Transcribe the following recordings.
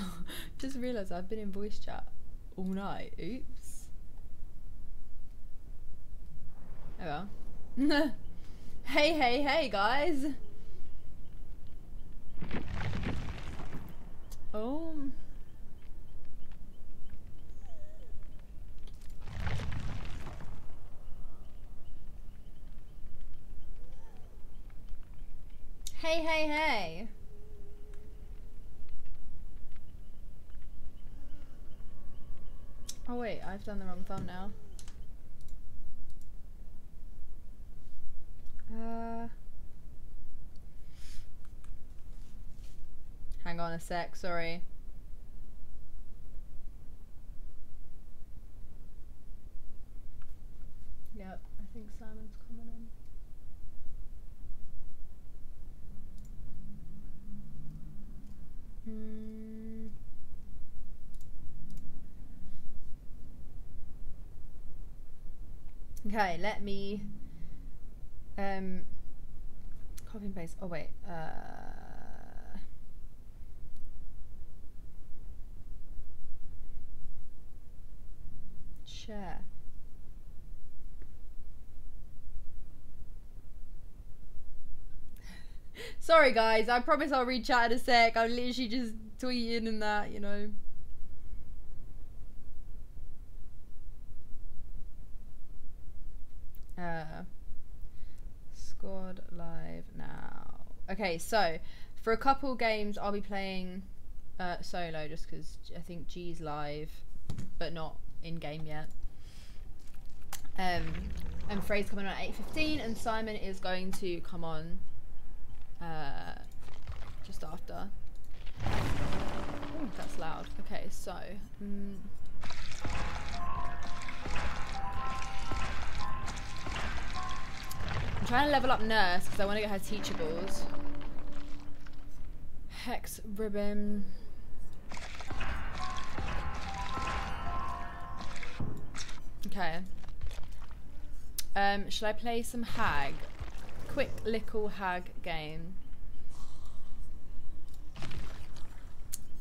Just realised I've been in voice chat all night. Oops. Oh well. hey, hey, hey, guys. Oh. Hey, hey, hey. Oh wait, I've done the wrong thumbnail. Uh, hang on a sec, sorry. Yep, I think Simon's coming in. Hmm. Okay, let me um copy and paste. Oh wait, uh share. Sorry guys, I promise I'll read chat in a sec. I'm literally just tweeting and that, you know. Uh, squad live now. Okay, so for a couple games, I'll be playing uh, solo just because I think G's live, but not in game yet. Um, and Frey's coming on at 8.15 and Simon is going to come on uh, just after. Ooh, that's loud. Okay, so. Mm, I'm trying to level up Nurse because I want to get her teachables. Hex ribbon. Okay. Um, should I play some Hag? Quick little Hag game.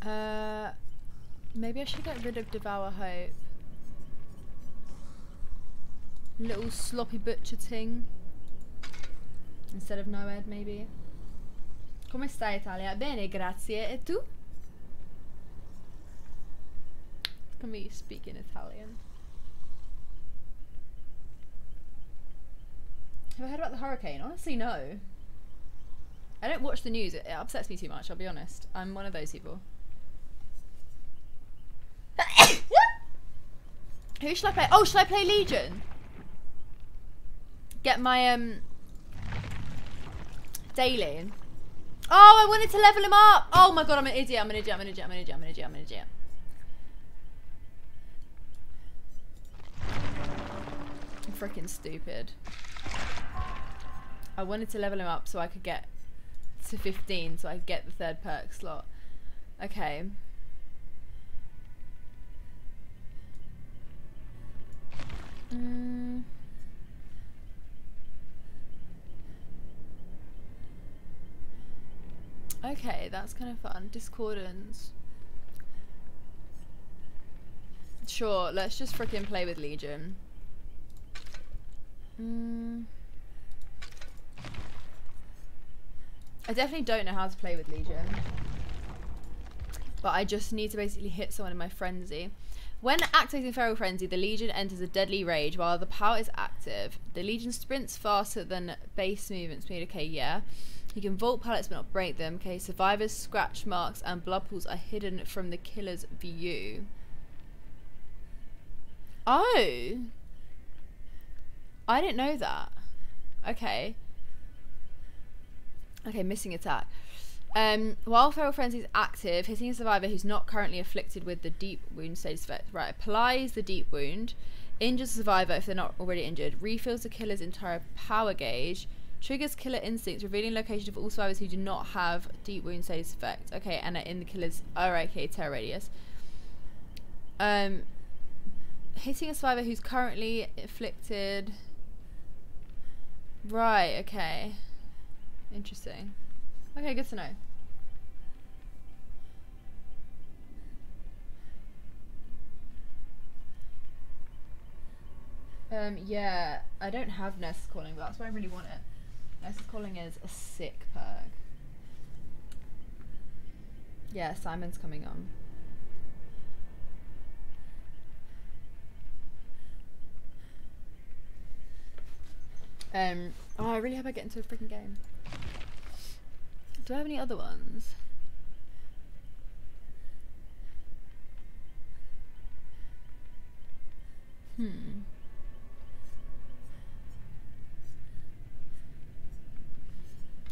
Uh, maybe I should get rid of Devour Hope. Little sloppy butcher ting. Instead of Noed, maybe. Come stai Italia? Bene, grazie. E tu? Can we speak in Italian? Have I heard about the hurricane? Honestly, no. I don't watch the news. It, it upsets me too much, I'll be honest. I'm one of those people. Who should I play? Oh, should I play Legion? Get my um daily. Oh, I wanted to level him up. Oh my god, I'm an idiot. I'm an idiot. I'm an idiot. I'm an idiot. I'm an idiot. I'm an idiot. I'm freaking stupid. I wanted to level him up so I could get to 15 so I could get the third perk slot. Okay. Mm. Okay, that's kind of fun. Discordance. Sure, let's just freaking play with Legion. Mm. I definitely don't know how to play with Legion. But I just need to basically hit someone in my frenzy. When activating Feral Frenzy, the Legion enters a deadly rage while the power is active. The Legion sprints faster than base movement speed. Okay, yeah. You can vault pallets but not break them. Okay, survivors, scratch marks, and blood pools are hidden from the killer's view. Oh! I didn't know that. Okay. Okay, missing attack. Um, while Feral Frenzy is active, hitting a survivor who's not currently afflicted with the deep wound status effect. Right, applies the deep wound, injures the survivor if they're not already injured, refills the killer's entire power gauge, Triggers killer instincts, revealing location of all survivors who do not have deep wound status effect. Okay, and are in the killer's RIK terror radius. Um, hitting a survivor who's currently afflicted. Right, okay. Interesting. Okay, good to know. Um, yeah, I don't have Nurse's Calling, but that's why I really want it. Nurse's Calling is a sick perk. Yeah, Simon's coming on. Um, oh, I really hope I get into a freaking game. Do I have any other ones? Hmm.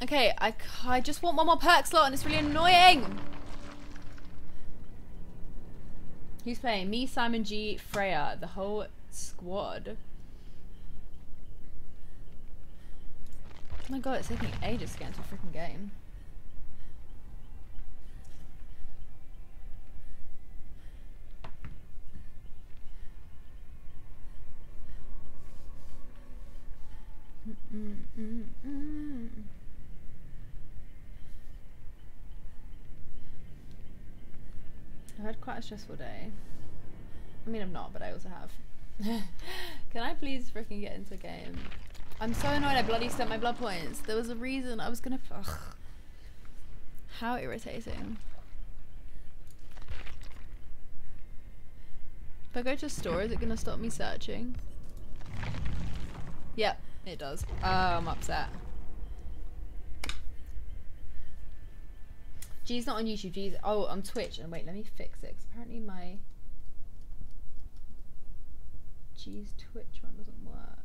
Okay, I, I just want one more perk slot and it's really annoying. Who's playing? Me, Simon G, Freya, the whole squad. Oh my god, it's taking ages to get into a freaking game. Mm -mm -mm I've had quite a stressful day. I mean, I'm not, but I also have. Can I please freaking get into a game? I'm so annoyed I bloody spent my blood points. There was a reason I was gonna. Ugh. How irritating. If I go to a store, is it gonna stop me searching? Yep, it does. Oh, I'm upset. G's not on YouTube. G's oh on Twitch. And wait, let me fix it. apparently my G's Twitch one doesn't work.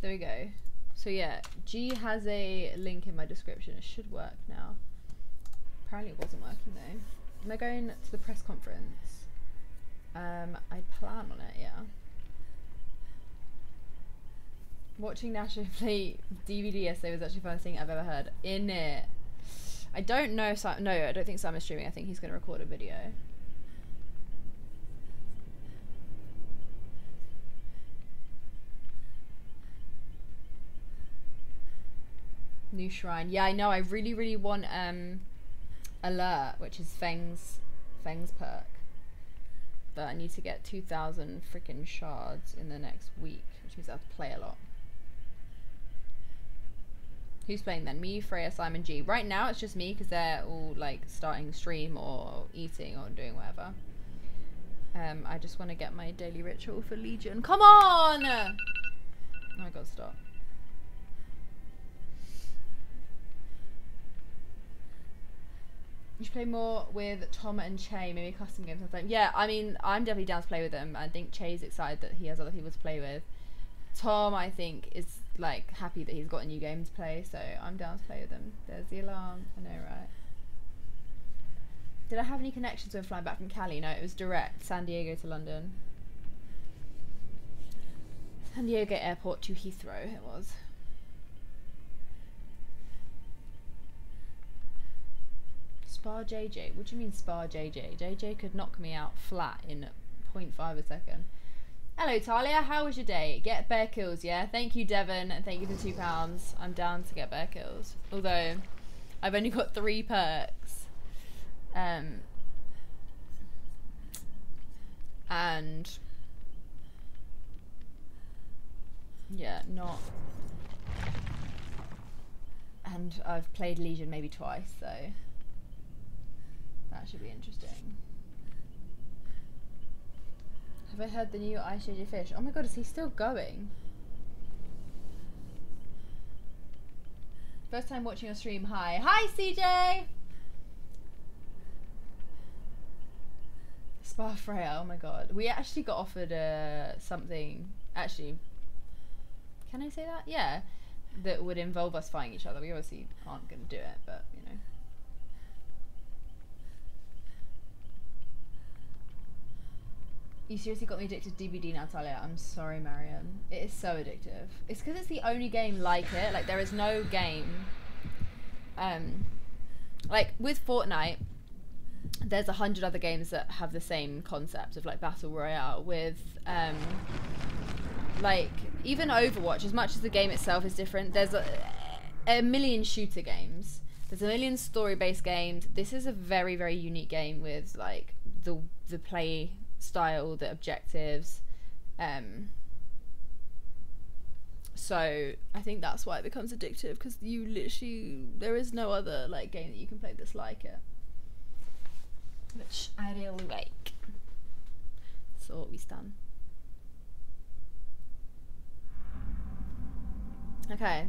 There we go. So yeah, G has a link in my description. It should work now. Apparently it wasn't working though. Am I going to the press conference? Um, I plan on it, yeah. Watching Nasher play DBD yesterday was actually the funnest thing I've ever heard. In it. I don't know. No, I don't think Simon's streaming. I think he's going to record a video. New shrine. Yeah, I know. I really, really want um, alert, which is Feng's Feng's perk. But I need to get 2,000 freaking shards in the next week, which means I have to play a lot. Who's playing then? Me, Freya, Simon, G. Right now it's just me because they're all like starting stream or eating or doing whatever. Um, I just want to get my daily ritual for Legion. Come on! Oh, I got to stop. You should play more with Tom and Chai, maybe custom games sometime. Yeah, I mean, I'm definitely down to play with them. I think Chai's excited that he has other people to play with. Tom, I think, is like happy that he's got a new game to play, so I'm down to play with him. There's the alarm. I know, right? Did I have any connections when flying back from Cali? No, it was direct, San Diego to London. San Diego Airport to Heathrow, it was. Spa JJ? What do you mean Spa JJ? JJ could knock me out flat in 0.5 a second. Hello, Talia. How was your day? Get bare kills, yeah? Thank you, Devon, and thank you for two pounds. I'm down to get bare kills. Although, I've only got three perks. Um, and yeah, not. And I've played Legion maybe twice, so that should be interesting. Have I heard the new Ice JJ Fish? Oh my god, is he still going? First time watching your stream. Hi. Hi, CJ! Spa Freya. Oh my god. We actually got offered uh, something. Actually, can I say that? Yeah. That would involve us fighting each other. We obviously aren't going to do it, but you know. You seriously got me addicted to DBD now, Talia. I'm sorry, Marion. It is so addictive. It's because it's the only game like it. Like, there is no game. Um, like, with Fortnite, there's a hundred other games that have the same concept of, like, Battle Royale. With, um, like, even Overwatch, as much as the game itself is different, there's a, a million shooter games There's a million story-based games. This is a very, very unique game with like the the play style, the objectives. Um, so I think that's why it becomes addictive because you literally there is no other like game that you can play that's like it, which I really like. So what we stand. Okay.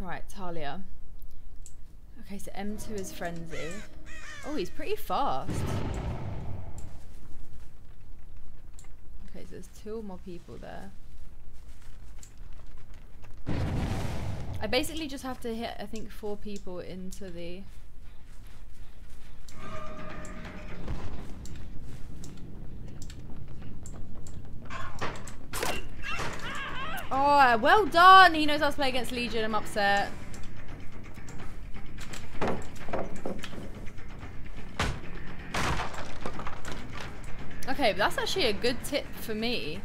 Right, Talia. Okay, so M2 is Frenzy. Oh, he's pretty fast. Okay, so there's two more people there. I basically just have to hit, I think, four people into the... Oh, uh, well done! He knows how to play against Legion. I'm upset. Okay, but that's actually a good tip for me.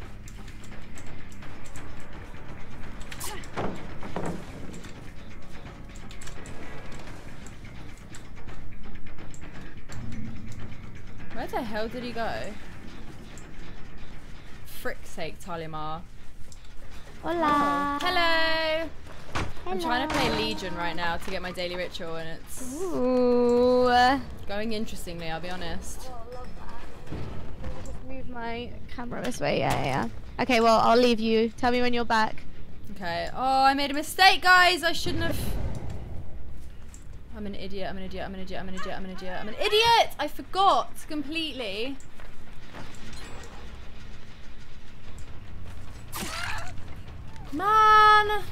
Where the hell did he go? Frick's sake, Talia Mar. Hola. Hello! I'm trying to play Legion right now to get my daily ritual and it's Ooh. going interestingly, I'll be honest. My camera this way. Yeah, yeah, yeah. Okay, well, I'll leave you. Tell me when you're back. Okay. Oh, I made a mistake, guys. I shouldn't have. I'm an idiot. I'm an idiot. I'm an idiot. I'm an idiot. I'm an idiot. I'm an idiot. I forgot completely. Man.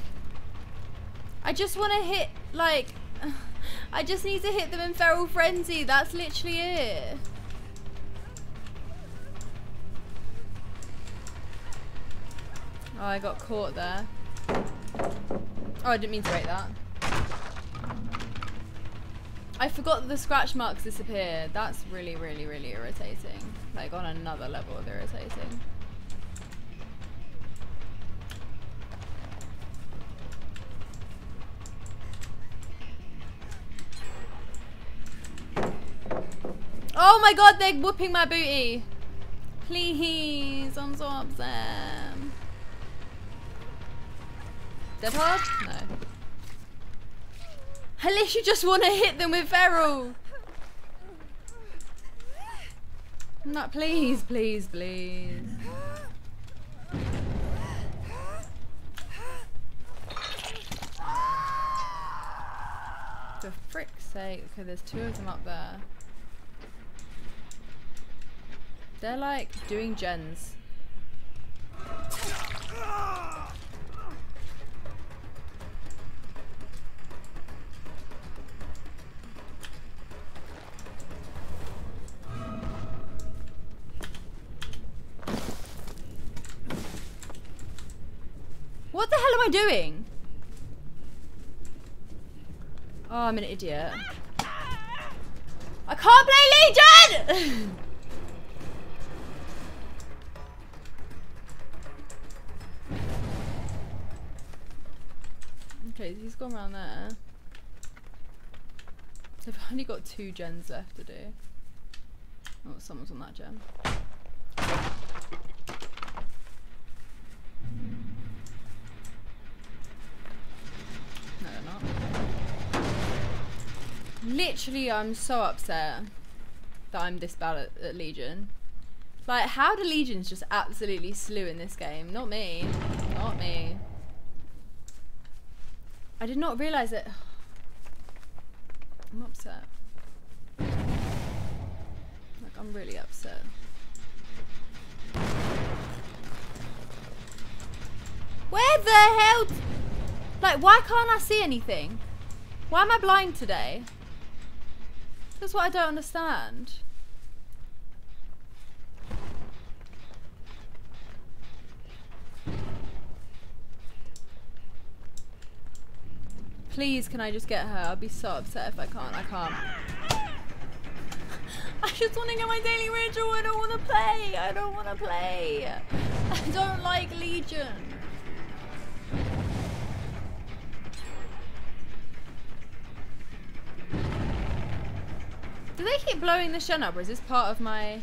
I just want to hit, like. I just need to hit them in Feral Frenzy. That's literally it. Oh, I got caught there. Oh, I didn't mean to break that. I forgot the scratch marks disappeared. That's really, really, really irritating. Like on another level of irritating. Oh my god, they're whooping my booty. Please, I'm so upset. Dead hard? No. I you just want to hit them with Feral. No, please, please, please. For frick's sake. Okay, there's two of them up there. They're like doing gens. What the hell am I doing? Oh, I'm an idiot. I can't play Legion! okay, he's gone around there. So I've only got two gens left to do. Oh, someone's on that gen. No, they're not. Literally, I'm so upset that I'm this bad at, at Legion. Like, how do Legions just absolutely slew in this game? Not me. Not me. I did not realise it. I'm upset. Like, I'm really upset. Where the hell? Like, why can't I see anything? Why am I blind today? That's what I don't understand. Please, can I just get her? I'll be so upset if I can't. I can't. I just want to get my daily ritual. I don't want to play. I don't want to play. I don't like Legion. They keep blowing the shun up, or is this part of my...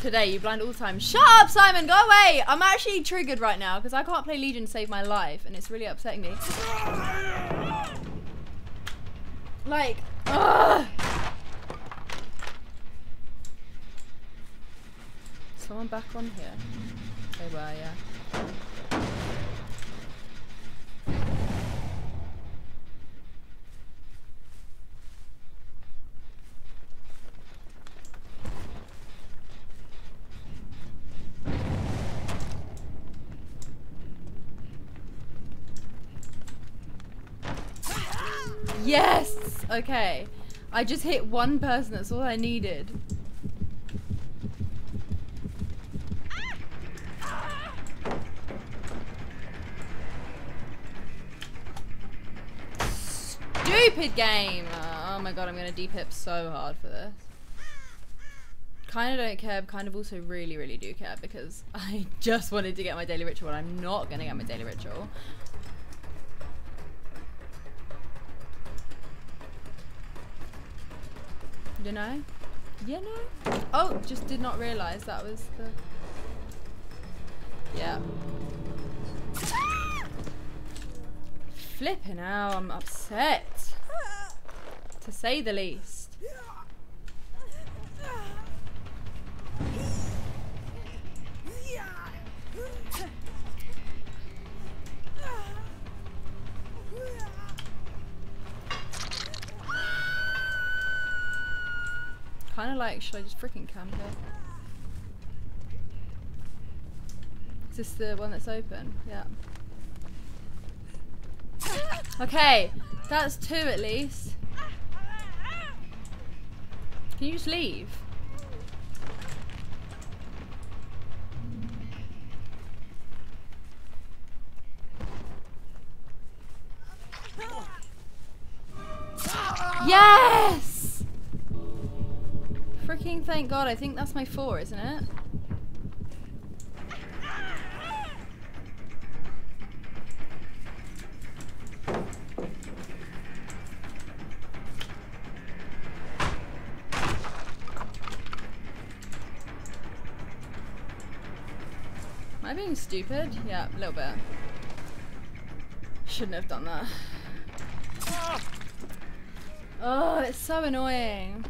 Today, you blind all the time. Shut up, Simon! Go away! I'm actually triggered right now, because I can't play Legion to save my life, and it's really upsetting me. Like, ugh! Someone back on here? They were, yeah. Yes! Okay. I just hit one person, that's all I needed. Stupid game! Oh my god, I'm gonna depip so hard for this. Kind of don't care, kind of also really, really do care because I just wanted to get my daily ritual and I'm not gonna get my daily ritual. You know? You know? Oh, just did not realise that was the... Yeah. Flipping out, I'm upset. To say the least. Kind of like, should I just freaking camp here? Is this the one that's open? Yeah. Okay, that's two at least. Can you just leave? Yes! Freaking thank god, I think that's my four, isn't it? Am I being stupid? Yeah, a little bit. Shouldn't have done that. Ah! Oh, it's so annoying.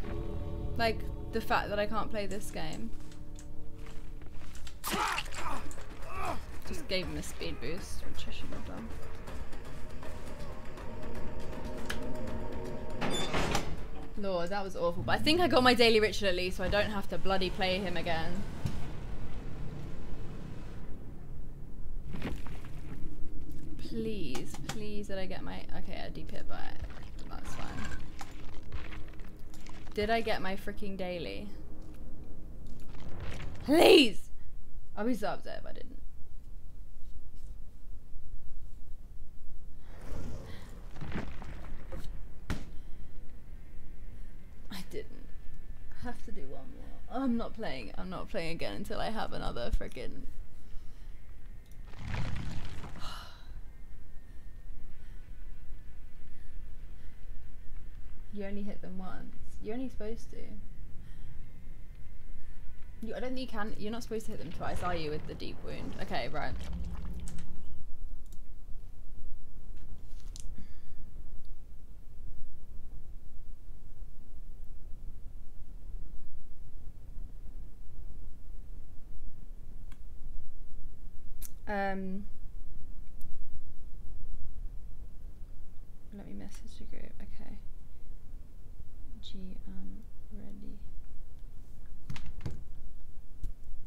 Like, the fact that I can't play this game. Just gave him a speed boost, which I shouldn't have done. Lord, that was awful. But I think I got my daily ritual at least, so I don't have to bloody play him again. Please, please did I get my... Okay, I deep hit, but that's fine. Did I get my freaking daily? Please! I'll be so upset if I didn't. I didn't. I have to do one more. I'm not playing. I'm not playing again until I have another freaking. You only hit them once. You're only supposed to. You, I don't think you can. You're not supposed to hit them twice, are you, with the deep wound? Okay, right. Um. Let me message the group. G, um, ready.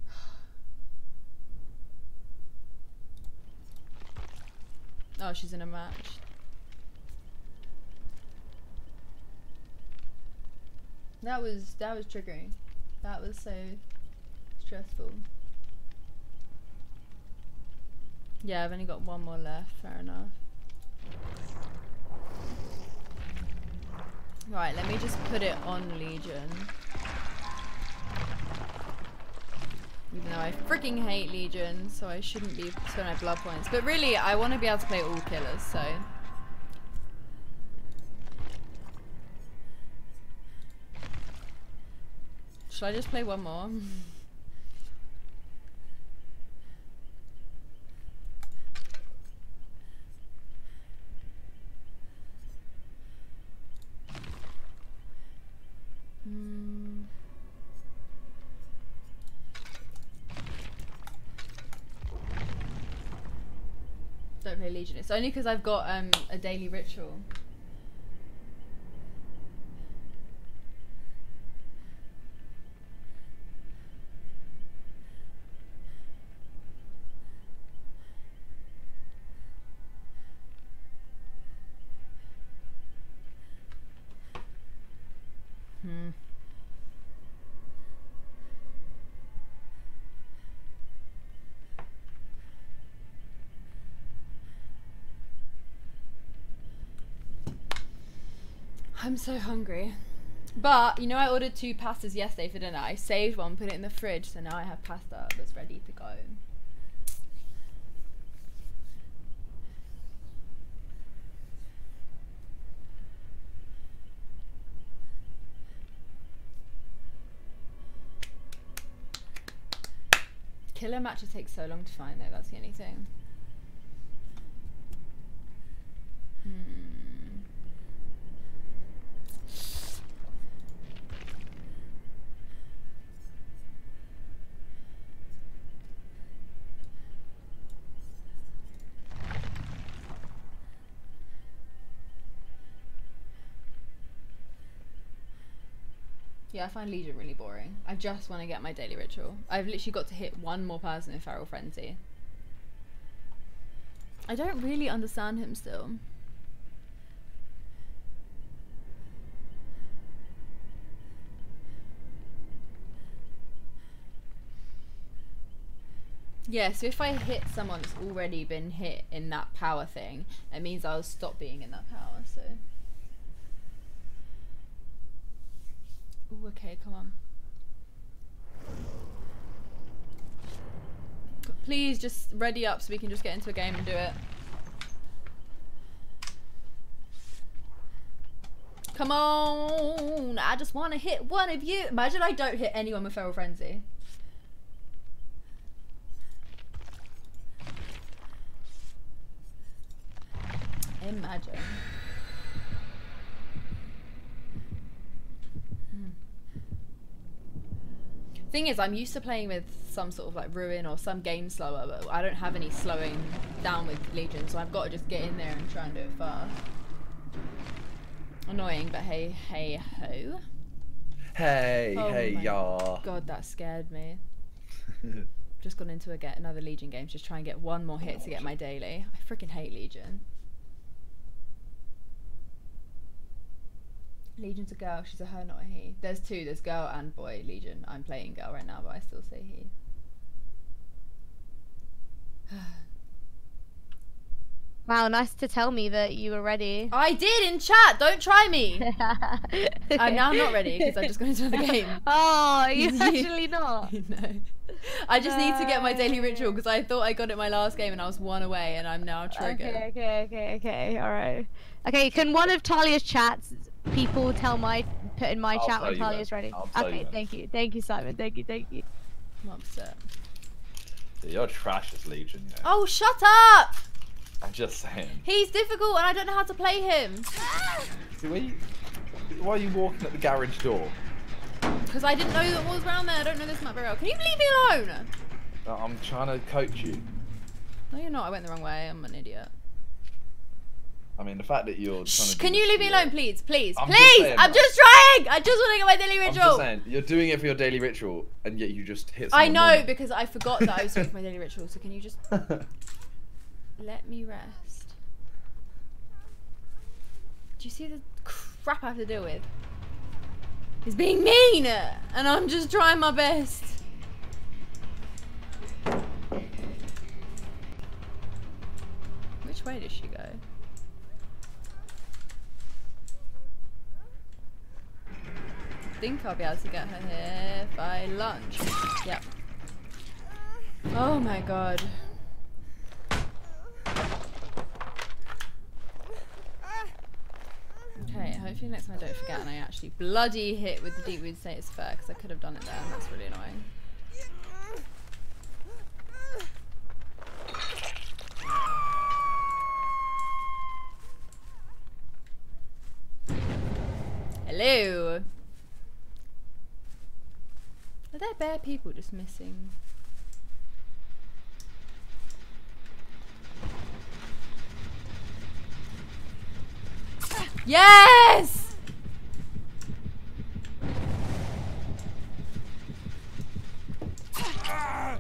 Oh, she's in a match. That was that was triggering. That was so stressful. Yeah, I've only got one more left. Fair enough. Right, let me just put it on Legion. Even though I freaking hate Legion, so I shouldn't be spending my blood points. But really, I want to be able to play all killers, so... Should I just play one more? Legion. It's only because I've got um, a daily ritual. Hmm. I'm so hungry. But you know, I ordered two pastas yesterday for dinner. I saved one, put it in the fridge, so now I have pasta that's ready to go. Killer matches take so long to find though, that's the only thing. Hmm. Yeah, I find Legion really boring. I just want to get my daily ritual. I've literally got to hit one more person in Feral Frenzy. I don't really understand him still. Yeah, so if I hit someone that's already been hit in that power thing, it means I'll stop being in that power, so. Ooh, okay, come on. Please just ready up so we can just get into a game and do it. Come on! I just want to hit one of you. Imagine I don't hit anyone with Feral Frenzy. Imagine. Hmm. Thing is, I'm used to playing with some sort of like ruin or some game slower, but I don't have any slowing down with Legion, so I've got to just get in there and try and do it fast. Annoying, but hey, hey ho. Hey, Oh hey, y'all. God, that scared me. Just gone into a get another Legion game, just try and get one more hit to get my daily. I freaking hate Legion. Legion's a girl, she's a her, not a he. There's two, there's girl and boy Legion. I'm playing girl right now, but I still say he. Wow, nice to tell me that you were ready. I did in chat, don't try me! I'm now not ready because I just got into the game. Oh, you You- actually not. no. I just need to get my daily uh. ritual because I thought I got it my last game and I was one away and I'm now triggered. Okay, okay, okay, okay. All right. Okay, can one of Talia's chats people tell my put in my I'll chat when you Talia's ready? I'll you Okay, thank you, thank you, Simon. Thank you, thank you. I'm upset. You're trash as Legion, you know. Oh, shut up! I'm just saying. He's difficult and I don't know how to play him. See, why, you, why are you walking at the garage door? Because I didn't know that was around there. I don't know this map very well. Can you leave me alone? Uh, I'm trying to coach you. No, you're not. I went the wrong way. I'm an idiot. I mean, the fact that you're Shh, to. can you leave me alone, please? Please, I'm just please! saying, I'm just trying! I just want to get my daily I'm ritual. just saying, you're doing it for your daily ritual, and yet you just hit. I know because I forgot that I was doing my daily ritual. So can you just let me rest? Do you see the crap I have to deal with? He's being mean, and I'm just trying my best. Which way does she go? Think I'll be able to get her here by lunch. Yep. Oh my god. Okay, hopefully next time I don't forget and I actually bloody hit with the deep wound status fair because I could have done it there and that's really annoying. Hello. Are there bare people just missing? Yes!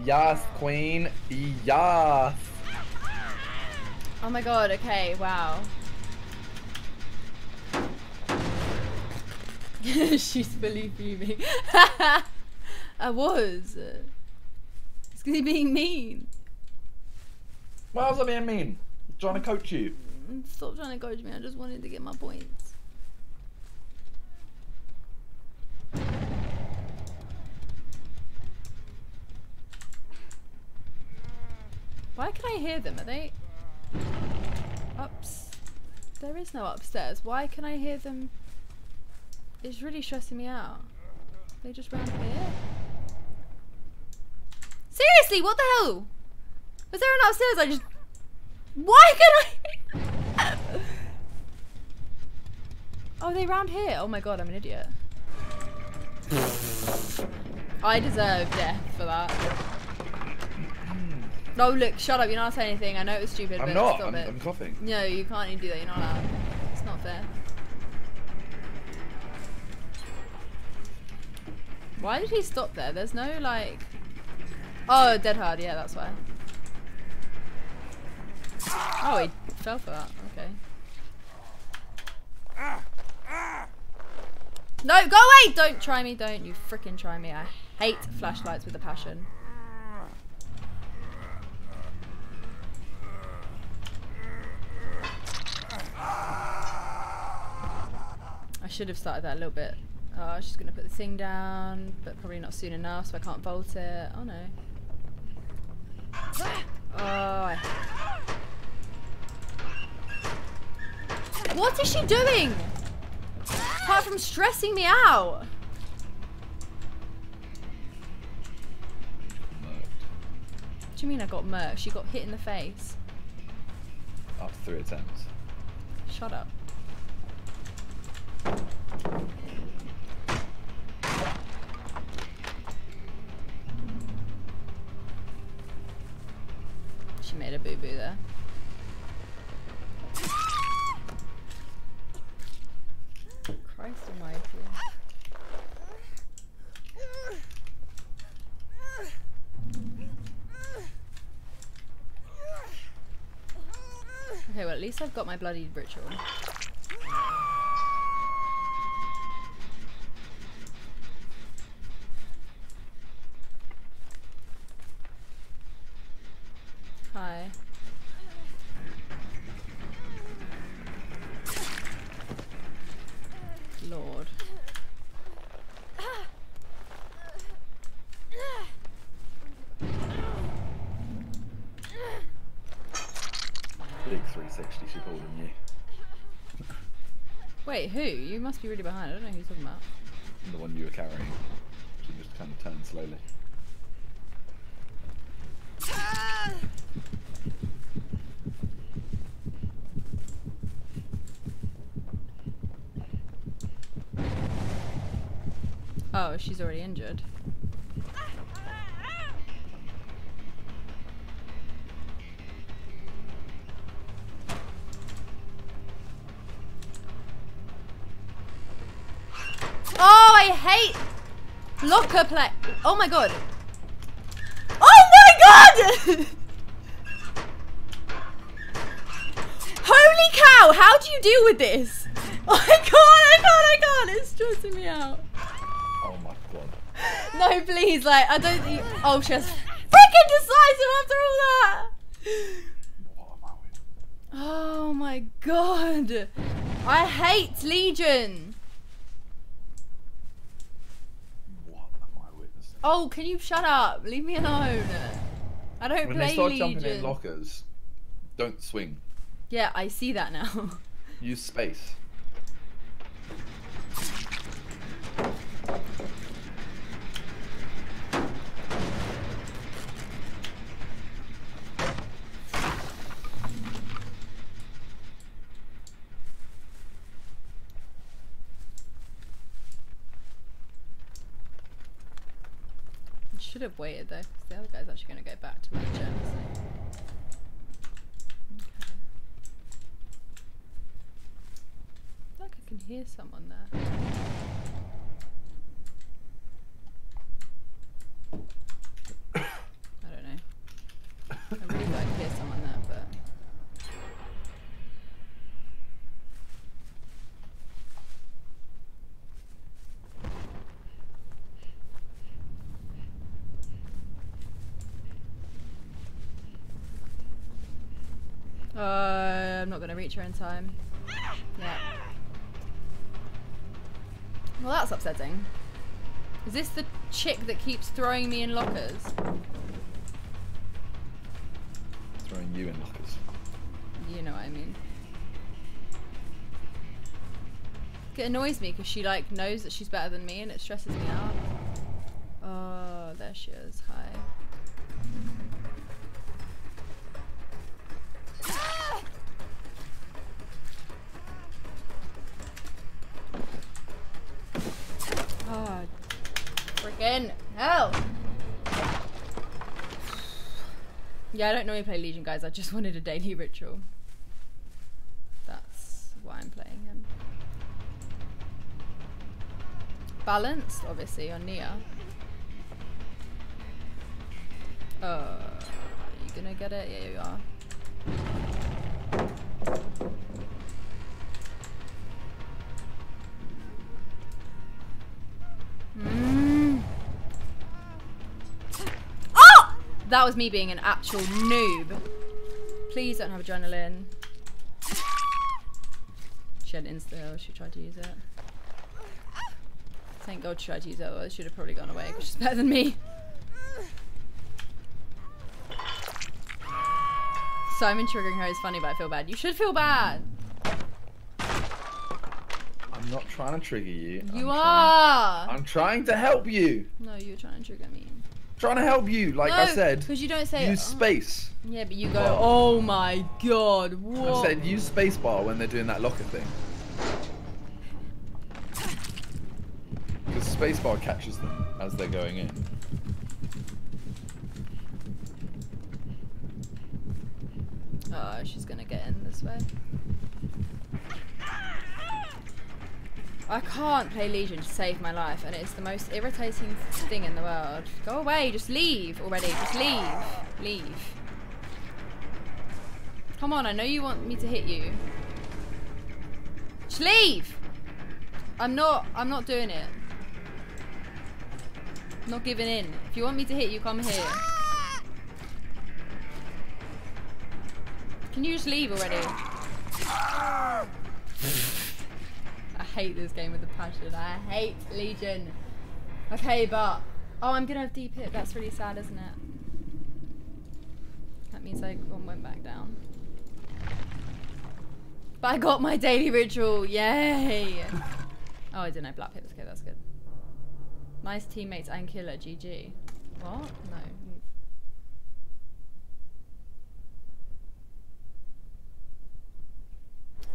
Yes, queen. Yes. Oh my god, okay, wow. She's fully fuming. I was. It's gonna be being mean. Why was I being mean? Trying to coach you. Mm, stop trying to coach me, I just wanted to get my points. Why can I hear them? Are they ups? There is no upstairs. Why can I hear them? It's really stressing me out. They just round here. Seriously, what the hell? Was there an upstairs? I just. Why can I? oh, they round here. Oh my god, I'm an idiot. I deserve death for that. No, look, shut up. You're not saying anything. I know it was stupid, I'm but not. stop I'm, it. I'm coughing. No, you can't even do that. You're not allowed. It's not fair. Why did he stop there? There's no like. Oh, dead hard. Yeah, that's why. Oh, he fell for that. Okay. No, go away! Don't try me. Don't you freaking try me. I hate flashlights with a passion. I should have started that a little bit. Oh, she's gonna put the thing down, but probably not soon enough, so I can't bolt it. Oh no. Ah! Oh, I... What is she doing? Apart from stressing me out. What do you mean I got murked? She got hit in the face. After three attempts. Shut up. Least I've got my bloody ritual. Wait, who? You must be really behind. I don't know who you're talking about. The one you were carrying. She just kind of turned slowly. Ah! Oh, she's already injured. Locker play. Oh my god. Oh my god! Holy cow! How do you deal with this? Oh, I can't! I can't! I can't! It's stressing me out. Oh my god. No, please, like, I don't think. Oh, she has freaking decisive after all that! What am I with? Oh my god! I hate Legion! What am I witnessing? Oh, can you shut up? Leave me alone. I don't when play they start Legion. jumping in lockers, don't swing. yeah, I see that now. Use space. should have waited though, 'cause the other guy's actually going to go back to my gem. Okay. I feel like I can hear someone there. I don't know. I really thought I could hear someone there, but. Not gonna reach her in time. Yeah. Well, that's upsetting. Is this the chick that keeps throwing me in lockers? Throwing you in lockers. You know what I mean. It annoys me because she like knows that she's better than me and it stresses me out. Normally play Legion, guys. I just wanted a daily ritual. That's why I'm playing him. Balanced, obviously, on Nia. Uh, you gonna get it? Yeah, you are. That was me being an actual noob. Please don't have adrenaline. She had insta she tried to use it. Thank god she tried to use it, otherwise she'd have probably gone away because she's better than me. Simon triggering her is funny, but I feel bad. You should feel bad. I'm not trying to trigger you. I'm You trying- are. I'm trying to help you. No, you're trying to trigger me. Trying to help you, like I said. because you don't say. Use oh. space. Yeah, but you go. Oh my god! what? I said use spacebar when they're doing that locker thing. Because spacebar catches them as they're going in. Oh, she's gonna get in this way. I can't play Legion to save my life, and it's the most irritating thing in the world. Go away, just leave already. Just leave. Leave. Come on, I know you want me to hit you. Just leave! I'm not, I'm not doing it. I'm not giving in. If you want me to hit you, come here. Can you just leave already? Hate this game with a passion. I hate Legion. Okay, but oh, I'm gonna have deep hit. That's really sad, isn't it? That means I went back down. But I got my daily ritual. Yay! oh, I didn't know black pips. Okay, that's good. Nice teammates and killer. GG. What? No.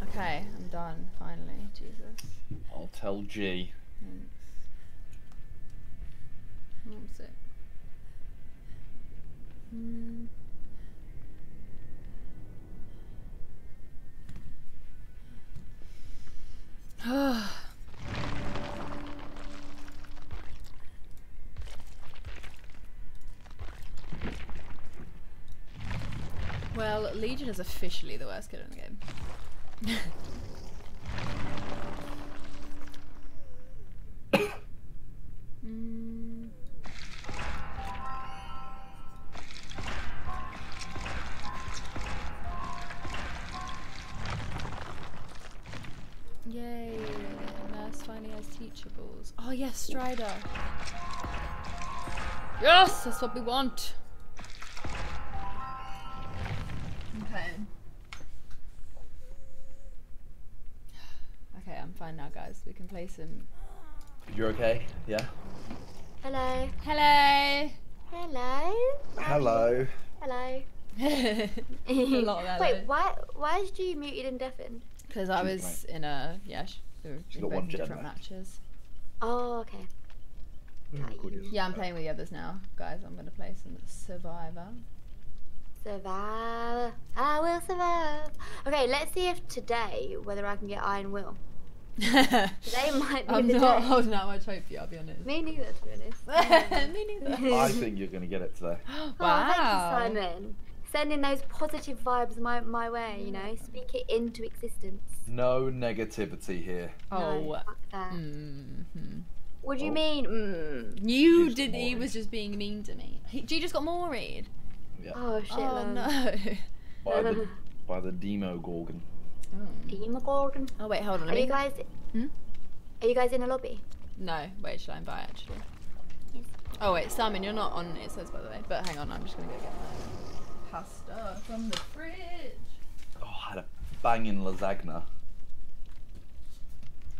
you- Okay, I'm done. Finally, Jesus. I'll tell G. Thanks. I'm sick. Mm. well, Legion is officially the worst killer in the game. Mm. Yay! Nurse finally has teachables. Oh yes, Stridor. Yes, that's what we want. Fine now, guys. We can play some. You're okay? Yeah? Hello. Hello. Hello. Hello. Hello. a lot of Wait, why why is you muted and deafened? Because I She's was in a yeah, sh- we were in both different left. matches. Oh, okay. Gorgeous. Yeah, I'm playing with the others now, guys. I'm gonna play some Survivor. Survive. I will survive. Okay, let's see if today whether I can get Iron Will. Today might be I'm the not day. holding out much hope for you. I'll be honest. Me neither, to be honest. Me neither. I think you're going to get it today. Oh, wow. thank you, Simon. Sending those positive vibes my, my way, you know, speak it into existence. No negativity here. Oh. No, fuck that. mhm. What do you Oh. mean? Mm. You Just did. He was just being mean to me. He, G just got mori'd. Yeah. Oh shit, Oh no. By the, by the Demogorgon. Demogorgon. Oh wait, hold on. Are Let you guys? Hmm? Are you guys in a lobby? No, wait. Should I invite actually? Yes. Oh wait, Simon, you're not on. It says by the way. But hang on, I'm just gonna go get my pasta from the fridge. Oh, I had a banging lasagna.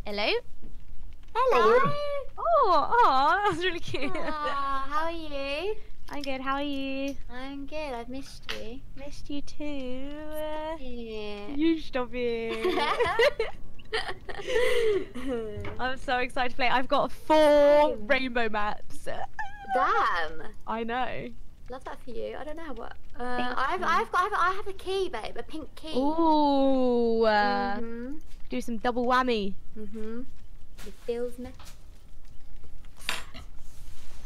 Hello? Hello. Oh, oh, that was really cute. Ah, how are you? I'm good. How are you? I'm good. I've missed you. Missed you too. Yeah. you stop it. I'm so excited to play. I've got four rainbow maps. Damn. I know. Love that for you. I don't know what. Uh, I've. I've got, I've, I have a key, babe, a pink key. Ooh. Uh, Mhm. Do some double whammy. Mhm. It feels me.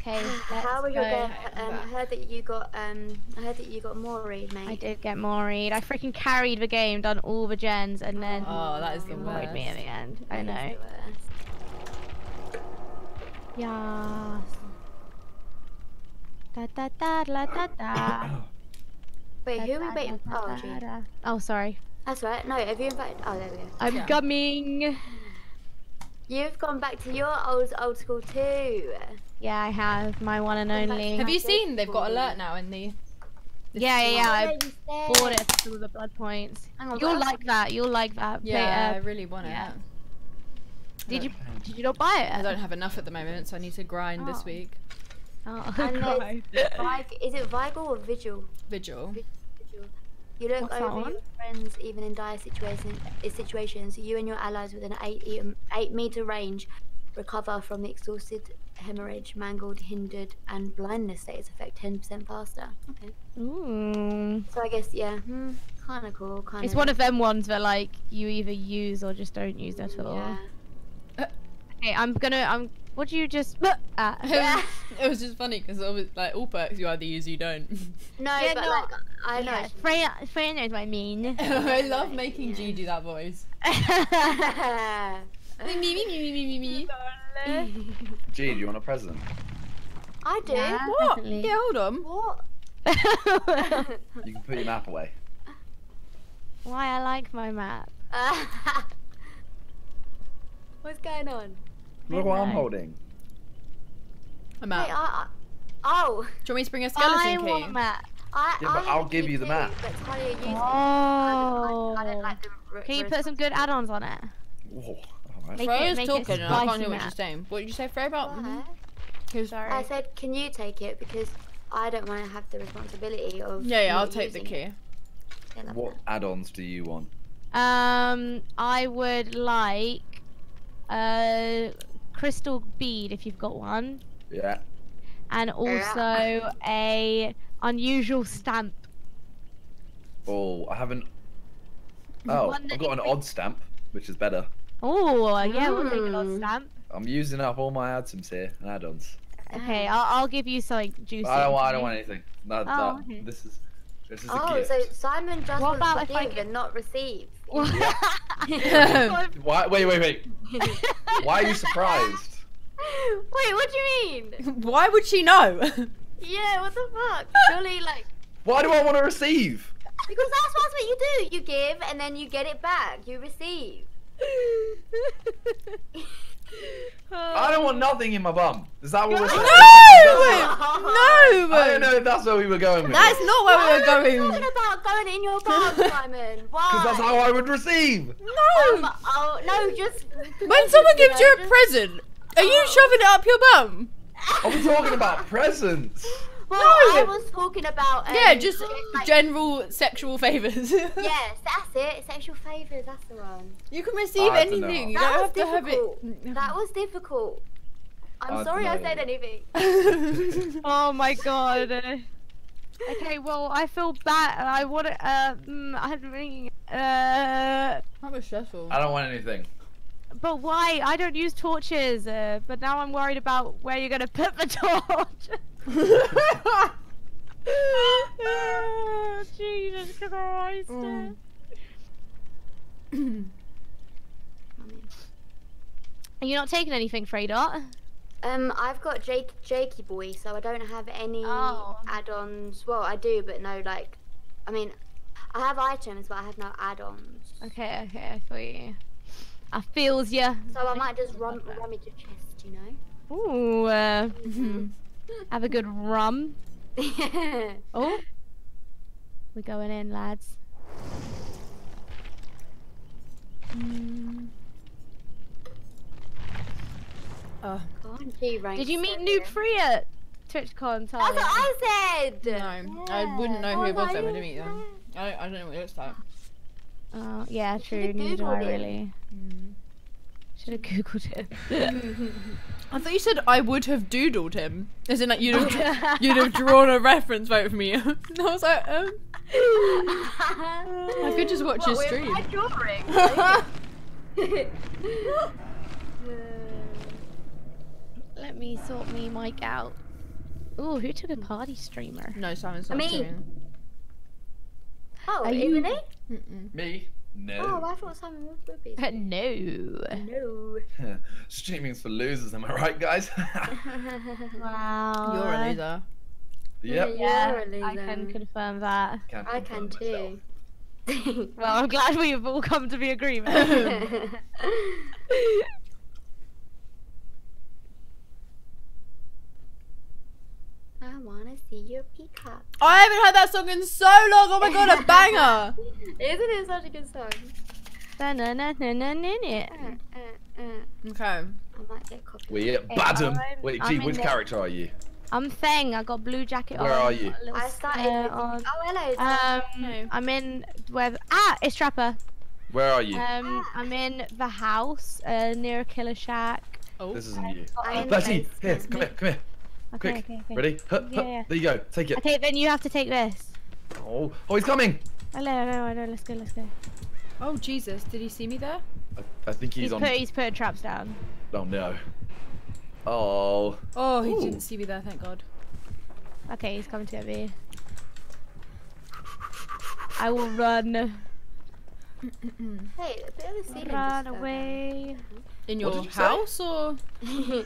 Okay. How was your day? Um, I heard that you got um, I heard that you got mori'd, mate. I did get Maureen. I freaking carried the game, done all the gens, and then Oh, that is the annoyed me in the end. I know. worst. Yes. Da da da da da da. Wait, who are we waiting? da, Oh, da, da. Oh, sorry. That's right. No, have you invited? Oh, there we go. I'm Yeah. coming. You've gone back to your old old school too. Yeah, I have my one and only. Have you seen? They've got alert now in the. the Yeah, yeah, store. yeah. I bought it for the blood points. Hang on, You'll what- like that. You'll like that. Play, Yeah, I uh, really want yeah. it. did you did you not buy it? I don't have enough at the moment, so I need to grind this Oh. week. Oh, And there's right. Vig- is it Vigil or Vigil? Vigil. Vigil. You look What's that over your friends even in dire situations. Situations, you and your allies within an eight e- eight meter range recover from the exhausted, hemorrhage, mangled, hindered, and blindness status effect ten percent faster. Okay. Ooh. So I guess yeah, hmm, kind of cool. Kinda It's one of them ones that like you either use or just don't use at all. Yeah. Okay, I'm gonna. I'm. What do you just? Ah. it, was, it was just funny because like all perks you either use, you don't. No, Yeah, but no, like I know. Yeah, Freya, Freya knows what I mean. I love making G do that voice. Me me me me me me me. G, do you want a present? I do. Yeah. What? Definitely. Yeah, hold on. What? You can put your map away. Why I like my map. What's going on? Look what I'm holding. I'm Wait, out. I, I, oh, Do you want me to bring a skeleton key? want map. I, Yeah, I but have I'll give you the too, map. But Talia used it. Oh. I don't, I don't like the Can you put some good add-ons on it? Whoa, alright. Make Freya's it- talking and I can't spicy hear what map. she's saying. What did you say, Freya, about? What? Because Sorry. I said, can you take it because I don't want to have the responsibility of. yeah, yeah, I'll take the key. Yeah, What add-ons do you want? Um, I would like a crystal bead if you've got one, Yeah. and also a unusual stamp. Oh, I haven't. Oh, One that I've got an odd stamp, which is better. Oh, yeah, we'll take an odd Mm. stamp. I'm using up all my items here and add-ons. Okay, I'll, I'll give you something juicy. I don't, want, I don't want anything. No, Oh, no, okay. This is this is a Oh, gift. so Simon just What about wants if I to get- and not receive. Why? Wait, wait, wait. Why are you surprised? Wait, what do you mean? Why would she know? Yeah, what the fuck? Surely, like, Why do I want to receive? because that's, that's what you do. You give and then you get it back. You receive. I don't want nothing in my bum. Is that what we're saying? no! I don't know if that's where we were going with That's it. not where Why we are were you going. talking about going in your bum, Simon? Why? Because that's how I would receive. Oh, No! Um, oh, no, just. When someone gives you a just- present, are you oh. shoving it up your bum? Are we talking about presents? Well, No. I was talking about. Um, Yeah, just like- general sexual favours. Yes, that's it. Sexual favours. That's the one. You can receive I know. anything. You That don't was have to have difficult. it. That was difficult. I'm I sorry I said anything. Oh my god. Okay, well, I feel bad. And I want to. Uh, mm, I don't really. Uh, That was stressful. I don't want anything. but why? I don't use torches. Uh, but now I'm worried about where you're gonna put the torch. Oh, Jesus Christ. Mm. Are you not taking anything, Freydot? Um, I've got Jake, Jakey boy, so I don't have any Oh. add-ons. Well, I do, but no, like, I mean, I have items, but I have no add-ons. Okay, okay, I feel you. I feels ya. So I might just rum, rummage a chest, you know? Ooh, uh, Mhm. Have a good rum. Oh, we're going in, lads. Mm. Oh, on, Did you meet Noob3 at TwitchCon, That's what I said. no, I wouldn't know who Oh it was my though. I didn't meet them. I don't, I don't know what it looks like. Oh, yeah, true. Neither do I really. Mm. Should have googled it. I thought you said I would have doodled him. As in, like, you'd have, you'd have drawn a reference vote for me. and I was like, um. I could just watch your What, with stream. my drawing? Let me sort me mic out. Ooh, who took a party streamer? no, Simon's I not mean- doing. oh, Are isn't you- it? Mm-mm. Me? No. Oh, I thought Simon would, would be. no. No. Streaming's for losers, am I right, guys? Wow. You're a loser. yep. Yeah, You're a I can confirm that. Can't I confirm can too. Well, I'm glad we've all come to the agreement. I wanna see your peacock. I haven't heard that song in so long. Oh my god, a banger! Isn't it such a good song? Da-na-na-na-na-na-na. Uh, uh, uh. Okay. I might get copied. We Badam. I'm- Wait, G, which character are you? I'm Feng. I got blue jacket Where on. Where are you? got a little I started with. on. Oh, hello. Um, No. I'm in where? Ah, it's Trapper. Where are you? Um, I'm in the house uh, near a killer shack. Oh. this isn't you. I'm Betty, here, come here, come here. Okay, Quick. okay, okay. Ready? Hup, Yeah, hup. yeah. There you go. Take it. Okay, then you have to take this. Oh, oh, he's coming. Hello, hello, hello. Let's go, let's go. Oh Jesus! Did he see me there? I, I think he's, He's, on. put he's putting traps down. Oh no. Oh. Oh, he Ooh. didn't see me there. Thank God. Okay, he's coming to get me. I will run. Hey, a bit of the ceiling. Run just fell away. In your did you say? house or? no, in,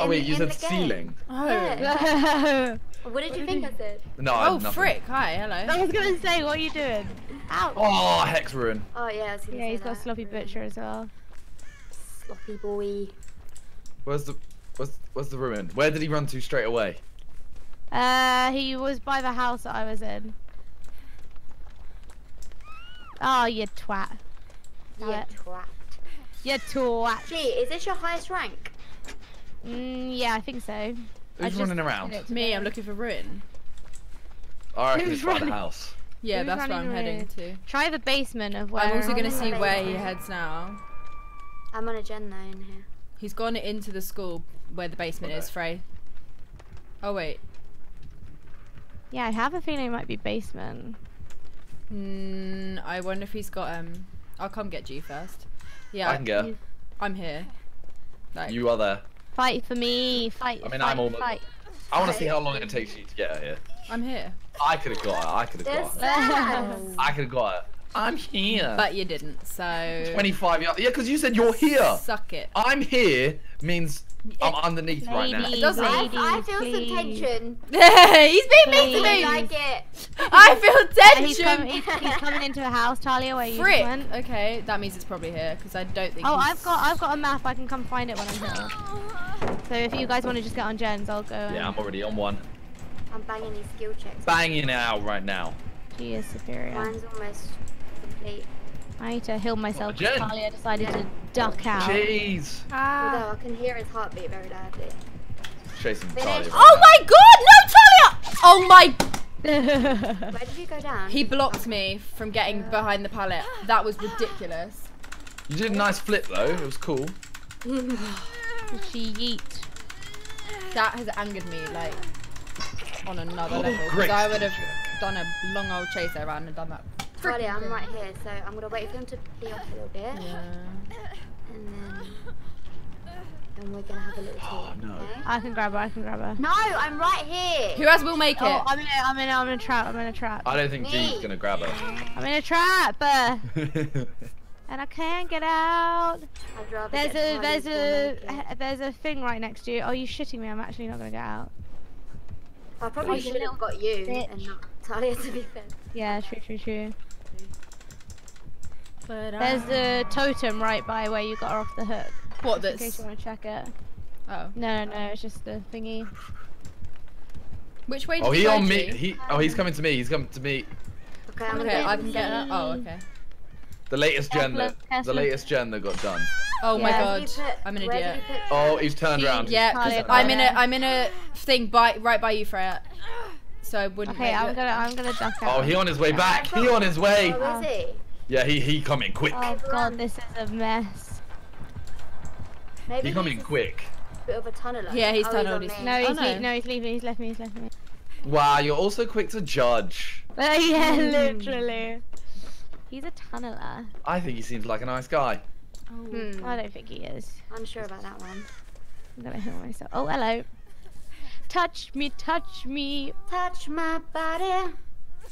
Oh wait, you in said the game. ceiling. Oh. Yeah. I What did you think I said? No, Oh nothing. frick! Hi, hello. I was gonna say, what are you doing? Ow. Oh, hex ruin. Oh yeah, I was gonna Yeah, say he's got that. sloppy Mm. butcher as well. Sloppy boy. Where's the, where's, where's the ruin? Where did he run to straight away? Uh, he was by the house that I was in. Oh, you twat. Got Yeah, it. twat. You twat. Gee, is this your highest rank? Mm, yeah, I think so. I Who's just running around? did Me, I'm looking for ruin. Alright, reckon Who's it's by the running? house. Yeah, Who's that's where I'm heading to. Try the basement of where. I'm also gonna see where he heads now. I'm on a gen though in here. He's gone into the school where the basement is, Frey. Oh wait. Yeah, I have a feeling it might be basement. Mm, I wonder if he's got um. I'll come get G first. Yeah, I can get. her. I'm here. Like, You are there. Fight for me. Fight. I mean, fight, I'm almost- Fight. I want to see how long it takes you to get her here. I'm here, I could have got her. I could have got her. I could have got her. I'm here. but you didn't. So 25 yards. Yeah, because you said you're here. Suck it. I'm here means I'm underneath right now. Ladies, doesn't- I, ladies, I feel please. some tension. he's being mean to Please. I me. like it. I feel Yeah, he's, tension. he's, he's coming into a house, Talia, where you Frick. went. Okay, that means it's probably here because I don't think. Oh, he's- I've got I've got a map. I can come find it when I'm here. So if you guys want to just get on gens, I'll go. Yeah, and- I'm already on one. I'm banging these skill checks. Banging it out right now. She is superior. Mine's almost complete. I need to heal myself. Jen. because Talia decided to duck out. Jeez. Ah. Although I can hear his heartbeat very loudly. Chasing Finish. Talia. right Oh now. my god, no, Talia! Oh my. Where did you go down? He blocked me from getting behind the pallet. That was ridiculous. You did a nice flip though. It was cool. she yeet. that has angered me like on another Oh, level. 'cause great. I would have done a long old chase around and done that. Talia, I'm right here, so I'm gonna wait for him to pee off a little bit, Yeah. and then and we're gonna have a little Oh, no. Okay? I can grab her. I can grab her. No, I'm right here. Who else will make it? Oh, I'm in. A, I'm in. A, I'm in a trap. I'm in a trap. I don't think Me. G's gonna grab her. I'm in a trap, uh, and I can't get out. I'd rather There's get a there's Talia a there's a thing right next to you. Oh, you shitting me? I'm actually not gonna get out. I probably should little have got you bitch. and not Talia to be fair. Yeah, true, true, true. But, There's uh, the totem right by where you got her off the hook. what In case you want to check it. oh. No, no, no, it's just the thingy. Which way? Did oh, he go, on me. He. Oh, he's coming to me. He's coming to me. Okay, I'm Okay, gonna I can get that. Oh, okay. The latest gen Careful, that. The latest gen that got done. Oh my Yeah. Where did god, put- I'm an where did idiot. Oh, he's turned around. Yeah, Talia 'cause got I'm in a there. I'm in a thing by right by you, Freya. So I wouldn't. Okay, I'm it- gonna I'm gonna duck out. Oh, he on his way back. He on his way. Oh, is he? Yeah, he he coming quick. Oh god, this is a mess. Maybe He coming he's quick. a bit of a tunneler. Yeah, he's oh, tunneled, he's- me. No, Oh, he's no. no, he's leaving. He's left me. He's left me. Wow, you're also quick to judge. Oh yeah, Hmm. literally. He's a tunneler. I think he seems like a nice guy. Hmm. I don't think he is. Unsure about that one. I'm gonna hit myself. Oh, hello. Touch me, touch me. Touch my body.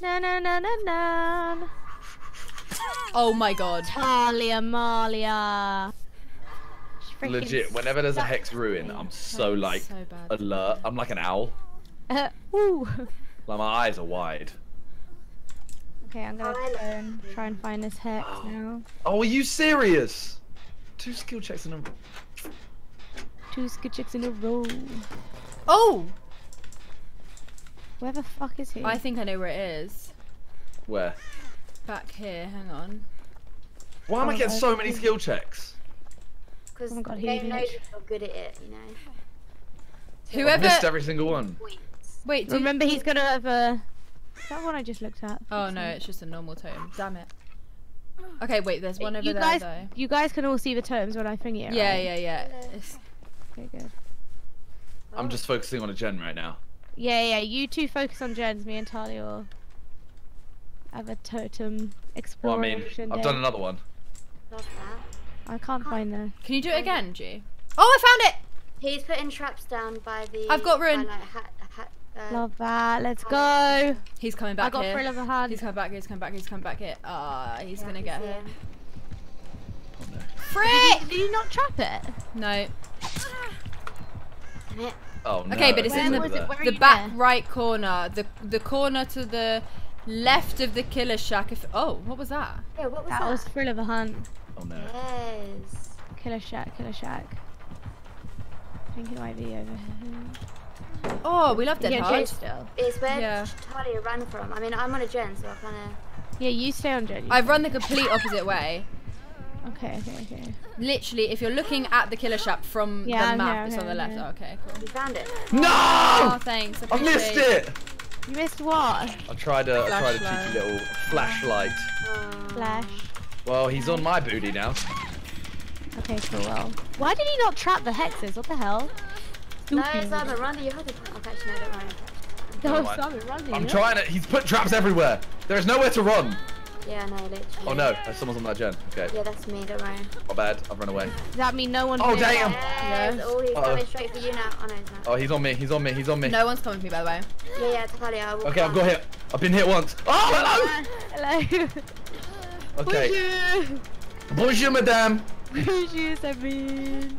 Na na na na na. Oh my god. Talia Malia. Legit. Whenever there's a hex ruin, I'm so like so alert. I'm like an owl. Uh, woo. Like my eyes are wide. Okay, I'm gonna go and try and find this hex Oh. now. Oh, are you serious? Two skill checks in a. Two skid chicks in a row. Oh, Where the fuck is he? I think I know where it is. Where? Back here. Hang on. Why am I Oh, getting so many skill checks? Because Oh my God, the game knows you're good at it, you know. I've Whoever. missed every single one. Wait. Do Remember, he's gonna have a. Is that one I just looked at? Oh no, it's just a normal totem. Damn it. Okay, wait. There's one over you there guys, though. you guys can all see the totems when I thingy it. Yeah, right? yeah, yeah. Hello. It's- Okay, good. I'm Oh. just focusing on a gen right now. Yeah, yeah. You two focus on gens. Me and Talia will have a totem Well, I exploration. mean, I've day. done another one. Love that. I can't find the. Can you do it again, G? Oh, I found it. He's putting traps down by the. I've got ruin. by, like, hat, hat, uh, Love that. Let's go. He's coming back. I back got here. thrill of a hunt. He's coming back. He's coming back. He's coming back here. Ah, he's yeah, gonna I get can her. see him. Oh, no. Frick! Did, did you not trap it? No. Oh no. Okay, but it's in the, it? The back there? right corner. The the corner to the left of the killer shack. If oh, what was that? Yeah, what was That that? was thrill of a hunt. Oh no. Yes. Killer shack. Killer shack. I think it might be over here. Oh, we love Dead yeah, Hard. Still. It's where Yeah. Talia ran from. I mean, I'm on a gen, so I kind of. Yeah, you stay on Jade. you I've stay. run the complete opposite way. Okay, okay, okay. Literally, if you're looking at the killer shack from Yeah, the I'm map, here, it's I'm on the here, left. I'm. Oh, okay, cool. You found it. No! Oh, No! thanks. I missed appreciate it. You missed what? I tried a, I tried a Flashlight. cheeky little flashlight. Flash. Well, he's on my booty now. Okay, cool. Well, why did he not trap the hexes? What the hell? No, Stupid. Simon, run. You have to. Okay, actually, no, don't worry. No, Simon, run, I'm you. trying to. He's put traps everywhere. There is nowhere to run. Yeah, no, literally. Oh no, uh, someone's on that gen. Okay, Yeah, that's me. Don't worry. my bad. I've run away. Does that mean no one? Oh, damn. Yes. Oh, he's Uh-oh. coming straight for you now. Oh no, he's not. Oh, he's on me. He's on me. He's on me. No one's coming for me, by the way. Yeah, yeah, Talia. I will Okay, I've got hit. I've been hit once. Oh, Hello. hello. Okay. Bonjour. Bonjour, madame. Bonjour, Sabine.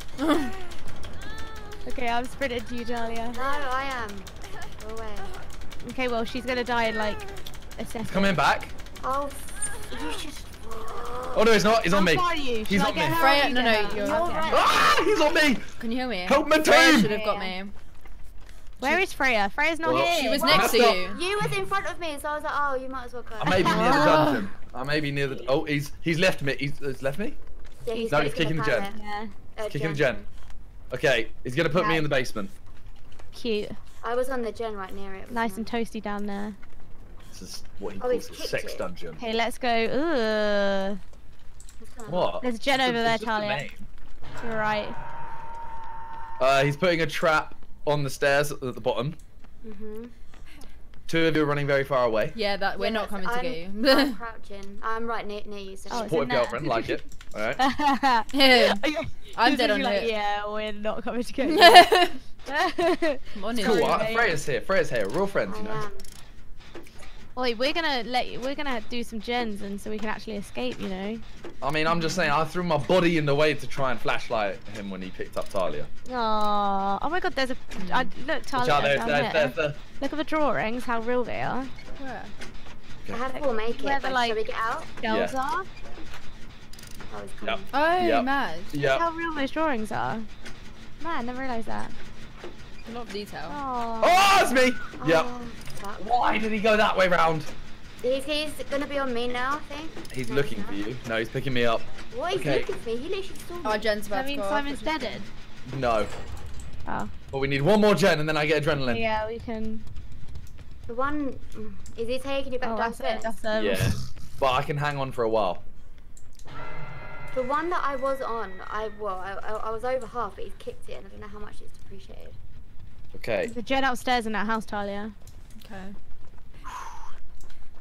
okay, I'm sprinting to you, Talia. No, I am. Go away. Okay, well, she's gonna die in like a second. He's coming back. Oh, f- you just. Oh no, he's not. He's on me. far are you? He's on me. her or Freya- no, no, you're- You're right. Ah, he's on me. Can you hear me? Help my Freya team. should have got me. Where is Freya? Freya's not Well, here. She was What? next to you. You was in front of me, so I was like, oh, you might as well go. I may be near the dungeon. I may be near the. Oh, he's he's left me. He's, he's left me. Yeah, he's, No, he's kicking the gen. pallet. Yeah, Uh, Kicking the gen. Okay, he's gonna put me in the basement. cute. I was on the gen right near it. Nice and toasty down there. This is what he Oh, calls a sex it. dungeon. Okay, let's go. Ugh. I? It's kinda What? There's gen over there, it's just the Talia. To the right. Uh, he's putting a trap on the stairs at the bottom. Mm-hmm. Two of you are running very far away. Yeah, that we're not coming to get I'm you. crouching. I'm right near, near you. So Oh, it's Supportive in there. girlfriend, like it. All right. Yeah. I'm dead on like, it. Yeah, we're not coming to get you. Come on in. Cool. Sorry, Uh, mate. Freya's here. Freya's here. Real friends, I you know. am. Wait, we're gonna let you. We're gonna do some gens, and so we can actually escape. You know. I mean, I'm just saying, I threw my body in the way to try and flashlight him when he picked up Talia. Aww. Oh my God, there's a. I, look, Talia, out, there's, down there's, there. there's. Look at the drawings, how real they are. Where? I have full make Where it. the, But like- shall we get out? Girls Yeah. are. Oh, it's Yep. coming. Oh, Yep. mad. Yeah. How real those drawings are. Man, I never realised that. A lot of detail. Oh. Oh, it's me. Yep. Oh, fuck. Why did he go that way round? He's, he's gonna be on me now, I think. He's No, looking not. for you. No, he's picking me up. What is Okay. looking for me? He literally saw me. Oh, Gen's about I mean, go Simon's which is- deaded. No. Oh. But we need one more gen and then I get adrenaline. Yeah, we can. The one. Is he taking you back Oh, that's downstairs? it. That's um, Yeah. But I can hang on for a while. The one that I was on, I well, I, I, I was over half, but he's kicked it, and I don't know how much it's depreciated. Okay. The gen upstairs in that house, Talia. Okay.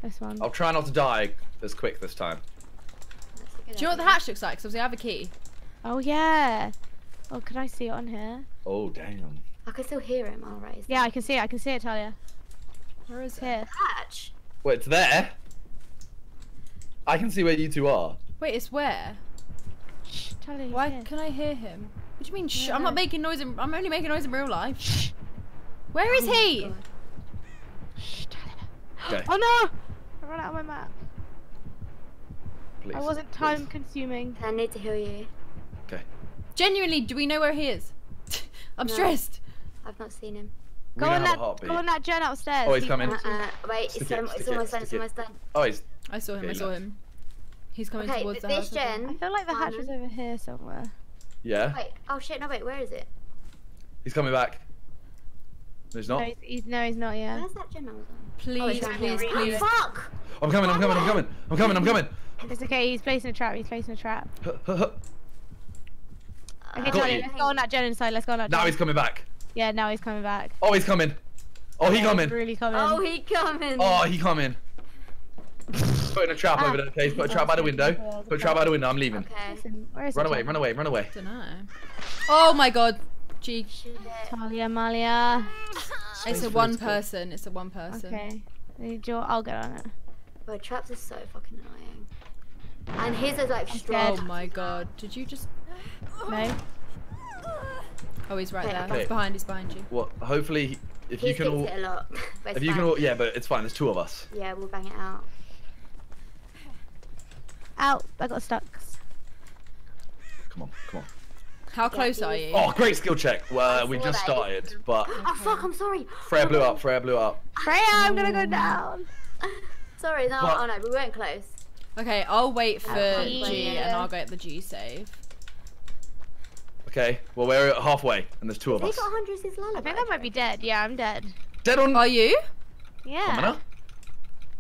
This one. I'll try not to die as quick this time. That's a good Do you know what the hatch looks like? Because obviously I have a key. Oh yeah. Oh, can I see it on here? Oh, damn. I can still hear him. All right. Yeah, I can see it. I can see it, Talia. Where is It's it? here. Hatch. Wait, it's there? I can see where you two are. Wait, it's where? Shh, Talia. Why here. can I hear him? What do you mean? Shh. I'm not making noise. In, I'm only making noise in real life. Shh. Where is Oh he? God. Shh, Talia. Okay. Oh no! I ran out of my map. Please. I wasn't please. time consuming. I need to heal you. Okay. Genuinely, do we know where he is? I'm No. stressed. I've not seen him. We Go on that. Go on that gen upstairs. Oh, he's coming. Uh, uh, wait, Stick it's, it, um, stick it's it, almost done. It's it. almost done. Oh, he's. I saw him. Okay, I saw look. him. He's coming Okay, towards th- the this house. I think. I feel like the hatch was Simon. over here somewhere. Yeah. Wait. Oh shit. No wait. Where is it? He's coming back. There's No, not. he's, he's no, he's not yet. Where's that gen I was on? Oh, Please, please, here. please. Oh, fuck! I'm coming, I'm coming, I'm coming. I'm coming, I'm coming. It's okay. He's placing a trap. He's placing a trap. Okay, Got Talia, you. let's go on that gen inside. Let's go on that. Now he's coming back. Yeah, now he's coming back. Oh, he's coming. Oh, he Yeah, coming. He's really coming. Oh, he coming. Oh, he coming. Putting a trap Ah. over there. Okay, he's put a trap by the window. Put a trap by the window. I'm leaving. Okay. Listen, where is Run away, run away, run away. Don't know. Oh my god. Gee, Shit. Talia, Malia. it's a one person. It's a one person. Okay. Need your- I'll get on it. Bro, traps are so fucking annoying. And his is like I'm strong. Oh my god. Did you just? No. Oh, he's right Okay, there. okay. He's behind. He's behind you. Well, hopefully, if He you can thinks all, it a lot. but it's if you can all, yeah, but it's fine. There's two of us. Yeah, we'll bang it out. Out. I got stuck. Come on, come on. How close are you? Oh, great skill check. Well, I we just started, but Oh fuck! I'm sorry. Freya blew up. Freya blew up. Freya, I'm gonna go down. Sorry, no, What? oh no, we weren't close. Okay, I'll wait for Okay. G and I'll get the G save. Okay, well we're halfway, and there's two of They us. got Huntress lullaby. I think I might be dead. Yeah, I'm dead. Dead on. Are you? Yeah. Homina?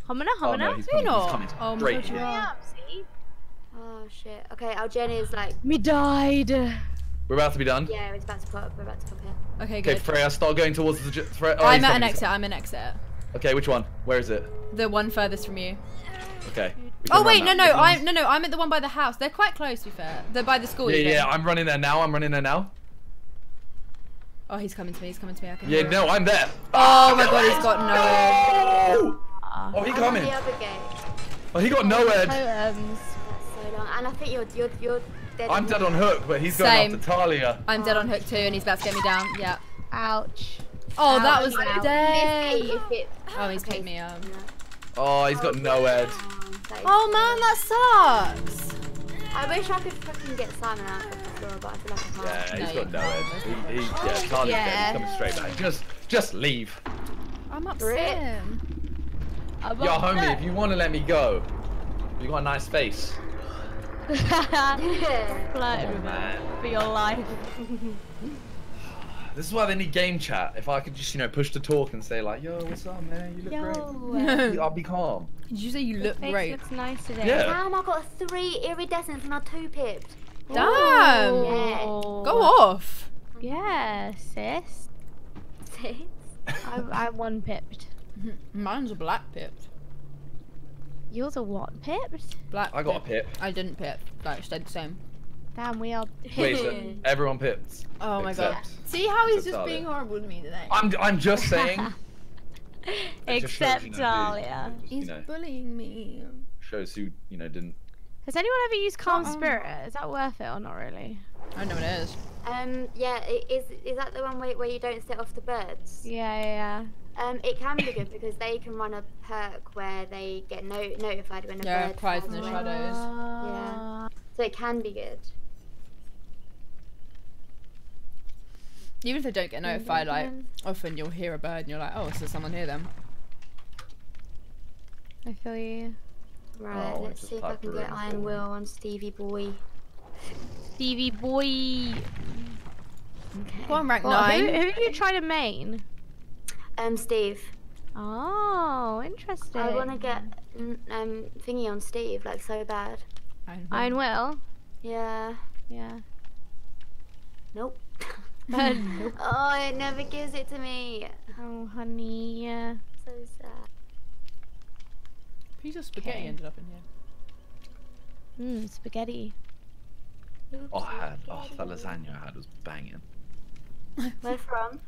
Homina, Oh homina. no, he's You're coming. He's coming. Oh my God, you here. are. See? Oh shit. Okay, our gen is like, Me died. We're about to be done. yeah, it's about to pop. We're about to pop it. Okay, good. Okay, good. Freya, start going towards the. j- Freya, oh, I'm at an he's exit. I'm an exit. Okay, which one? Where is it? The one furthest from you. Okay. Oh wait, no, no, I'm no, no, I'm at the one by the house. They're quite close, to be fair. They're by the school. Yeah, even. yeah, I'm running there now. I'm running there now. Oh, he's coming to me. He's coming to me. I can Yeah, hear him. no, I'm there. Oh my god, he's got ah, no. Oh, oh he I'm coming. the other gate. Oh, he got nowhere. Totems. That's so long. And I think you're you're you're dead. I'm on dead on hook, but he's going Same. after Talia. I'm dead on hook too, and he's about to get me down. Yeah. Ouch. Oh, that was Ouch. dead. Oh, he's okay, picked me up. Oh, he's got NOED. Oh man, that sucks. I wish I could fucking get Simon out of the floor, but I feel like I can't. Yeah, he's No, got no can't. head. He, he, yeah, Talia's dead. He's coming straight back. Just, just leave. I'm Rip. upset. I'm Yo, homie, if you want to let me go, you got a nice face. Yeah. Flirting with man. for your life. This is why they need game chat. If I could just, you know, push to talk and say like, "Yo, what's up, man? You look great." I'll be calm. Did you say you look Face great? looks nice today. Yeah. Damn, I got three iridescents and I two pipped. Damn. Ooh. Go off. Yeah, sis. Sis. I'm, I'm one pipped. Mine's a black pipped. Yours are what? Pipped? Black. I got a pip. I didn't pip. Like stayed the same. Damn, we are Wait, so everyone pips. Oh my god. Except- See how he's except just being horrible to me today. I'm, I'm just saying. It just shows, Except you Talia. He's know, bullying me. shows who you know didn't. Has anyone ever used Calm Uh-uh. Spirit? Is that worth it or not really? I don't know what it is. Um, yeah, is is that the one where, where you don't set off the birds? Yeah, yeah, Um, it can be good because they can run a perk where they get no- notified when a Yeah, bird cries in the away. shadows. yeah. So it can be good. Even if they don't get notified, like often you'll hear a bird and you're like, oh, so there's someone here then. I feel you. Right, Oh, let's see if I can get Iron Will on Stevie Boy. Stevie boy. Go on, rank Well, who, nine. who are you trying to main? Um, Steve, Oh, interesting. I want to get um thingy on Steve like so bad. Iron Will. Yeah. Yeah. Nope. nope. Oh, it never gives it to me. Oh, honey. Yeah. So sad. Piece of spaghetti Okay. ended up in here. Mmm, spaghetti. Oh, I had. Oh, that lasagna I had was banging. Where from?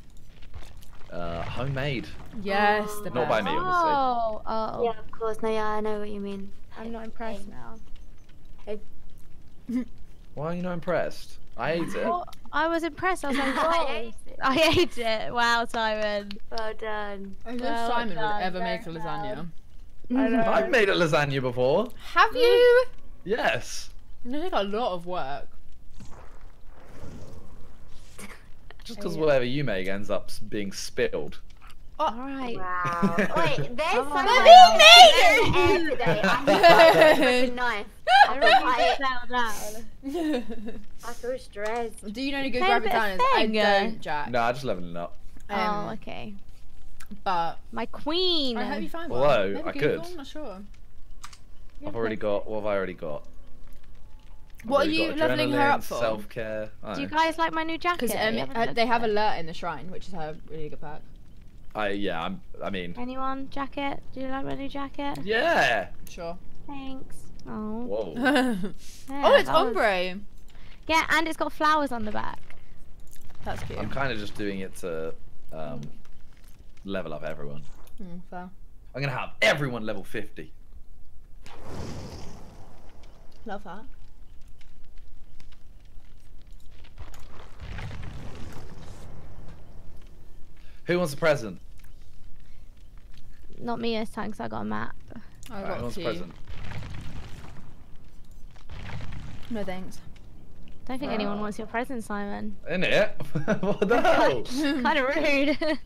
Uh, homemade. Yes, the Not by me, obviously. Oh, oh. Yeah, of course. No, yeah, I know what you mean. I'm not impressed now. Why are you not impressed? I ate it. Well, I was impressed. I was like, I ate it. I ate it. Wow, Simon. Well done. I wish Well Simon done, would ever very make a lasagna. I know. I've made a lasagna before. Have you? Yes. It take a lot of work. Just because whatever you make ends up being spilled. All right. Wow. Wait, there's Oh so my much God. air today. I'm gonna a knife. I I, really I, fell down. I feel stressed. Do you know any good Play a bit of Gravitanas? I don't, Jack. No, I just leveling up. oh, Um, okay. But My queen. I hope you find one. Although, Maybe I Google, could. I'm not sure. I've already got. What have I already got? I've What are you leveling her up for? Self care. Do you guys like my new jacket? Because um, uh, they have at it. alert in the shrine, which is a really good perk. I yeah. I'm. I mean. Anyone jacket? Do you like my new jacket? Yeah. Sure. Thanks. Oh. Whoa. oh, it's that was- ombre. Yeah, and it's got flowers on the back. That's cute. I'm kind of just doing it to um, level up everyone. Mm, fair. I'm gonna have everyone level 50. Love that. Who wants a present? Not me this time because I got a map. I Alright, got who wants a two. present? No thanks. Don't think anyone Oh. wants your present, Simon. In it? what the hell? kind of rude.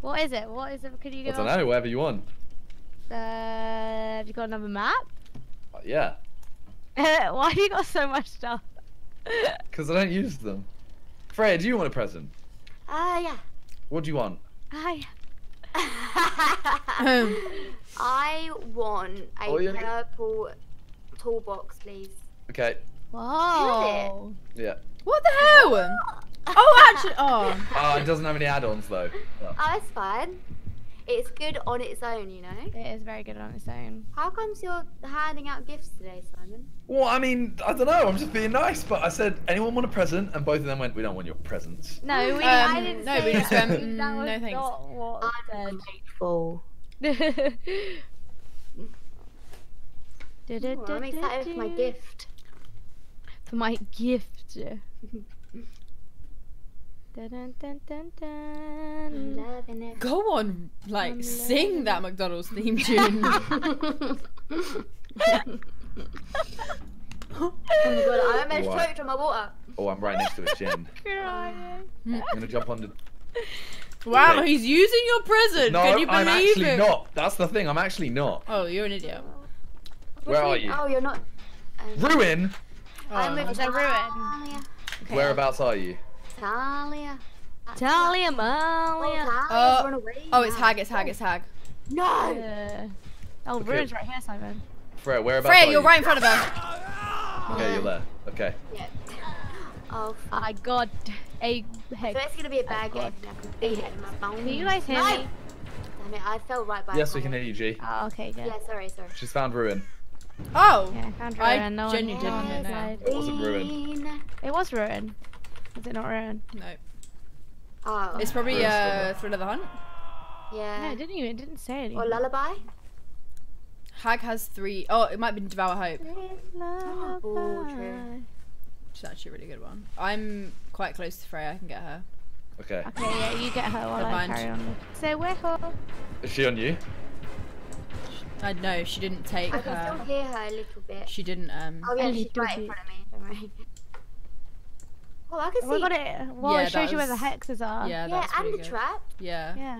what is it? What is it? Could you go? I don't us- know. Whatever you want. Uh, have you got another map? Uh, Yeah, Why have you got so much stuff? because I don't use them. Freya, do you want a present? Ah, yeah. What do you want? Ah, Hi. Um. I want a Oh, yeah. purple toolbox, please. Okay. Wow. Yeah. What the hell? Oh, actually, oh. Oh, it doesn't have any add-ons though. Oh. Oh, that's fine. It's good on its own, you know. It is very good on its own. How comes you're handing out gifts today, Simon? Well, I mean, I don't know. I'm just being nice, but I said, anyone want a present? And both of them went, we don't want your presents. No, we. Um, I didn't no, say we just went, mm, no thanks. not what I'm grateful. said. Oh, I'm excited for my gift. For my gift. Dun, dun, dun, dun, I'm loving it. Go on, like, sing that McDonald's theme tune. Oh my god, I almost What? choked on my water. Oh, I'm right next to a gin. Crying. I'm gonna jump on the. wow, Okay. he's using your present. No, Can you believe I'm actually it? not. That's the thing. I'm actually not. Oh, you're an idiot. Where are you? Oh, you're not. Um, Ruin. I'm Oh. with Is that ruin? Talia. Okay. Whereabouts are you? Talia. Talia, Oh, Malia. Talia's Uh, Oh, it's now. Hag, it's Hag, it's Hag. No! Yeah. Oh, Okay. ruin's right here, Simon. Freya, whereabouts Freya, are you're you? right in front of her. Okay, you're there. Okay. Yeah. Oh, f- I got a so hex. it's gonna be a bad God. game. I can feel it in my bones. Can you guys hear No! me? Damn it, I fell right by. Yes, a we can hear you, G. Oh, okay, good. Yeah, sorry, sorry. She's found ruin. Oh, Yeah, found I. No genuinely didn't know. died. It wasn't ruin. It was ruin. Was it not ruin? no. Oh, It's probably Ruin's still uh, there. Thrill of the Hunt. yeah. No, it didn't even. It didn't say anything. or lullaby. Hag has three oh it might be Devour Hope. Oh, true. Which is actually a really good one. I'm quite close to Freya. I can get her. Okay. Okay, yeah, you get her while Never I mind. carry on. So where ho? Is she on you? I know she didn't take I can still hear her a little bit. She didn't. Um. Oh yeah, she's right in front of me. Don't worry. Oh, I can Oh, see. got it. Well, Yeah, it shows you where the hexes are. Yeah, yeah, that's and the good. trap. Yeah. Yeah.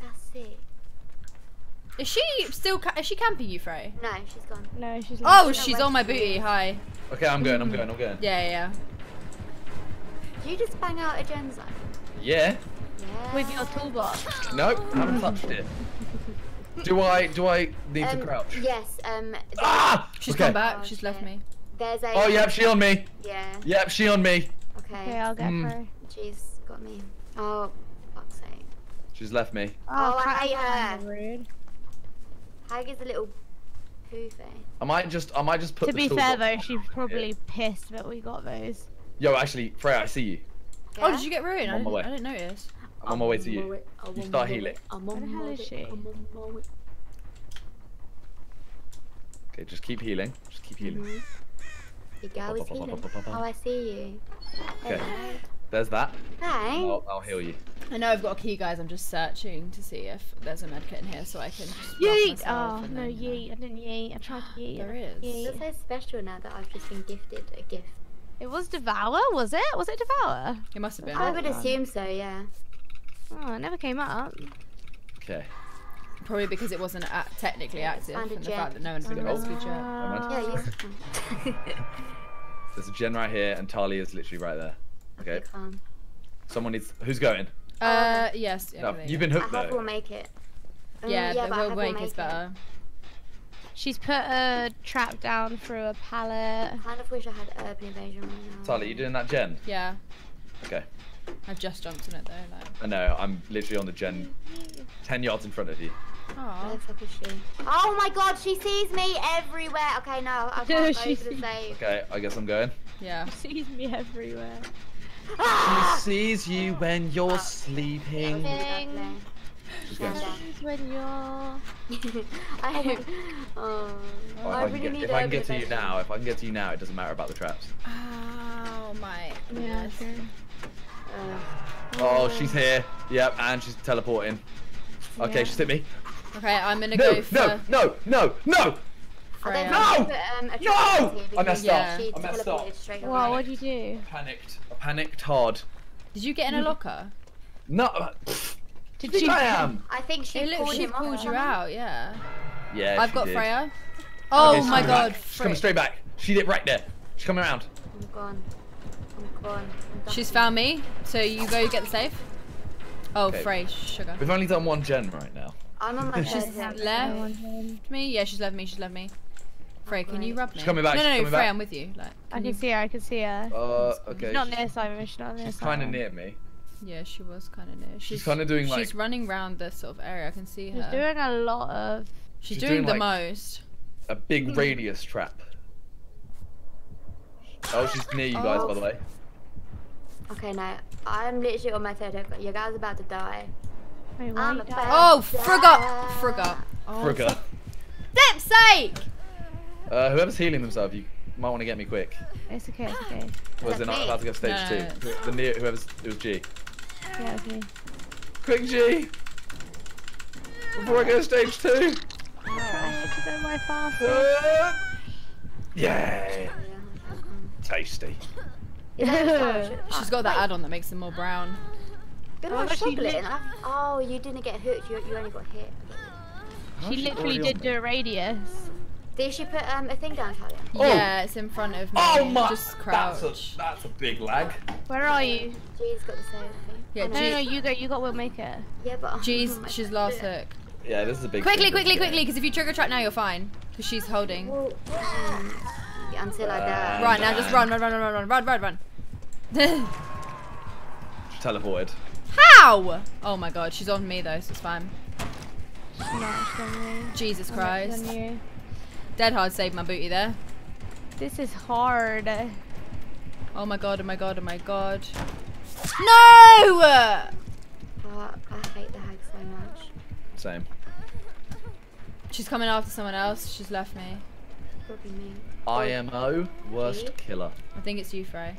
That's it. Is she still? Ca- is she camping you, Frey? No, she's gone. No, she's. Oh, know she's on my booty. Hi. Okay, I'm going. I'm going. I'm going. Yeah, yeah. yeah. Did you just bang out a gen zone? Yeah. Yeah. with your toolbox. Nope. I haven't touched it. Do I? Do I need Um, to crouch? Yes. Um. Ah! She's okay. gone back. Oh, she's left me. There's a. Oh, yep, she on me. Yeah. Yep, she on me. Okay. Okay, I'll get Mm. her. She's got me. Oh, fuck's sake. She's left me. Oh, I crap, hate her. Rude. Hag is a little poo face. I might just. I might just put. To the be fair though, down she's here. probably pissed that we got those. Yo, actually, Freya, I see you. Oh, did you get ruined? I I'm on my way. I didn't notice. I'm on my way to you. way- I'm You start healing. I'm Where on the my hell is she? I'm on my way. Okay, just keep healing. Just keep healing. Mhm. The girl is healing. Oh, I see you. Okay. Hello. There's that. Hi. I'll, I'll heal you. I know I've got a key, guys. I'm just searching to see if there's a medkit in here, so I can. Just buff Yeet! myself Oh and no, then, uh, yeet! I didn't yeet. I tried to yeet. There is. It's so special now that I've just been gifted a gift. It was Devour, was it? Was it Devour? It must have been. I would Hold assume so, yeah. Oh, it never came up. Okay. Probably because it wasn't a- technically active, Found a and the fact that no one's been able to check. Uh, Yeah, you. There's a gen right here, and Talia is literally right there. Okay. Calm. Someone needs. Who's going? Uh, yes. No, okay, you've yeah. been I hooked have will make it. Mm, Yeah, yeah, the but I will have make is it. better. She's put a trap down through a pallet. I kind of wish I had urban evasion right now. Talia, you doing that gen? Yeah, Okay. I've just jumped in it though. Like, I know. I'm literally on the gen, ten yards in front of you. Where oh, the fuck is she? Oh my god, she sees me everywhere. Okay, no, I can't go She for the sees- save. Okay, I guess I'm going. yeah. Sees me everywhere. She sees you when you're Oh. sleeping. Ding. She's going. Sees when you're. I, oh, Oh, I if I can really get, need if I can get to you now, if I can get to you now, it doesn't matter about the traps. Oh my. Yeah, goodness. sure. Uh, Oh, she's here. Yep, and she's teleporting. Okay, Yeah. she's hit me. Okay, I'm gonna No, go for no, no, no, no! Freya. No! I put, um, No! I because messed up. I messed up. Wow, what'd you do? Panicked. I panicked hard. Did you get in a locker? No. pfft, Did think you? I am. I think she It looks pulled she him off pulled you somehow. out. Yeah. Yeah, I've she got did. Freya. Oh Okay, my god. back. She's coming straight back. She did right there. She's coming around. I'm gone. I'm gone. I'm. She's found me. So you go get the safe. Oh, Okay. Frey, sugar. We've only done one gen right now. I'm on my She's third hit. left me. Yeah, she's left me. She's left me. Frey, can you rub me? She's coming back, No, no, no, Frey, back. I'm with you. Like, I can can you- see her. I can see her. Uh, okay. Not near Simon. She's not near She's kind of near me. Yeah, she was kind of near. She's, kinda doing, like- She's running around this sort of area. I can see her. She's doing a lot of. she's, she's doing, doing, the like- most. A big radius trap. Oh, she's near you guys, Oh. by the way. Okay, no. I'm literally on my third hit. Your guy's about to die. Wait, I'm a Oh, forgot, forgot. Oh, Frigga. Flip's sake! Uh, whoever's healing themselves, you might want to get me quick. It's okay. It's okay. Was it not me. about to go stage No, two? The near, whoever's, it was G. Yeah, it's me. Quick, G! Before I go stage two! Trying to go my fastest. Uh, yay! Yeah. Tasty. Is that a charge? She's got that add-on that makes them more brown. Good Oh, luck but she shoveling. lit- Oh, you didn't get hurt. You, you only got hit. How's She she literally did on do a radius. Did she put um, a thing down, Talia? Oh. Yeah, it's in front of me. Oh my! Just crouch. That's a, that's a big lag. Where are you? G's got the save thing. Yeah, Oh, No, G- no, you go. You got. Will make it. Yeah, but She's oh she's God. last hook. Yeah, this is a big Quickly, thing, quickly, quickly, because if you trigger trap now, you're fine. Because she's holding. Well, mm, until I die. Right now, just run, run, run, run, run, run, run, run, run. She teleported. How? Oh my god, she's on me though, so it's fine. She's not, she's on me. Jesus I'm not- she's Christ. on you. Dead hard saved my booty there. This is hard. Oh my god, oh my god, oh my god. No! Fuck, I hate the hag so much. Same. She's coming after someone else. She's left me. Probably me. IMO, worst killer. I think it's you, Frey.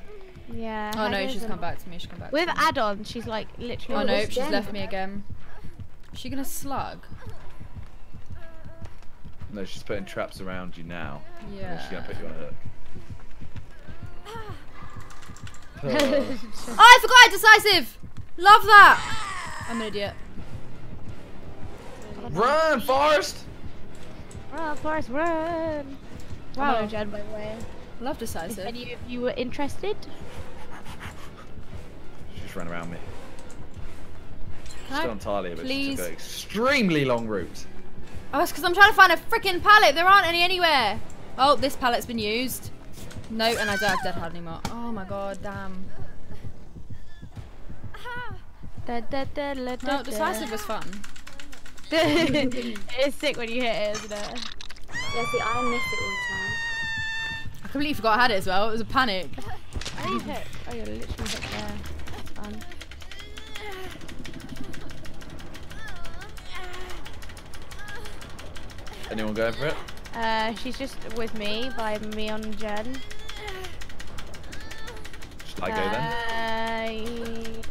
Yeah. Oh no, she's come back to me. She's come back With add-on, she's like literally. Oh no, she's gen. left me again. Is she gonna slug? No, she's putting traps around you now. And Yeah. She's gonna put you on a hook. Oh, I forgot I decisive! Love that! I'm an idiot. Run, Forrest. Run, Forrest, run! Oh. Wow, gen, by the way. Love If decisive. any of you were interested, She just ran around me. Can Still I- on Talia, but she took an extremely long route. Oh, it's because I'm trying to find a freaking pallet. There aren't any anywhere. Oh, this pallet's been used. No, and I don't have dead hard anymore. Oh my god, damn. da, da, da, la, da, No, decisive was fun. it's sick when you hit it, isn't it? Yeah, see, I miss it all the time. I completely forgot I had it as well. It was a panic. Oh, you hit. Oh, you're literally hit there. That's fun. Anyone going for it? Uh, she's just with me by me on gen. Should I go then? Uh,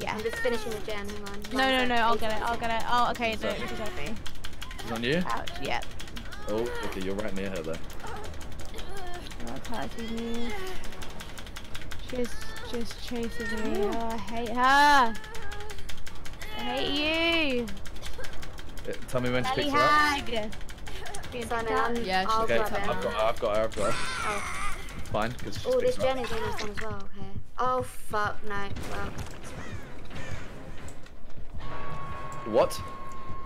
yeah. I'm just finishing the gen. Hang on. No, no, no. I'll get it. I'll get it. Oh, okay. No, Sorry. she's on me. She's on you? Ouch. Yep. Oh, okay, you're right near her though. Oh, party move. She's just chasing me. Oh, I hate her. I hate you. Uh, Tell me when she Belly picks her up. hag. Being Simon, up. I'm, Yeah, I'll Okay, I've got her, I've got her, I've got her. Oh, fine, because she's oh, this picks her gen up. is almost done as well. Okay. Oh fuck, no. Well. What?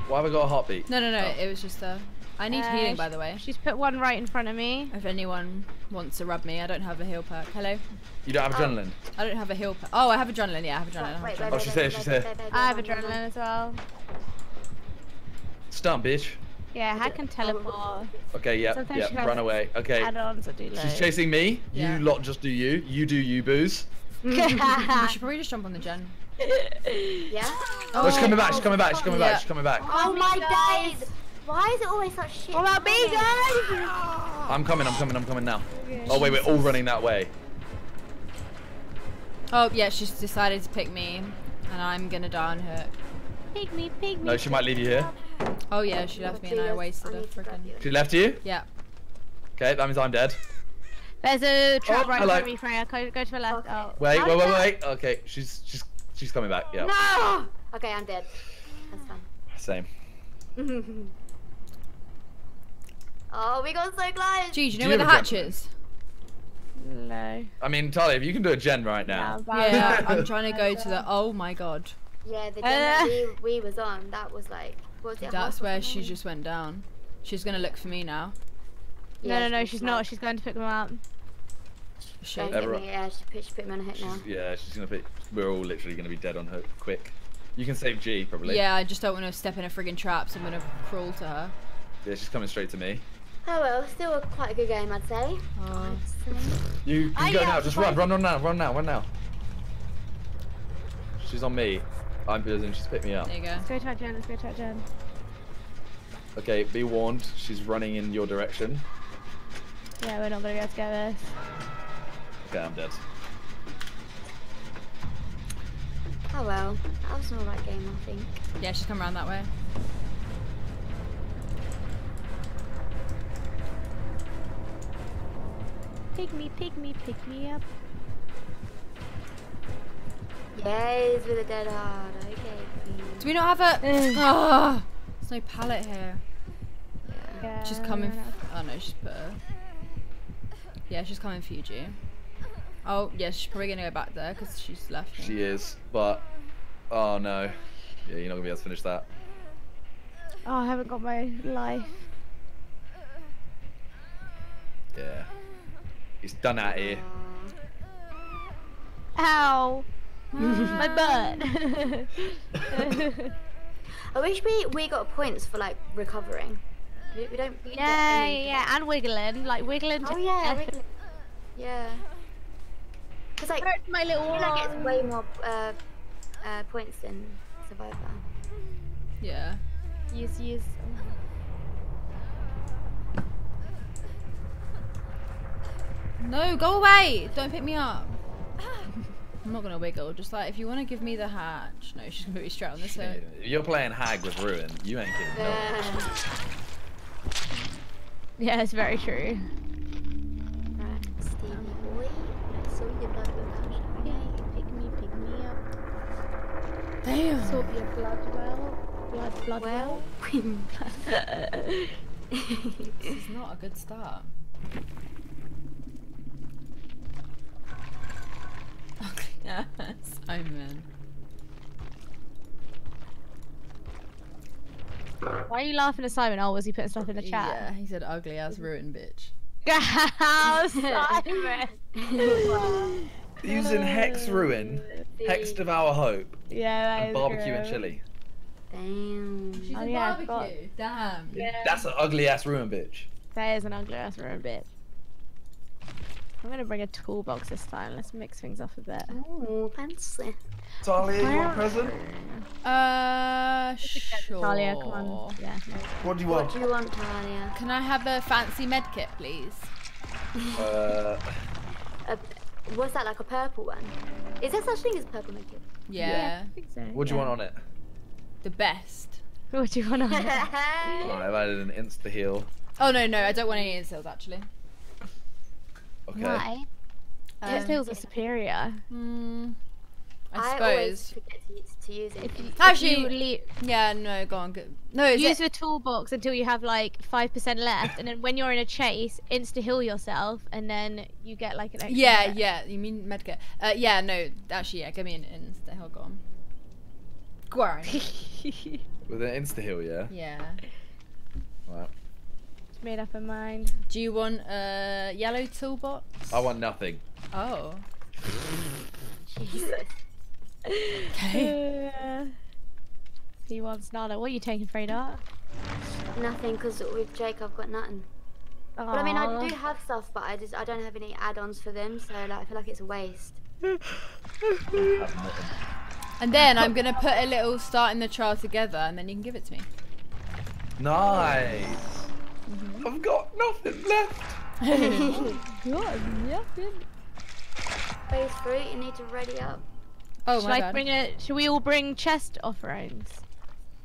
Why have I got a heartbeat? No, no, no. Oh. It was just a. I need Uh, healing, by the way. She's put one right in front of me. If anyone wants to rub me, I don't have a heal perk. Hello? You don't have Oh. adrenaline? I don't have a heal perk. Oh, I have adrenaline. Yeah, I have adrenaline. I have Wait, adrenaline. wait, Oh, she's wait, here, wait, she's wait, here. wait, wait, I have adrenaline as well. Stun, bitch. Yeah, I can teleport. Okay, yeah, Sometimes yeah, she run away. Okay, Add-ons do loads. she's chasing me. Yeah. You lot just do you. You do you, booze. We should probably just jump on the gen. Yeah? Oh, she's coming back, she's Oh, coming back, she's coming Yeah. back, she's coming back. Oh my guys. days! Why is it always such shit? What about me, guys? I'm coming, I'm coming, I'm coming now. Oh wait, we're all running that way. Oh, yeah, she's decided to pick me. And I'm gonna die on her. Pig me, pig me. No, she might leave you here. Oh, yeah, she left me and I wasted I a need to grab freaking. you. She left you? Yeah. Okay, that means I'm dead. There's a trap Oh, right in front of me, Freya. Go, go to the left. Okay. Oh. Wait, How wait, wait, did wait. Okay, she's she's she's coming back. Yeah. No! Okay, I'm dead. That's Same. fine. oh, we got so close! Gee, do you know Do where you the have hatch adrenaline? is? No. I mean, Talia, if you can do a gen right now. Yeah, I'm trying to go to the. Oh my god. Yeah, the gen Uh. that we, we was on, that was like, was? That's where she an just went down. She's gonna look for me now. hour? No, no, no, was she's like, not. She's going to pick them up. Shit. Don't Everyone- me, yeah, she put, she put me on a hit now. She's, yeah, she's gonna pick. We're all literally gonna be dead on her quick. You can save G probably. Yeah, I just don't want to step in a friggin' trap, so I'm gonna crawl to her. Yeah, she's coming straight to me. Oh well, still a quite a good game, I'd say. Oh. I'd. You can Oh, go yeah, now. Just run, run, run now, run now, run now. She's on me. I'm busy. She's picked me up. There you go. Let's go to our gen. Let's go to our gen. Okay, be warned. She's running in your direction. Yeah, we're not going to be able to get this. Okay, I'm dead. Oh well, that was an alright game, I think. Yeah, she's come around that way. Pick me, pick me, pick me up. Yes, with a dead hard. Okay. Do we not have a? Ugh. Ah, oh, there's no pallet here. Yeah, She's coming. don't have- F- oh no, she's put. Her. Yeah, she's coming for you, G. Oh yeah, she's probably gonna go back there because she's left. She is, but oh no. Yeah, you're not gonna be able to finish that. Oh, I haven't got my life. Yeah. He's done out here. Aw. Ow! My butt. I wish we we got points for like recovering. We, we don't. We don't yeah, any- yeah, and wiggling, like wiggling. Oh yeah, wiggling. yeah. Because like, Hurts my little I feel like it's way more uh, uh, points than Survivor. Yeah. Yes, yes. No, go away! Don't pick me up. I'm not gonna wiggle. Just like if you want to give me the hatch. No, she's gonna put me straight on this side. You're playing hag with ruin. You ain't kidding. No. Yeah. Yeah, it's very true. Right, Stevie boy, I saw your blood will come Pick me, pick me up. Damn. Sort your blood well. Blood, blood Well, This is not a good start. Yes, Simon. Why are you laughing at Simon? Oh, was he putting stuff in the chat? Yeah, chat? he said ugly ass ruined bitch. Yeah. Simon. Using hex ruin, hex devour hope, Yeah, that and is barbecue and chili. Damn. She's Oh, a yeah, barbecue. Damn. Yeah. That's an ugly ass ruin bitch. That is an ugly ass ruin bit. I'm gonna bring a toolbox this time. Let's mix things up a bit. Oh, fancy. Talia, you want a present? Uh, sure. Talia, come on. Yeah. no. What do you want? What do you want, Talia? Can I have a fancy med kit, please? Uh, A, what's that, like a purple one? Is there such thing as purple makeup? Yeah. I think so. what do you yeah. want on it? The best. What do you want on it? Alright, I've added an insta heal. Oh no, no, I don't want any instils actually. Okay. Why? Um, Pistols are superior. Hmm. I I always suppose. forget to use, it. If you, Actually- if you Yeah, no, go on. Go. No, is use it? the toolbox until you have like five percent left, and then when you're in a chase, insta heal yourself, and then you get like an extra. Yeah, hit. yeah. You mean med kit? Uh, yeah, no. Actually, yeah. Give me an insta. Hell, go on. Go on. With an insta heal, yeah? Yeah. Right. Made up her mind. Do you want a yellow toolbox? I want nothing. Oh. Jesus. Okay. Uh, he wants nada. What are you taking, Freda? Nothing, because with Jake I've got nothing. But I mean, I do have stuff, but I just I don't have any add-ons for them, so like I feel like it's a waste. And then I'm gonna put a little start in the trial together, and then you can give it to me. Nice. I've got nothing left. Phase three, you need to ready up. Oh Should my I bad. bring a? Should we all bring chest offerings?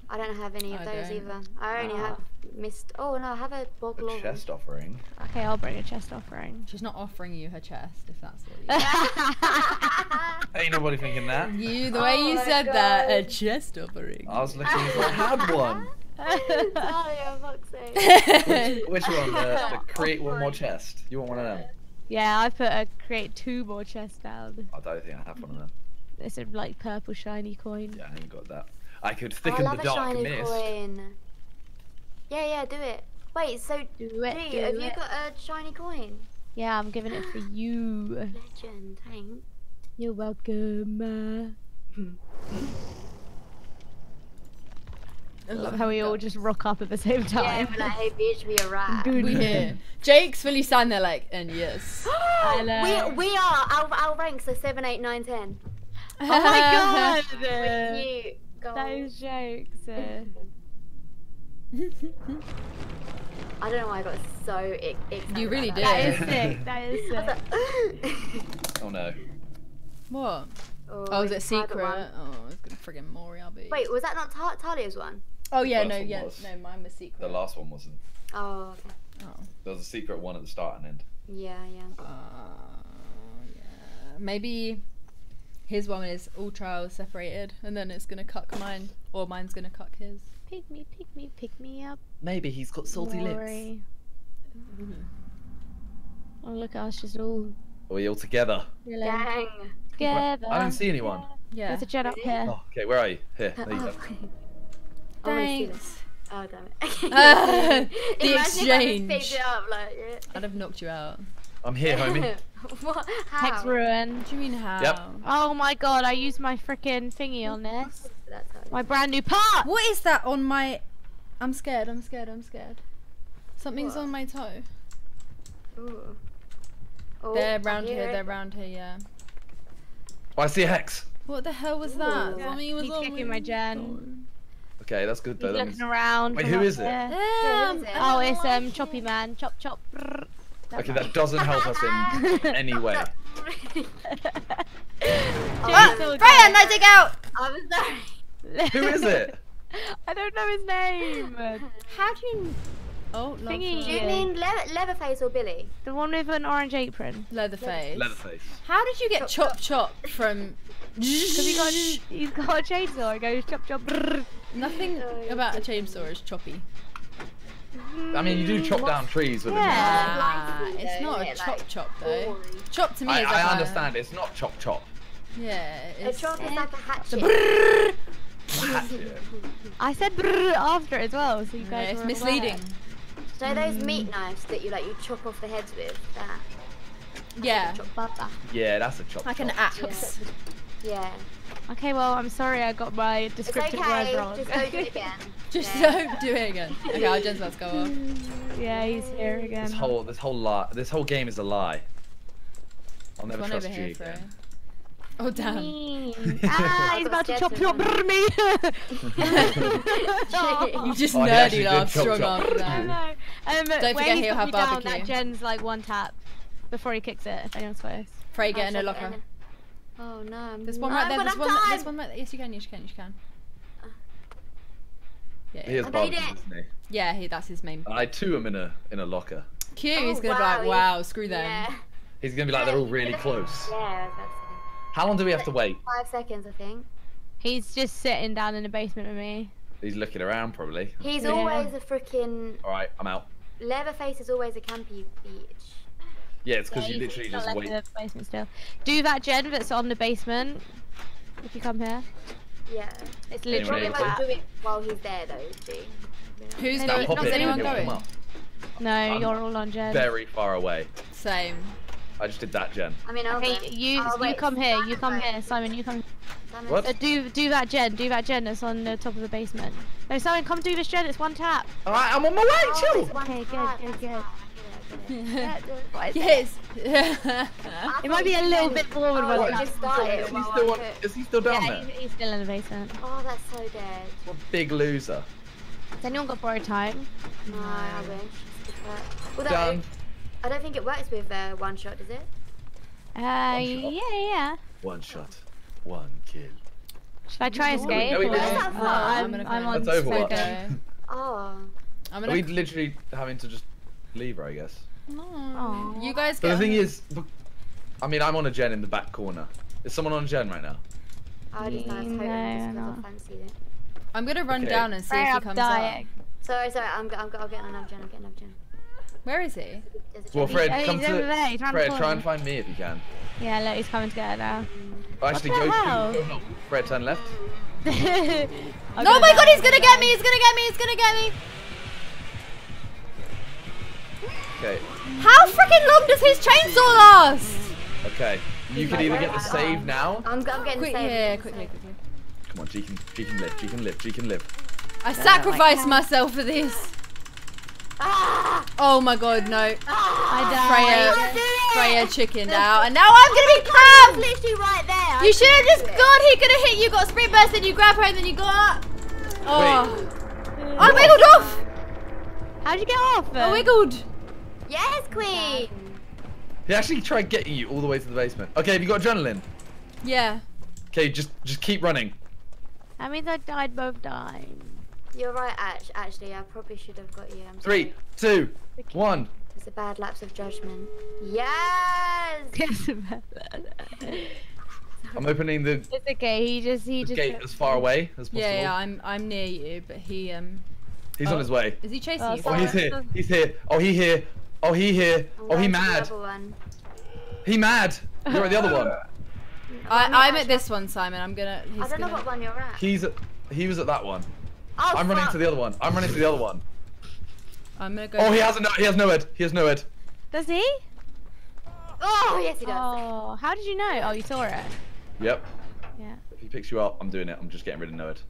I don't have any of I those don't. either. I only Ah. have missed. Oh no, I have a bog A chest offering. Okay, I'll bring a chest offering. She's not offering you her chest, if that's what you Ain't nobody thinking that. you. you the way Oh you my said that, a chest offering. I was looking if I had one. oh, for fuck's sake. Which one? The, the create one more chest. You want one of them? yeah, I put a create two more chests down. I don't think I have one of them. It's a like purple shiny coin. Yeah, I ain't got that. I could I thicken love the a dark shiny mist. coin. Yeah, yeah, do it. Wait, so Do it, G, do have you got a shiny coin? Yeah, I'm giving it for you. Legend, thanks. You're welcome. I love how we all just rock up at the same Yeah, time. we're like, hey bitch, we a rat. Good. we here. Jake's fully stand there like, and yes. I we we are our, our ranks are seven, eight, nine, ten. Oh my god! Cute. Those jokes. uh, I don't know why I got so excited. You really about that did. is sick. That is sick. Oh no. what? oh, Oh, is it it's a private secret? one. Oh, it's gonna friggin' Moriabi. Wait, was that not Ta- Talia's one? Oh yeah, no, one yeah, was. no, mine was secret. The last one wasn't. Oh, okay. Oh. There was a secret one at the start and end. Yeah, yeah. Uh, yeah. Maybe his one is all trials separated, and then it's gonna cuck mine, or mine's gonna cuck his. Pick me, pick me, pick me up. Maybe he's got Maury. Oh look at us, just all Are we all together? chilling Dang. together. I don't see anyone. Yeah. There's a jet up here. Oh, okay, where are you? Here, there you go. Oh, I see this. Thanks. Oh, damn it. Ah, the Imagine if I just exchange. it up, like, yeah. I'd have knocked you out. I'm here, homie. what? Hex How? ruin. What do you mean how? Yep. Oh my god, I used my freaking thingy on this. My brand new part! What is that on my? I'm scared. I'm scared. I'm scared. Something's What? on my toe. Ooh. Oh, they're I round hear here. They're round here. Yeah. Oh, I see a hex. What the hell was that? Ooh. Something was He's on kicking my gen. Okay, that's good He's though. That looking means... around. Wait, from who up is it? there. Yeah. Who is it? Oh, it's um Choppy. Man. Chop chop. Okay, man. that doesn't help us in any way. Jason, Freya, no, dig out. I'm sorry. Who is it? I don't know his name. How do you? Oh, Thingy. Do you mean Le- Leatherface or Billy? The one with an orange apron. Leatherface. Leatherface. How did you get Chop, chop chop from? Because he got he's got a chainsaw. He goes chop chop. brrr. Nothing Oh, about a chainsaw is choppy. I mean, you do chop down trees with a Yeah. Ah, Like, it's not a chop chop though. Chop to me I, is like I a- understand. It's not chop chop. Yeah, A it's. chop is like a hatchet. Hatchet. I said brrr after it as well, so you Yeah, guys it's misleading. aware. So those meat knives that you like, you chop off the heads with. That. Yeah, Chop. Yeah, that's a chop like chop. an axe. Yeah. Okay, well, I'm sorry I got my descriptive okay. words wrong. Just don't do it again. Just Yeah. don't do it again. Okay, our gen's about to go off. yeah, he's here again. This whole this whole lie. This whole game is a lie. I'll never one trust over you here, Freya. again. Oh damn. Mean. ah, he's about to got chop scared chop for a me. You just Oh, nerdy actually laugh strong chop. after I that. know. Um, Don't forget he'll put have me down, barbecue. That gen's like one tap before he kicks it. If anyone's close. Frey, get in a I'll locker. Check it Oh no. There's one right there. I've There's got one. enough There's one right there. Yes, you can. Yes, you can. Yes, you can. Yeah, He has I made barbecue, it. doesn't he? yeah. He, that's his main. I too am in a in a locker. Q. Oh, he's gonna be like, he- wow, screw them. Yeah. He's gonna be like they're all really close. Yeah, I was How long do we have to wait? Five seconds, I think. He's just sitting down in the basement with me. He's looking around probably. He's Yeah. always a freaking All right, I'm out. Leatherface is always a campy beach. Yeah, it's because Yeah, you literally he's just wait. the basement still. Do that gen that's on the basement. If you come here, Yeah. it's literally Probably okay. do it while he's there though, G. You know? Who's No, going? pop Is anyone going? No, I'm you're all on gen. Very far away. Same. I just did that, gen. I mean, I'll Okay, go. you Oh, you wait, come here. You come here, Simon. You come. Simon's- What? Uh, do do that gen. Do that gen that's on the top of the basement. No, Simon, come do this gen. It's one tap. All right, I'm on my way. Oh, Chill. one Okay, good, tap, good, good. Fine, I get it, I get it. yes. It? Might be a little bit said- forward Oh, when you it just comes started. Is he still on. Is he still down Yeah, there? he's, he's still in the basement. Oh, that's so dead. What a big loser. Has anyone got borrowed time? No, I wish. It's good work. Although, Done. I don't think it works with uh, one shot, does it? Uh, shot. yeah, yeah. One shot, one kill. Should I try escape? no, we or- didn't. Uh, I'm I'm, gonna go. on That's Overwatch. Sogo. Oh. I'm Are gonna. we literally having to just leave her, I guess? No. You guys But get. the thing is, I mean, I'm on a gen in the back corner. Is someone on a gen right now? I just I was mm, hoping No, just 'cause I no. fancied it. I'm gonna run Okay. down and see Sorry, if he I'm comes dying. up. Sorry, sorry, I'm, I'm, I'm getting another gen, I'm getting another gen. Where is he? There's a Well, gen. Fred, Oh, come he's to over there, he's round the Fred, try and find me if you can. Yeah, look, he's coming to get her now. Oh, actually, go hell? to. No, Fred, turn left. oh No, my god, he's gonna get me! He's gonna get me! He's gonna get me! Okay, How freaking long does his chainsaw last? okay. You can either get the save now. I'm, I'm getting Quick, the save. yeah, quickly, quickly. Come on, G can, G can live, G can live, G can live. I sacrificed can. myself for this. Ah! Oh my god, no. I Freya, died. Freya chickened out, and now I'm gonna be crabbed! literally right there. You should have just gone, he could have hit you, got a sprint burst, and you grab her, and then you got up. Oh. I wiggled off! How'd you get off? I wiggled. Yes, queen. He actually tried getting you all the way to the basement. Okay, have you got adrenaline? Yeah. Okay, just just keep running. That means I died both times. You're right, Ash. Actually, I probably should have got you. I'm Three, sorry. two, one. It's a bad lapse of judgment. Yes. it's I'm opening the, okay. He just he just gate as far away as possible. Yeah, yeah, I'm I'm near you, but he um He's Oh. on his way. is he chasing Oh, you? Oh, he's here. He's here. Oh, he here. Oh, he here. I'm Oh, he going to the mad. He mad. You're at the other one. I, I'm I'm at at this one, Simon. I'm gonna. He's I don't know gonna, what one you're at. He's at, he was at that one. oh, I'm running to the other one. I'm running to the other one. I'm gonna go. Oh, he has a no. He has no head. He has no head. Does he? Oh, yes, he does. Oh, how did you know? Oh, you saw it. Yep. Yeah. If he picks you up, I'm doing it. I'm just getting rid of NOED.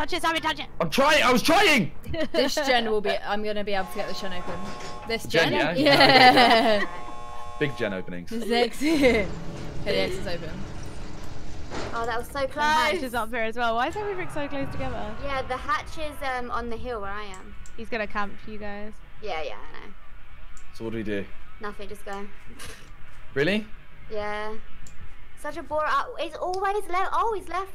Touch it, Sammy, touch it. I'm trying. I was trying. This gen will be. I'm gonna be able to get the gen open. This Gen, gen. yeah? Yeah. Big gen openings. this X. okay, the X is open. Oh, that was so close. The hatch is up here as well. Why is everything so close together? Yeah, the hatch is um, on the hill where I am. He's gonna camp for you guys. Yeah, yeah, I know. So what do we do? Nothing, just go. Really? Yeah. Such a bore. Uh, it's always left. Oh, he's left.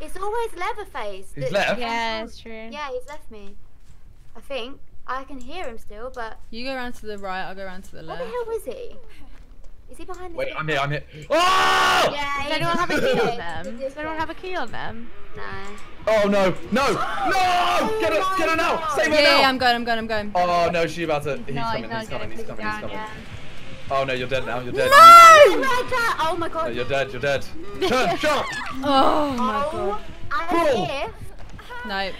It's always Leatherface. He's that- left. Yeah, it's true. Yeah, he's left me. I think. I can hear him still, but You go around to the right. I'll go around to the left. where the hell is he? Is he behind this Wait, I'm here. I'm here. Oh! Yeah, Does he's anyone have a key on them? Does anyone have a key on them? No. Oh no! No! No! Get her! Get her now! Save her Yeah, now! yeah, I'm going. I'm going. I'm going. Oh no, she's about to. He's no, coming. he's not He's coming. getting He's coming. He's down coming. Yet. Oh no, you're dead now. You're dead. No! Right there. Oh my god. No, you're dead. You're dead. Turn, shot. Oh my oh, god. as Bro. No.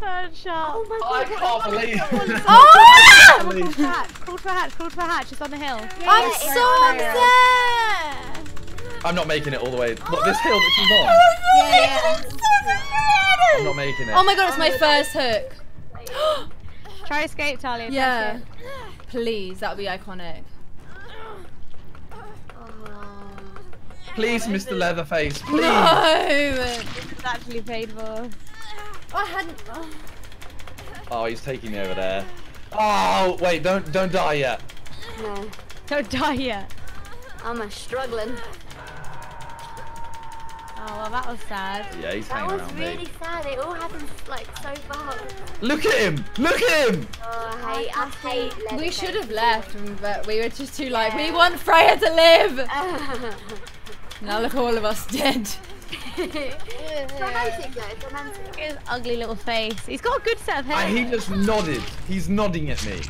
Third shot. Oh my god. I can't believe. Oh! Ah! Called for hatch, called for hatch, called for hatch. It's on the hill. I'm it's so right upset. I'm not making it all the way. Look, oh, this hill that she's on. Yeah, yeah. I'm not making it. Oh my god, it's my oh, first hook. Try escape, Talia. yeah. Please, that would be iconic. Oh. Please, Mr. Leatherface. Please. No! It's actually painful. I hadn't. Oh. Oh, he's taking me over there. Oh wait, don't don't die yet. No. Don't die yet. I'm a struggling. Oh, well, that was sad. Yeah, he's That hanging was around really me. sad. It all happened like so fast. Look at him! Look at him! Oh, I hate, I hate We should have left, but we were just too like, we want Freya to live! Now look, all of us dead. romantic though, it's romantic. His ugly little face. He's got a good set of hair. And he just nodded. He's nodding at me.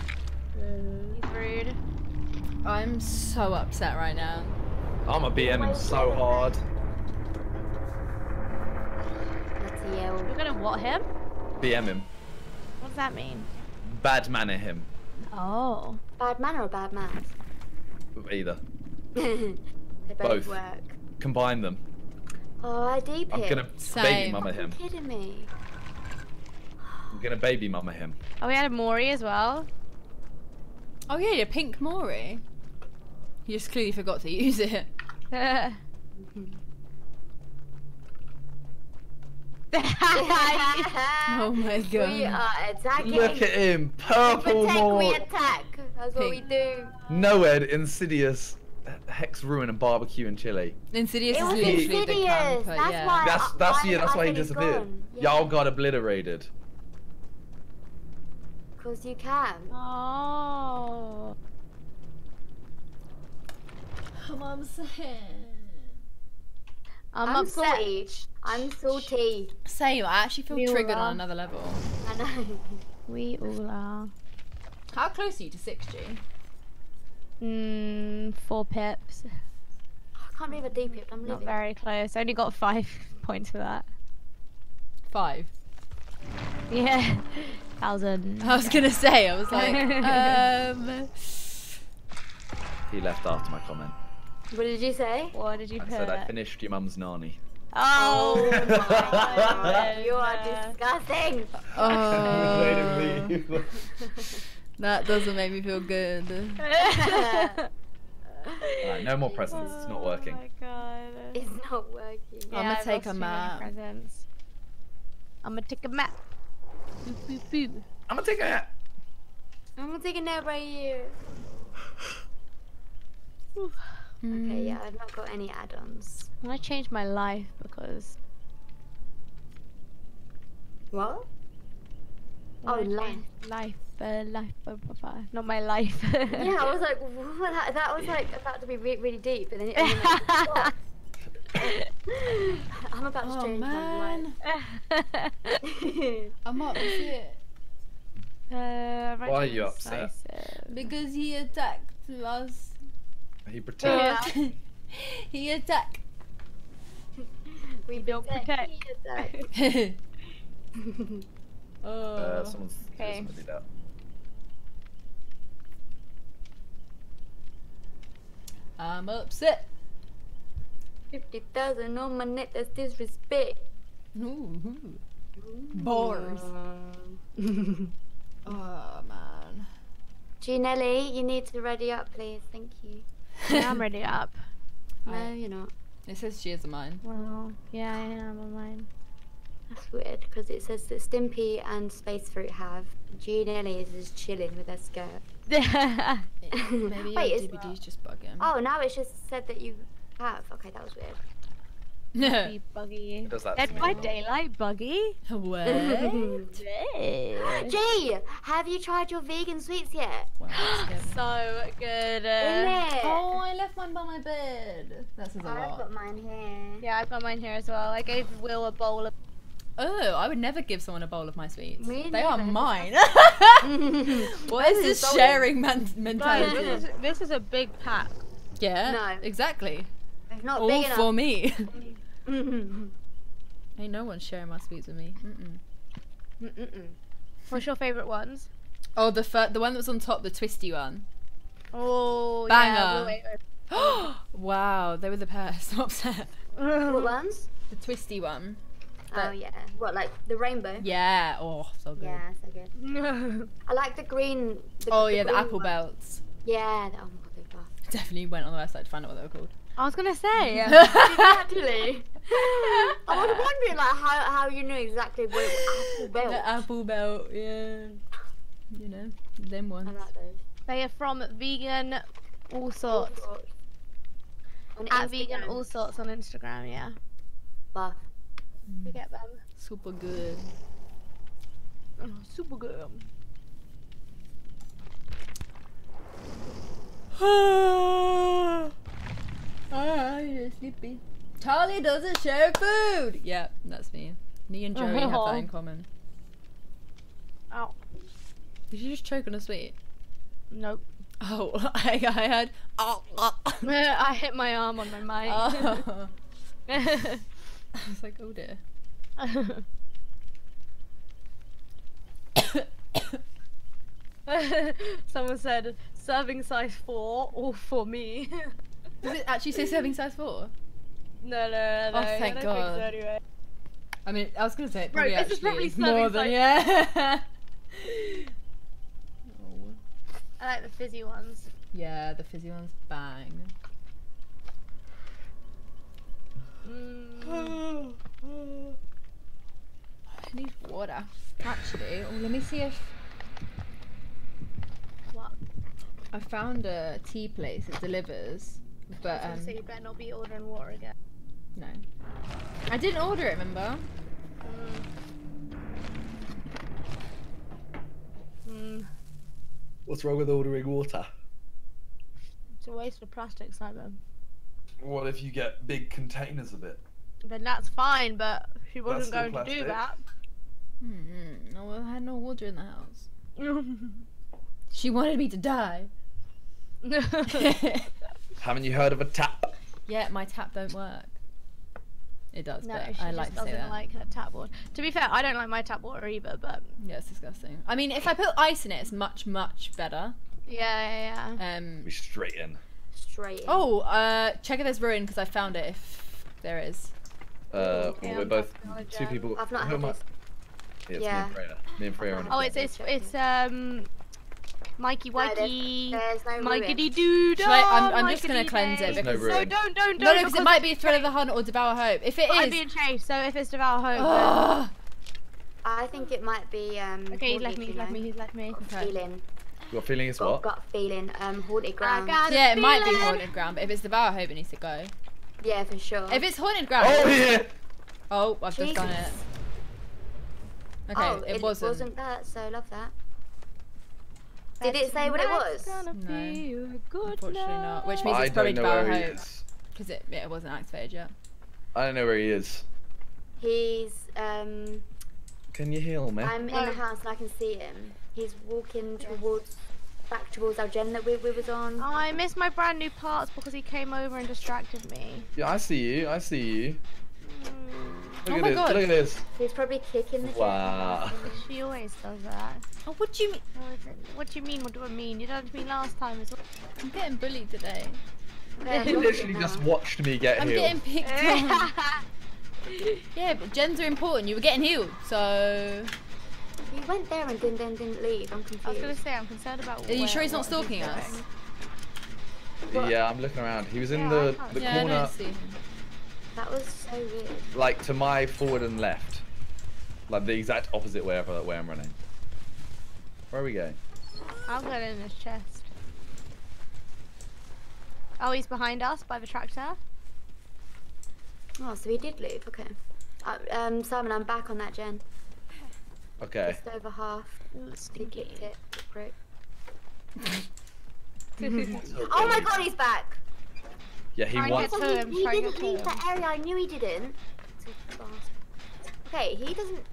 He's rude. I'm so upset right now. I'm a BM him so hard. Let's yell. You're gonna what him? BM him. What does that mean? Bad manner him. Oh. Bad man or a bad man? Either. they both, Both. work. Combine them. Oh, I deep I'm gonna Same. baby mama Are you him. kidding me? I'm gonna baby mama him. Oh, we had a Mori as well. Oh yeah, your pink Mori. You just clearly forgot to use it. Oh my god. We are attacking. Look at him. We Purple protect, more. we attack. That's what we do. No, Ed. Insidious, Hex Ruin, and Barbecue and Chili. Insidious It is was literally the Insidious, camper, that's yeah. why- That's that's I- yeah. That's why he disappeared. Y'all got obliterated. Because you can. oh. I'm saying. I'm, I'm, upset. salty. I'm salty. Same, I actually feel We triggered on another level. I know. We all are. How close are you to 6G? Mm, four pips. I can't believe I deep it. I'm Not living. very close. Only got five points for that. Five. Yeah. Thousand. I was gonna say, I was like, um. He left after my comment. What did you say? What did you I put? said I finished your mum's nanny. Oh, my God. You are disgusting. Oh, that doesn't make me feel good. Alright, no more presents. It's not working. Oh my god. it's not working. I'ma take a too map. presents. I'm gonna take a map. Boo, boo, boo. I'm gonna take a. I'm gonna take a nap right here. Okay, Mm. yeah, I've not got any add-ons. I'm gonna change my life because. What? I'm Oh, life. Life, uh, life, uh, uh, uh, not my life. Yeah, I was like, what? That, that was like about to be re- really deep, and then it. And then like. I'm about to Oh change man, my life. I'm upset Uh, Why are you upset? indecisive. because he attacked us. He protects. Yeah. he attacked. we don't protect. Protect. oh. Uh, someone's Okay. somebody did that. I'm upset. Fifty thousand on my neck. That's disrespect. Ooh, Bars. Oh man. Ginelli, you need to ready up, please. Thank you. Yeah, I'm ready up. No, I- you're not. It says she is a mine. Well, yeah, I am on mine. That's weird because it says that Stimpy and Space Fruit have. Ginelli is just chilling with her skirt. Maybe Wait, your is- DBD's just bugging. Oh, now it's just said that you have. Okay, that was weird. No. buggy. It does that Dead to me by well. daylight, buggy. what? Dead. Gee, have you tried your vegan sweets yet? Wow, so good. Isn't Uh, it? Oh, I left mine by my bed. That says a I've lot. got mine here. yeah, I've got mine here as well. I gave Will a bowl of. Oh, I would never give someone a bowl of my sweets. Me they are mine. what is this sharing man- mentality? this is, this is a big pack. yeah, No. exactly. It's not All big for me. Ain't no one sharing my sweets with me. Mm-mm. Mm-mm. What's your favourite ones? Oh, the fir- the one that was on top, the twisty one. Oh, Banger. yeah. Wait, wow, they were the best. I'm upset. What ones? The twisty one. Oh yeah. What like the rainbow? Yeah. Oh, so good. Yeah, so good. I like the green. The, Oh yeah, the apple one. belts. Yeah. The, oh my god, they're buff. Definitely went on the website to find out what they were called. I was gonna say. Actually. I was wondering like how, how you knew exactly what apple belt. The apple belt, yeah. You know, them I ones. like those. They are from vegan all sorts. On At vegan Instagram. all sorts on Instagram, yeah. buff. We get them. Super good. Oh, super good. ah, you're sleepy. Charlie doesn't share food. Yeah, that's me. Me and Joey have that in common. Oh, Did you just choke on a sweet? nope. Oh, I, I had. Oh, oh. I hit my arm on my mic. oh. I was like, oh dear. Someone said serving size four, all for me. Does it actually say serving size four? no, no, no. Oh, I thank don't God. So anyway. I mean, I was gonna say probably is actually probably more than yeah. I like the fizzy ones. Yeah, the fizzy ones bang. Mm. I need water. Actually, oh, let me see if What? I found a tea place that delivers. But um, so you better not be ordering water again. no, I didn't order it. Remember? Mm. Mm. What's wrong with ordering water? It's a waste of plastic, Simon. What if you get big containers of it? Then that's fine, but she wasn't still going to do plastic. Hmm. No, I had no water in the house. She wanted me to die. Haven't you heard of a tap? yeah, my tap don't work. It does, no, but she I just like to doesn't say that. like her tap water. To be fair, I don't like my tap water either, but Yeah, it's disgusting. I mean, if I put ice in it, it's much, much better. yeah, yeah, yeah. Um. Be straight in. Straight. In. Oh, uh, check if there's ruin because I found it. If there is. Uh, Yeah, we're both two gonna people. I've not had this. Yeah, it's Yeah. me and Freya. Me and Freya are on Oh, it's it's it's um, Mikey No, there's- There's no Mikey ruin. doo Should I- I'm- I'm just gonna cleanse it There's no ruin. No, don't, don't, don't. No, no, because it might be Thrill of the Hunt or Devour Hope. If it Might is, be a chase. So if it's Devour Hope, then... I think it might be. Um, okay, he's left me. you He's left me. He's left me. Okay. feeling. Your feeling is Got a what? gut feeling. Um, haunted ground. yeah, it might be haunted ground, but if it's the bar, I Hope, it needs to go. Yeah, for sure. If it's haunted ground, Oh yeah. oh, I've just done it. Jesus. Okay, oh, it, wasn't. that, so love that. Did it say what it was? Gonna No, be a good Unfortunately not. Which means I it's probably don't know where he Hope is. because it, it wasn't activated yet. I don't know where he is. He's um. Can you heal me? I'm in No. the house and I can see him. He's walking towards back towards our gen that we, we was on. I missed my brand new parts because he came over and distracted me. Yeah, I see you. I see you. Look Oh at my this. God. Look at this. He's probably kicking the gen. Wow. She always does that. Oh, what do you mean? Oh, what do you mean? What do I mean? You done it to me last time as well. I'm getting bullied today. Okay, I've He literally just watched me get I'm healed. getting picked on. yeah, but gens are important. You were getting healed, so. He went there and then, then didn't leave. I'm confused. I was gonna say I'm concerned about. Are you sure he's not stalking doing. us? Yeah, I'm looking around. He was in Yeah, the, can't the Yeah, I corner, don't see him. That was so weird. like to my forward and left. Like the exact opposite way of where I'm running. Where are we going? I'm going in his chest. Oh, he's behind us by the tractor. Oh, so he did leave. Okay. Uh, um, Simon, I'm back on that gen. Okay. Just over half. He kicked it. prick. Oh Oh my god, he's back! Yeah, he wants. to he, him, he try didn't leave him. that area. I knew he didn't. Okay, he doesn't.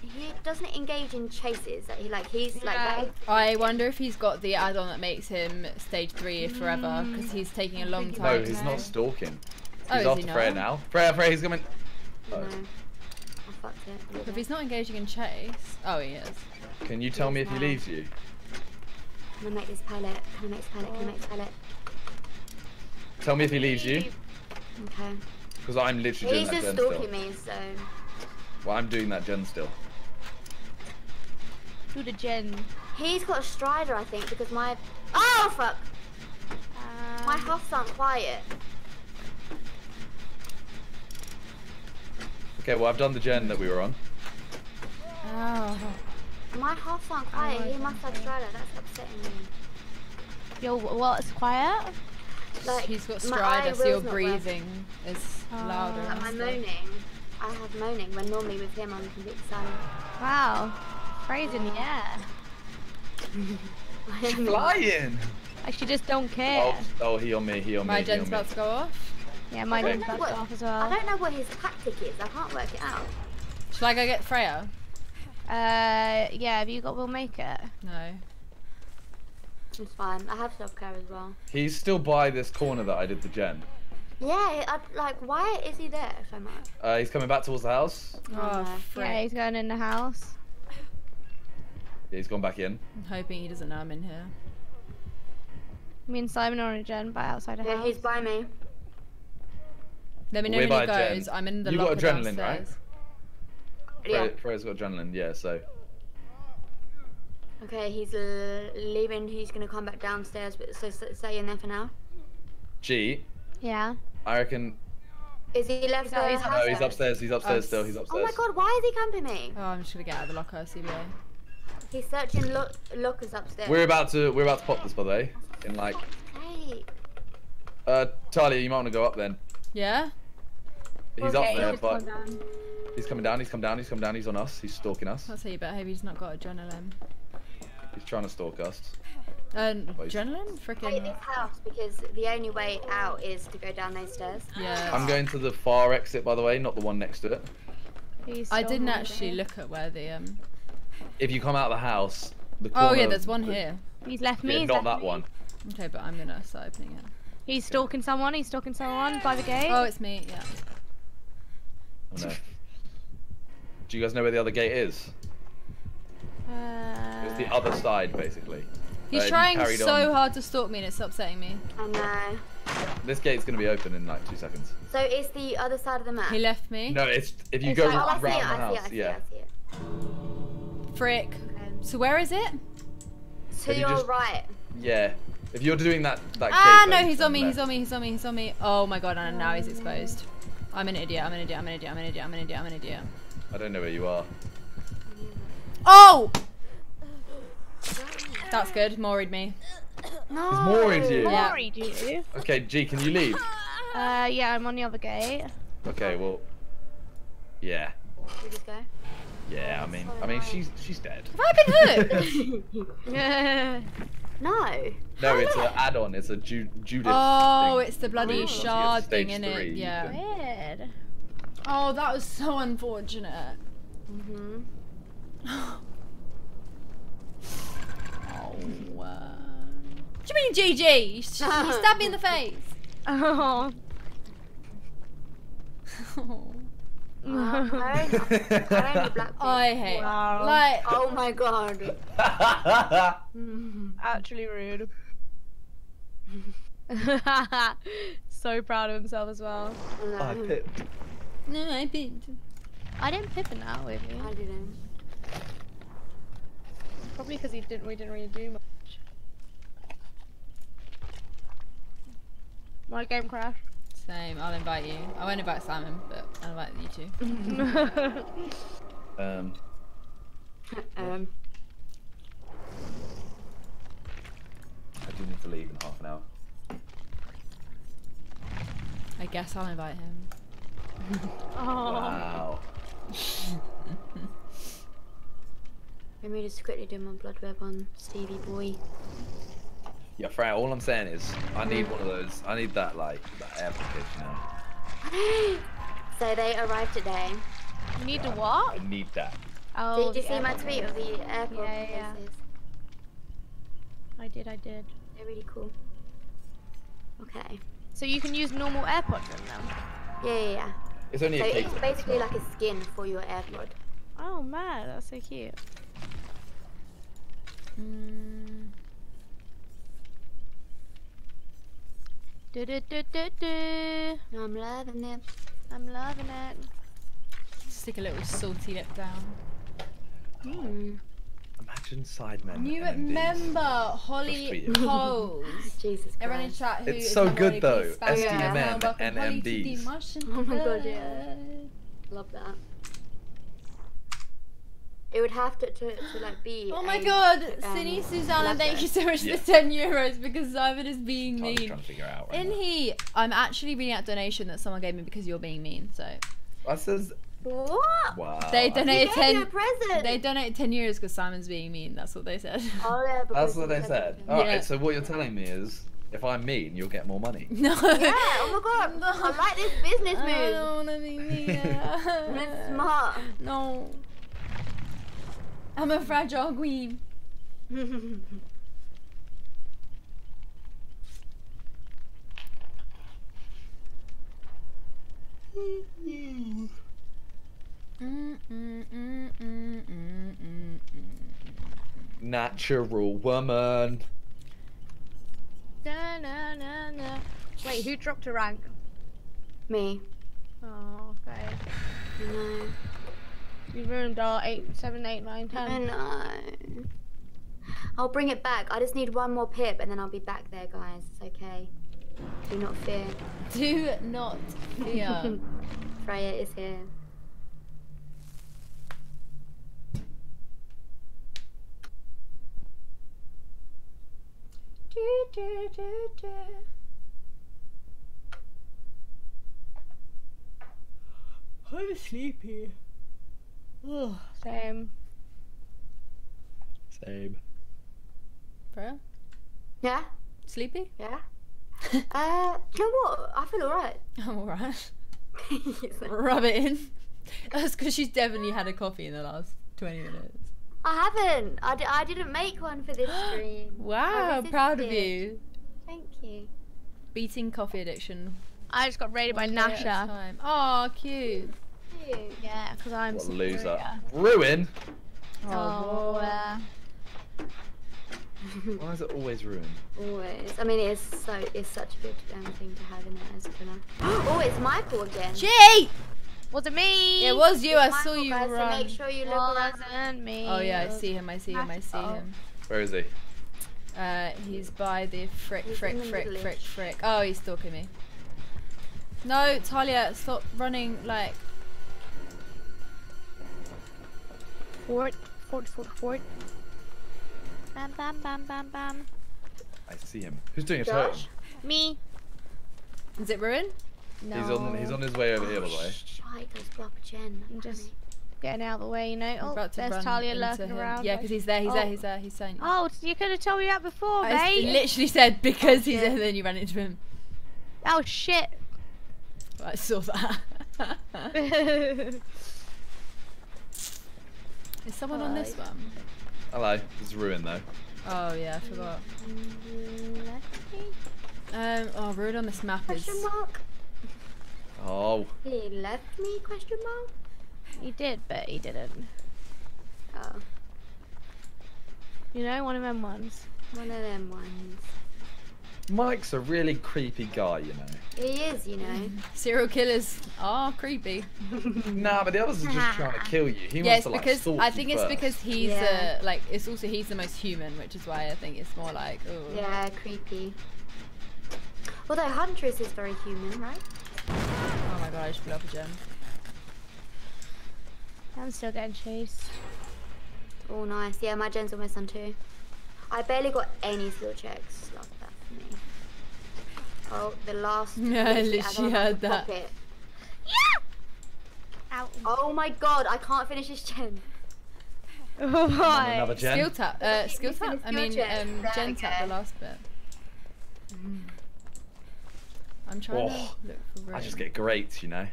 He doesn't engage in chases. That he like. He's like. Yeah. That, I wonder if he's got the add-on that makes him stage three forever because he's mm. taking a long time. No, he's not stalking. Oh, He's is after he Freya not? now. Freya, Freya, he's coming. Oh. I fucked it. If he's not engaging in chase, oh he is. Can you tell me if he leaves you? Can I make this pallet? Can I make this pallet? Can I make this pallet? Tell me if he leaves you, Okay. because I'm literally doing He's that just gen stalking still. me, so. Well, I'm doing that gen still. To the gen. He's got a Stridor, I think, because my. Oh fuck! My Um, huffs aren't quiet. Okay, well I've done the gen that we were on. Oh. My huffs aren't quiet. my he must have Stridor. That's upsetting me. Yo, what's quiet? Like, he's got my Stridor, so your will's not working. breathing is Oh. louder. Like and my moaning. I have moaning when normally with him I'm completely silent. Wow. Phrase in the air. I am Flying! Like she just don't care. Oh, oh, he on me, he on me, My he gen's about to go off. Yeah, mine Okay. is about to off as well. I don't know what his tactic is. I can't work it out. Shall I go get Freya? Uh, yeah. Have you got? We'll make it. No. It's fine. I have self care as well. He's still by this corner that I did the gen. Yeah, I, like why is he there so much? Uh, he's coming back towards the house. Oh, no. frick. Yeah, he's going in the house. Yeah, he's gone back in. I'm hoping he doesn't know I'm in here. Me and Simon are on a gen by outside a Yeah, house. he's by me. Let me know We're when he by gen. goes. I'm in the You got locker adrenaline, right? downstairs. Yeah. Freya, Freya's got adrenaline, yeah, so. Okay, he's uh, leaving. He's gonna come back downstairs. But so, so stay in there for now. G, Yeah. I reckon. Is he left He's the he's house? No, he's upstairs, he's upstairs Oh, still, he's upstairs. Oh my god, why is he camping me? Oh, I'm just gonna get out of the locker, CBA. He's searching lo- lockers upstairs. We're about to we're about to pop this by the way. In like Hey. uh Talia, you might want to go up then. Yeah? He's Okay, up there, he's but he's coming down, he's come down, he's come down, he's on us, he's stalking us. I'll say you better hope he's not got adrenaline. He's trying to stalk us. Wait. adrenaline? Take Freaking. this house because the only way out is to go down those stairs. Yeah. I'm going to the far exit by the way, not the one next to it. I didn't hiding. actually look at where the um. If you come out of the house, the corner Oh yeah, there's one the- here. He's left me. Yeah, he's not left that me. one. Okay, but I'm gonna start opening it. He's stalking someone. He's stalking someone by the gate. Oh, it's me. Yeah. Oh, no. Do you guys know where the other gate is? Uh, It's the other side, basically. He's Uh, if you trying carried so on- hard to stalk me, and it's upsetting me. I know. This gate's gonna be open in like two seconds. So it's the other side of the map. He left me. No, it's if you It's go like- Oh, I see it. the I see house. it. I see yeah. it. I see it. Frick. Okay. So where is it? To you your just- right. Yeah. If you're doing that, that Ah gate, no, then he's on me. He's on me. He's on me. He's on me. Oh my god! And now he's exposed. I'm an idiot. I'm an idiot. I'm an idiot. I'm an idiot. I'm an idiot. I'm an idiot. I don't know where you are. Oh! That's good. Mori'd me. No. He's mooring you. Yeah. Sorry, do you? Okay, G, can you leave? Uh, yeah, I'm on the other gate. Okay, well. Yeah. We just go. Yeah, I mean, I mean, she's she's dead. Have I been hooked? No. No, it's an add-on. It's a Ju- Judith. oh, thing. it's the bloody Oh. Once you get shard thing, stage in it. Yeah. Weird. Oh, that was so unfortunate. Mhm. oh. Uh... What do you mean, GG? You stabbed me in the face. Oh. Uh, I I don't need black I hate. Wow. Like, Oh my god. Actually rude. so proud of himself as well. I pipped. No, I didn't. I didn't pick him out with you. I didn't. Probably because he didn't. We didn't really do much. My game crashed. Same. I'll invite you. I won't invite Simon, but I'll invite you two. Um, Um, I do need to leave in half an hour. I guess I'll invite him. oh. Wow. let me just quickly do my blood web on Stevie Boy. Yeah, Fran. All I'm saying is, I need one of those. I need that like that air package now. so they arrived today. You need to what? I need that. Oh, Did you see my tweet of the airport Yeah, yeah. places? I did. I did. They're really cool. Okay. So you can use normal AirPods in them. Yeah, yeah, yeah. It's only So a case. it's basically like a skin for your AirPod. Oh man, that's so cute. Mm, Do do do do do. I'm loving it. I'm loving it. stick a little salty lip down. Mm. Imagine Sidemen. You MMDs. remember Holly Just. Coles? Jesus Everyone in Christ. chat who It's is so number good one though. please spam SDMM it down. Welcome, and Holly, MDs. Oh my God, yeah. Love that. It would have to, to, to like be. Oh my a, god, um, Cindy Susanna, love thank you so much Yeah. for 10 euros because Simon is being I was mean. trying to figure out. Right In now. he, I'm actually reading out donation that someone gave me because you're being mean. So That says. What? Wow. they donated gave you a 10. present. They donated 10 euros because Simon's being mean. That's what they said. Oh, yeah, That's what they said. it. Alright, Yeah. so what you're telling me is, if I'm mean, you'll get more money. no. Yeah. Oh my god. No. I like this business move. I don't want to be mean. It's smart. No. I'm a fragile queen. Natural woman. Na, na, na, na. Wait, who dropped a rank? Me. Oh, okay. No. You ruined our eight, seven, eight, nine, I know. I'll bring it back. I just need one more pip and then I'll be back there, guys. It's okay. Do not fear. Do not fear. Freya is here. Do, do, do, do. I'm sleepy. Ugh. Same. Same. Bro, Yeah? sleepy? Yeah? uh, you know what? I feel alright. I'm alright. Rub it in. That's because she's definitely had a coffee in the last 20 minutes. I haven't. I, d- I didn't make one for this stream. Wow, I proud of you. Thank you. Beating coffee addiction. I just got raided by one day at a Nasher. Oh, cute. Cute. Yeah, because I'm What a superior. loser. Ruin? Oh, boy. uh, Why is it always ruined? Always. I mean, it's so it's such a good um, thing to have in it as a killer. oh, it's Michael again. Gee! was it me? It was you, It's I saw you guys, So run. make sure you look around. Wasn't me. Oh yeah, I see him, I see him, I see Oh. him. Where is he? Uh, he's by the frick, He's frick, the frick, frick, frick. Oh, he's stalking me. No, Talia, stop running like. Fort, fort, fort, fort. Bam, bam, bam, bam, bam. I see him. Who's doing a totem? Josh? Me. Is it ruin? No. He's on. He's on his way over here, by the way. Shite, goes block gen. I'm just getting out of the way, you know. Oh, there's run Talia lurking him. around. Yeah, because he's there, he's Oh. there, he's there, he's saying. Oh, you could have told me that before, I s- mate. literally said because he's shit. there, then you ran into him. Oh shit. I saw that. Is someone on this one? Hello. This is ruin though. Oh yeah, I forgot. Um, oh, ruin on this map is. Question mark? Oh. He left me? Question mark? He did, but he didn't. Oh, You know, one of them ones. one of them ones. Mike's a really creepy guy, you know. He is, you know. Serial killers are creepy. Nah, but the others are just trying to kill you. He Yeah, wants it's to like because I think it's first. because he's Yeah. uh, like it's also he's the most human, which is why I think it's more like oh Yeah, creepy. Although Huntress is very human, right? oh my god I just blew up a gen. I'm still getting chased. Oh, nice. Yeah, my gen's almost done too. I barely got any skill checks. Oh, the last. Yeah, I literally as literally I'm about heard to pop that. it. Ow. Oh my god, I can't finish this gen. Why? another gen. Skill tap, uh, skill tap. I mean, check. um, gen we tap the last bit. I'm trying Oh, to look for room. I just get great, you know.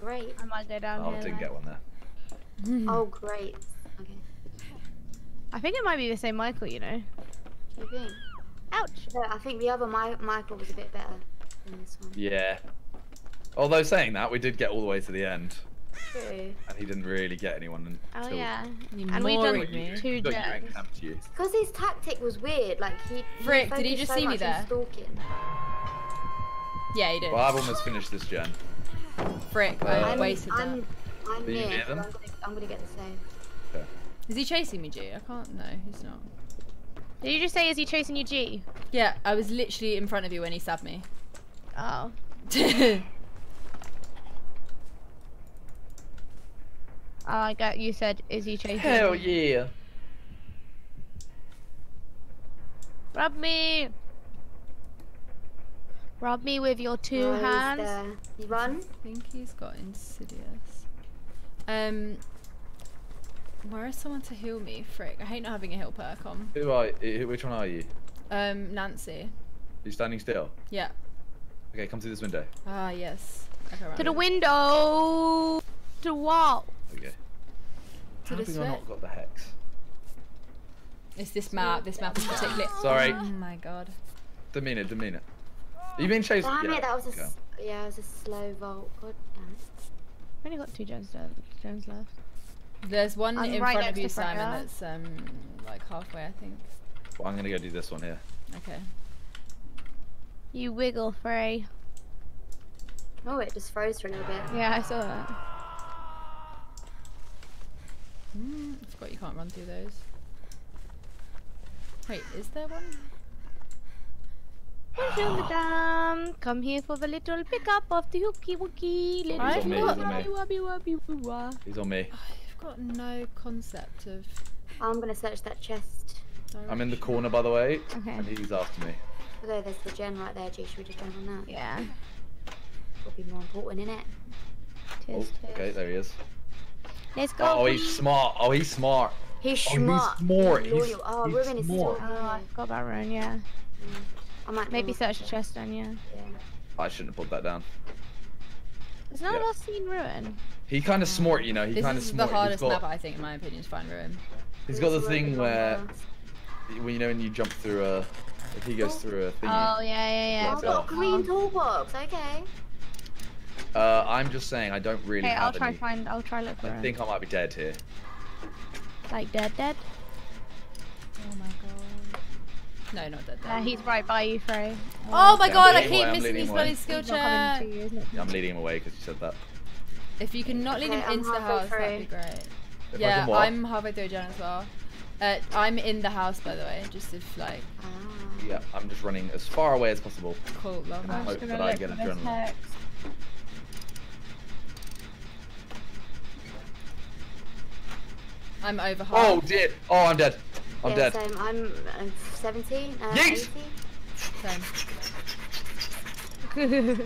Great. I might go down Oh, here. didn't then. get one there. Oh, great. Okay. I think it might be the same Michael, you know. Do you think? Ouch. No, I think the other Mi- Michael was a bit better than this one. Yeah. Although saying that, we did get all the way to the end, True. and he didn't really get anyone oh, until. Oh yeah. And we've done moored me. two got you gens. encamped you. Because his tactic was weird. Like he. Frick, did he just so see me there? Stalking. Yeah, he did. Well, I've almost finished this gen. Frick, I I'm, wasted I'm, that. I'm Are you near. near so them? I'm, gonna, I'm gonna get the save. Is he chasing me, G? I can't. No, he's not. Did you just say is he chasing you, G? Yeah, I was literally in front of you when he stabbed me. Oh. Oh, I got you said is he chasing Hell you? yeah! Rub me. Rub me with your two he's hands. there. You run. I think he's got insidious. Um, where is someone to heal me? Frick, I hate not having a heal perk on. Who are? Who, which one are you? Um, Nancy. you standing still? Yeah. Okay, come through this window. Ah, yes. Okay, right. To the window. To what? Okay. To How the have I sweat. not got the hex? It's this map. This map is particularly. Sorry. Oh my god. Demean it, demean it. Are you being chased? Damn yeah. it, that was a okay. yeah, it was a slow vault. God damn it. I've only got two gens left. Gens left. There's one I'm in right front of you, to Freya. Simon. That's um like halfway, I think. Well, I'm gonna go do this one here. Okay. You wiggle, Frey. Oh, it just froze for a little bit. Yeah, I saw that. Mm, I forgot you can't run through those. Wait, is there one? Bonjour, madame. Come here for the little pickup of the hooky wookie. Little I've He's on me, got- he's on me. He's on me. I've got no concept of. I'm gonna search that chest. I'm in the corner, by the way, Okay. and he's after me. Although there's the gen right there, G. Should we just jump on that? Yeah. Will be more important, innit? Oh, Tis, tis. okay, there he is. Let's go. Oh, he's smart. Oh, he's smart. He's oh, he's smart. smart, he's- loyal. oh, he's Ruben is still smart. Oh, I here. forgot about ruin, yeah. Mm. I might Maybe search the chest then, yeah. Yeah. I shouldn't have put that down. There's not of Yeah. us seen Ruin. He kind of smart, you know. He kind of smart. This is smart. the hardest got, map, I think, in my opinion, to find ruin. He's got the It's a little thing bit where, when you know, when you jump through a, if he goes through a thingy. Oh, yeah, yeah, yeah. Oh, I've got a Yeah. green toolbox. Okay. Uh, I'm just saying, I don't really Okay, I'll try any. find. I'll try look for I him. think I might be dead here. Like dead, dead. Oh my god. No, not dead. Uh, he's right by you, Frey. Oh my Yeah, god, I keep away, missing leading these away. bloody skill He's not coming check. to you, isn't it? Yeah, I'm leading him away because you said that. If you can not lead Okay, him I'm into the halfway house, that'd be great. If yeah. I'm halfway through gen as well. Uh, I'm in the house, by the way, just if like, Ah. Yeah, I'm just running as far away as possible. cool, love I'm that. hope just that gonna I get for this adrenaline. I'm over half. Oh, dear. Oh, I'm dead. I'm yeah, dead. Same. I'm uh, 70. Uh, Yeet! 80. Same.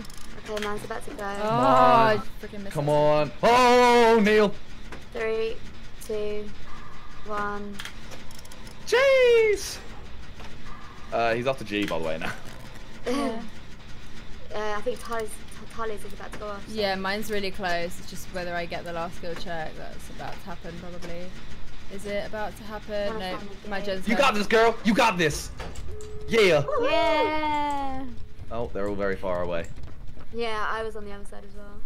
Okay, mine's about to go. Oh, on. I freaking Come on. Oh, Neil. Three, two, one. Jeez. Uh, he's off to G, by the way, now. Yeah. Uh, I think Talia's, Talia's is about to go off. so- Yeah, mine's really close. It's just whether I get the last skill check that's about to happen, probably. Is it about to happen? Wanna No, my. gen's You got this, girl. You got this. Yeah. yeah. Oh, they're all very far away. Yeah, I was on the other side as well.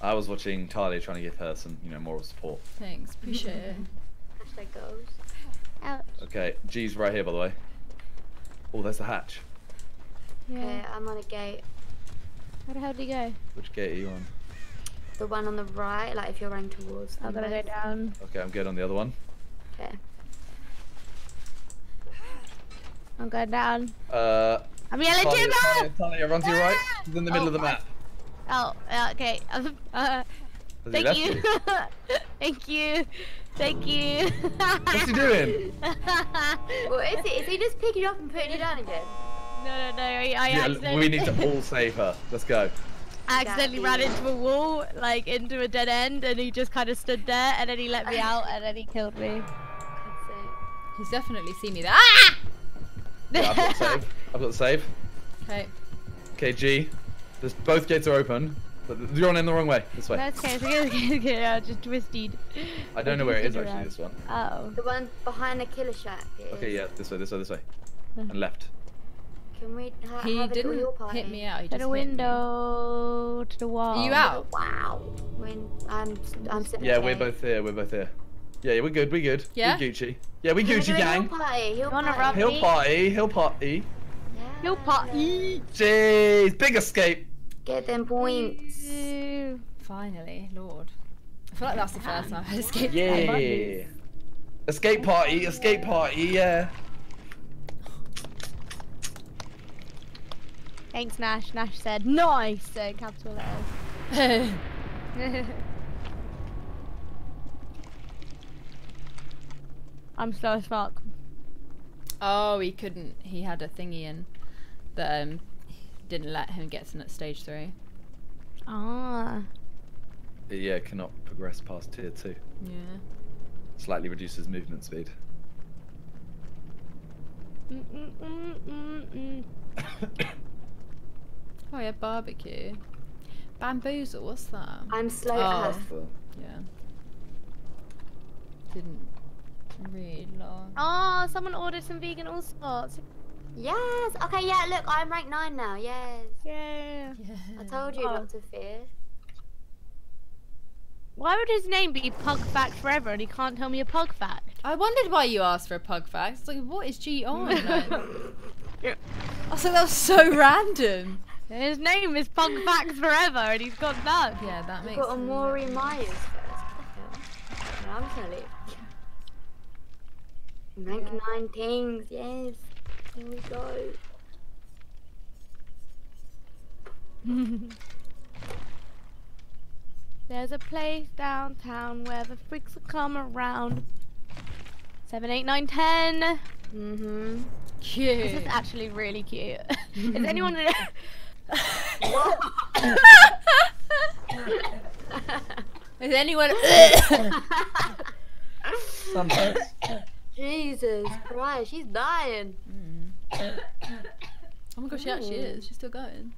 I was watching Talia trying to give her some, you know, moral support. Thanks, appreciate it. Hashtag goals. Ouch. Okay, G's right here, by the way. Oh, there's the hatch. Yeah. Okay, I'm on a gate. Where the hell do you go? Which gate are you on? The one on the right, like if you're running towards. I'm gonna go down. Okay, I'm good on the other one. Okay. I'm going down. Uh, I'm yelling Talia, timber! Talia, Talia, run to your right. He's in the middle Oh, of the map. Oh, okay. Um, uh, Has he thank you. thank you. Thank you. What's he doing? What is it? Is he just picking you up and putting you down again? No, no, no. I, I Yeah, accidentally, we need to all save her. Let's go. Accidentally ran into a wall, like into a dead end, and he just kind of stood there, and then he let me out, and then he killed me. God's sake. He's definitely seen me there. Ah! Yeah, I've got the save. I've got the save. Okay. Okay, G. There's, both gates are open. But you're on in the wrong way. This way. That's okay, it's okay, it's okay, okay, I just twisted. I don't know where it is twisted actually. This one. Oh. The one behind the killer shack. it Okay, yeah. This way. This way. This way. And left. Can we ha- He have a didn't your party? hit me out. He To just the hit me. window, to the wall. Are you out? Wow. When I'm, I'm still Yeah, we're both here. We're both here. Yeah, yeah, we're good. We're good. Yeah? We Gucci. Yeah, we Can we Gucci gang. Hill party. Hill wanna party. Hill party. Hill party. Yeah. Hill party. Jeez, big escape. Get them points. Finally, Lord. I feel like that's the first time I escaped. Yeah. Escape party. Escape party. Yeah. Thanks, Nash. Nash said, nice, in capital letters. I'm slow as fuck. oh, he couldn't. He had a thingy in that um didn't let him get to stage three. Ah. Yeah, cannot progress past tier two. Yeah. Slightly reduces movement speed. Mm, mm, mm, mm, mm. Oh yeah, barbecue. Bamboozle. What's that? I'm slow Oh. as. Yeah. Didn't read long. Oh, someone ordered some vegan all sorts. Yes. Okay. Yeah. Look, I'm rank nine now. Yes. Yeah. Yeah. I told you Oh. not to fear. Why would his name be Pug Fact Forever and he can't tell me a Pug Fact? I wondered why you asked for a pug fact. It's like, what is G on? Like, I was like, that was so random. His name is Pug Fact Forever and he's got none. Yeah, that We've makes got a sense. Maury Myers first. What the hell? No, I'm just gonna leave. Rank nine kings. Yes. Here we go. There's a place downtown where the freaks will come around. Seven, eight, nine, ten. Mm-hmm. Cute. This is actually really cute. is anyone? is anyone? Sometimes. Jesus Christ, she's dying. oh my gosh, she actually is. She's still going.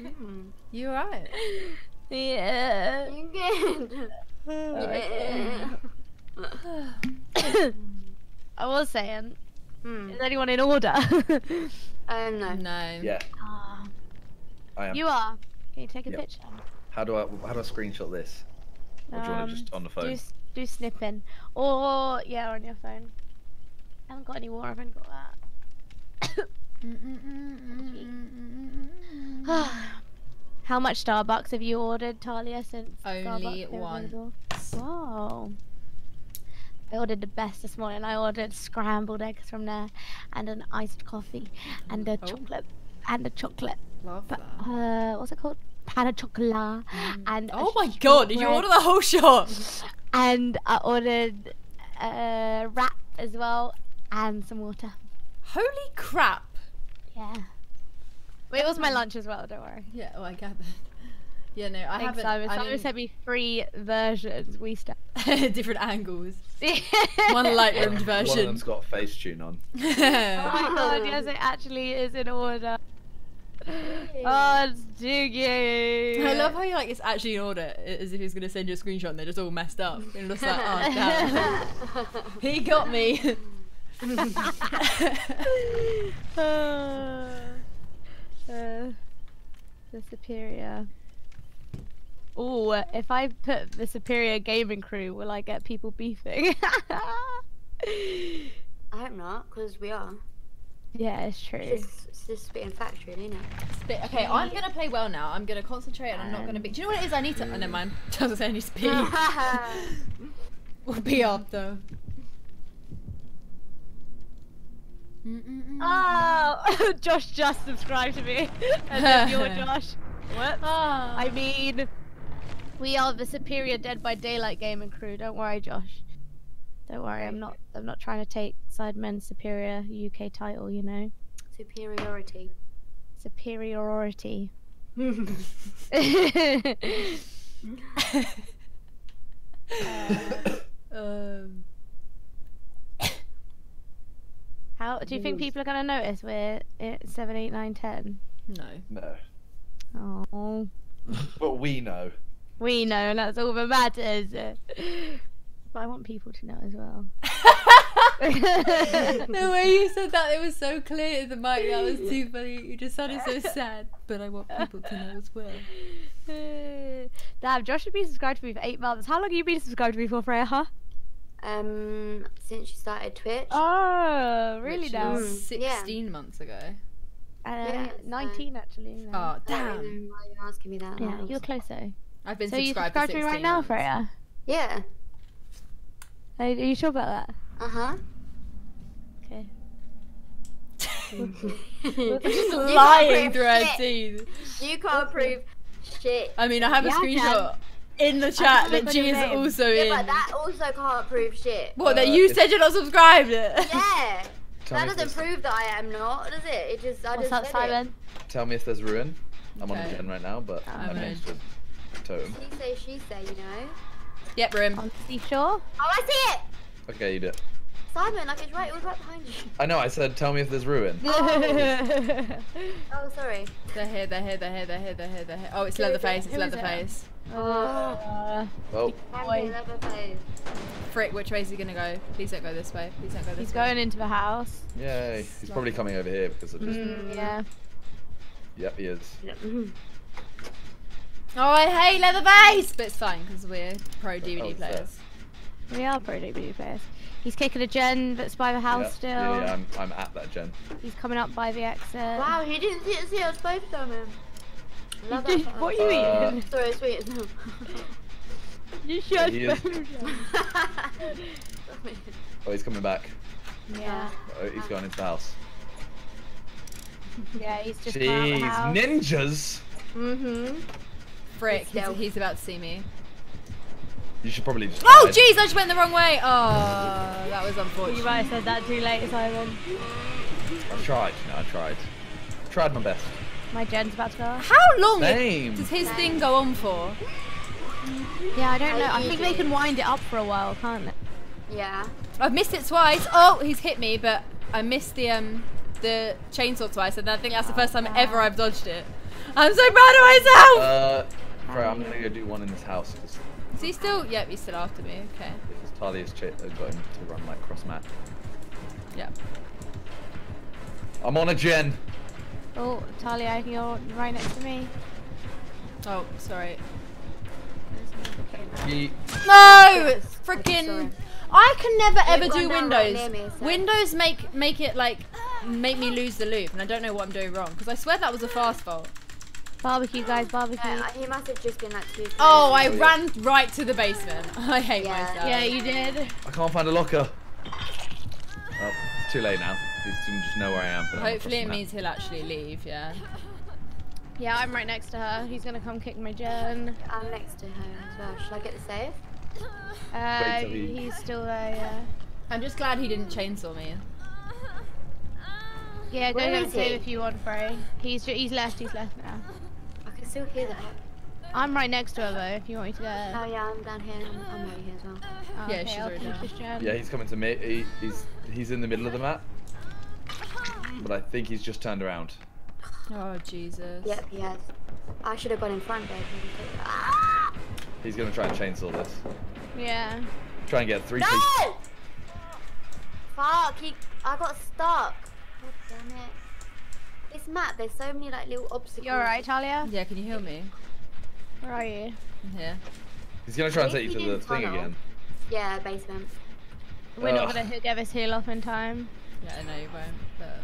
Mm. You alright? yeah. You good? Yeah. I was saying, Hmm. is anyone in order? Um, no. No. Yeah, Ah, I am. you are. Can you take a Yep. picture? How do I how do I screenshot this? Or do you want Um, it just on the Do, phone? s- do snipping. Or, yeah, on your phone. I haven't got any more, I haven't got that. How much Starbucks have you ordered, Talia, since Only Starbucks are one. available? Whoa. I ordered the best this morning. I ordered scrambled eggs from there, and an iced coffee, and a Oh. chocolate, and a chocolate. Love pa- that. Uh, what's it called? Pan chocolate. Mm. And Oh my god, did you shortbread. order the whole shop? And I ordered a wrap as well, and some water. Holy crap. Yeah. But it was my mm. lunch as well. Don't worry. Yeah, oh, I gathered. Yeah, no, I Thanks, haven't. Simon. I Simon mean, sent me three versions. We st- different angles. One Lightroomed One of version. them's got Facetune on. Oh my god, yes, it actually is in order. Oh, it's Diggy. I love how you like it's actually in order, as if he's gonna send you a screenshot and they're just all messed up. And it's like, oh damn, he got me. uh, uh, the superior. Oh, if I put the superior gaming crew, will I get people beefing? I hope not, because we are. Yeah, it's true. It's just, it's just spitting factory, isn't it? But, okay, I'm gonna play well now. I'm gonna concentrate and I'm not gonna be. Do you know what it is? I need to. Oh, never mind. Doesn't say I need to pee. we'll be after. Mm-mm-mm. Oh, Josh just subscribed to me. As if you're Josh. What? Ah. I mean, we are the superior Dead by Daylight gaming crew. Don't worry, Josh. Don't worry. I'm not. I'm not trying to take Sidemen's superior UK title. You know, Superiority. superiority. um, How do you think people are gonna notice we're at seven, eight, nine, ten? no. No. Oh, But we know. we know, and that's all that matters. But I want people to know as well. the way you said that, it was so clear to the mic. That was too funny. You just sounded so sad. But I want people to know as well. Damn, Josh has been subscribed to me for eight months. How long have you been subscribed to me for, Freya? Huh? Um, since you started Twitch. Oh, really Which now? was Mm, yeah. 16 months ago. Uh, Yeah, so- 19 actually. no. Oh, damn. know why you're asking me that. yeah, you're close though. I've been So you subscribed, subscribed for to me 16 right now, months. Freya? Yeah. Are, are you sure about that? Uh huh. Okay. Just lying through her teeth. You can't prove shit. I mean, I have a Yeah, I screenshot in the chat that G is name. also Yeah, in. but that also can't prove shit. What, that Uh, you it's- said you're not subscribed? Yeah. Tell that doesn't there's- prove that I am not, does it? It just I What's just up, said Simon? Tell me if there's ruin. I'm on Okay. the gen right now, but I'm I'm next to totem. It. She say, she say, you know. Yep, room. Honestly, sure? Oh, I see it. Okay, you do. it. Simon, like it's right, it was right behind you. I know. I said, tell me if there's ruin. Oh, sorry. They're here, they're here, they're here, they're here, they're here, they're here. Oh, it's Who is it? Leatherface, it's Who is it? Leatherface. Uh, Oh, Happy leather face. Frick, which way is he gonna go? Please don't go this way. Please don't go this he's way. He's going into the house. yay! He's probably coming over here because of just. Mm, yeah. Yep, he is. Oh, I hate Leatherface! But it's fine, because we're pro DVD Oh, it's players. We are pro DVD players. He's kicking a gen that's by the house yeah, still. Yeah, yeah, I'm, I'm at that gen. He's coming up by the exit. Wow, he didn't see, see us both coming. Love Did- that. what are you Uh, eating? Sorry, sweet. You should. He is- Oh, he's coming back. yeah. Oh, he's going into the house. Yeah, he's just come out the Jeez, house. ninjas! mm-hmm. Frick, He's he's, he's about to see me. You should probably just. Oh, jeez, I just went the wrong way. Oh, that was unfortunate. You unfortunate. might have said that too late, Simon. I tried. No, I tried. Tried my best. My gen's about to go. off. How long Same. does his thing go on for? Yeah, I don't know. I think they can wind it up for a while, can't they? Yeah. I've missed it twice. Oh, he's hit me, but I missed the um the chainsaw twice, and I think that's the first time ever I've dodged it. I'm so proud of myself. Uh, right, I'm gonna go do one in this house because Is he still? Yep, he's still after me. Okay. Talia's ch- uh, got him to run like cross mat. Yep. I'm on a gen. Oh, Talia, you're right next to me. Oh, sorry. Ye- No, sorry. freaking. I can never ever do down right Windows. me, so- Windows make make it like make me lose the loop, and I don't know what I'm doing wrong because I swear that was a fast fault. Barbecue, guys, barbecue. Yeah, he must have just been like too. Oh, I Oh, yeah. ran right to the basement. I hate Yeah. myself. yeah, you did. I can't find a locker. Oh, it's too late now. He's gonna just know where I am. but Hopefully, it crossing means he'll actually leave. Yeah. Yeah, I'm right next to her. He's gonna come kick my gen. I'm next to her as well. Should I get the safe? Uh, he- he's still there. Yeah. I'm just glad he didn't chainsaw me. Yeah, go Where get is save if you want, Frey. He's he's left. He's left now. I can still hear that. I'm right next to her though. If you want me to go. Oh yeah, I'm down here. I'm, I'm right here as well. Oh, Yeah, okay, she's I'll already finish down. Yeah, he's coming to me. He, he's he's in the middle of the map, but I think he's just turned around. Oh Jesus. Yep, he has. I should have gone in front there. Ah! He's gonna try and chainsaw this. Yeah. Try and get three. piece- No! Fuck! He, I got stuck. God damn it. This map, there's so many like little obstacles. You alright, Talia? Yeah. Can you heal me? Where are you? I'm here. He's gonna try and At take you least to the didn't thing tunnel. again. Yeah, basement. We're not gonna get this heal off in time. Yeah, I know you won't. But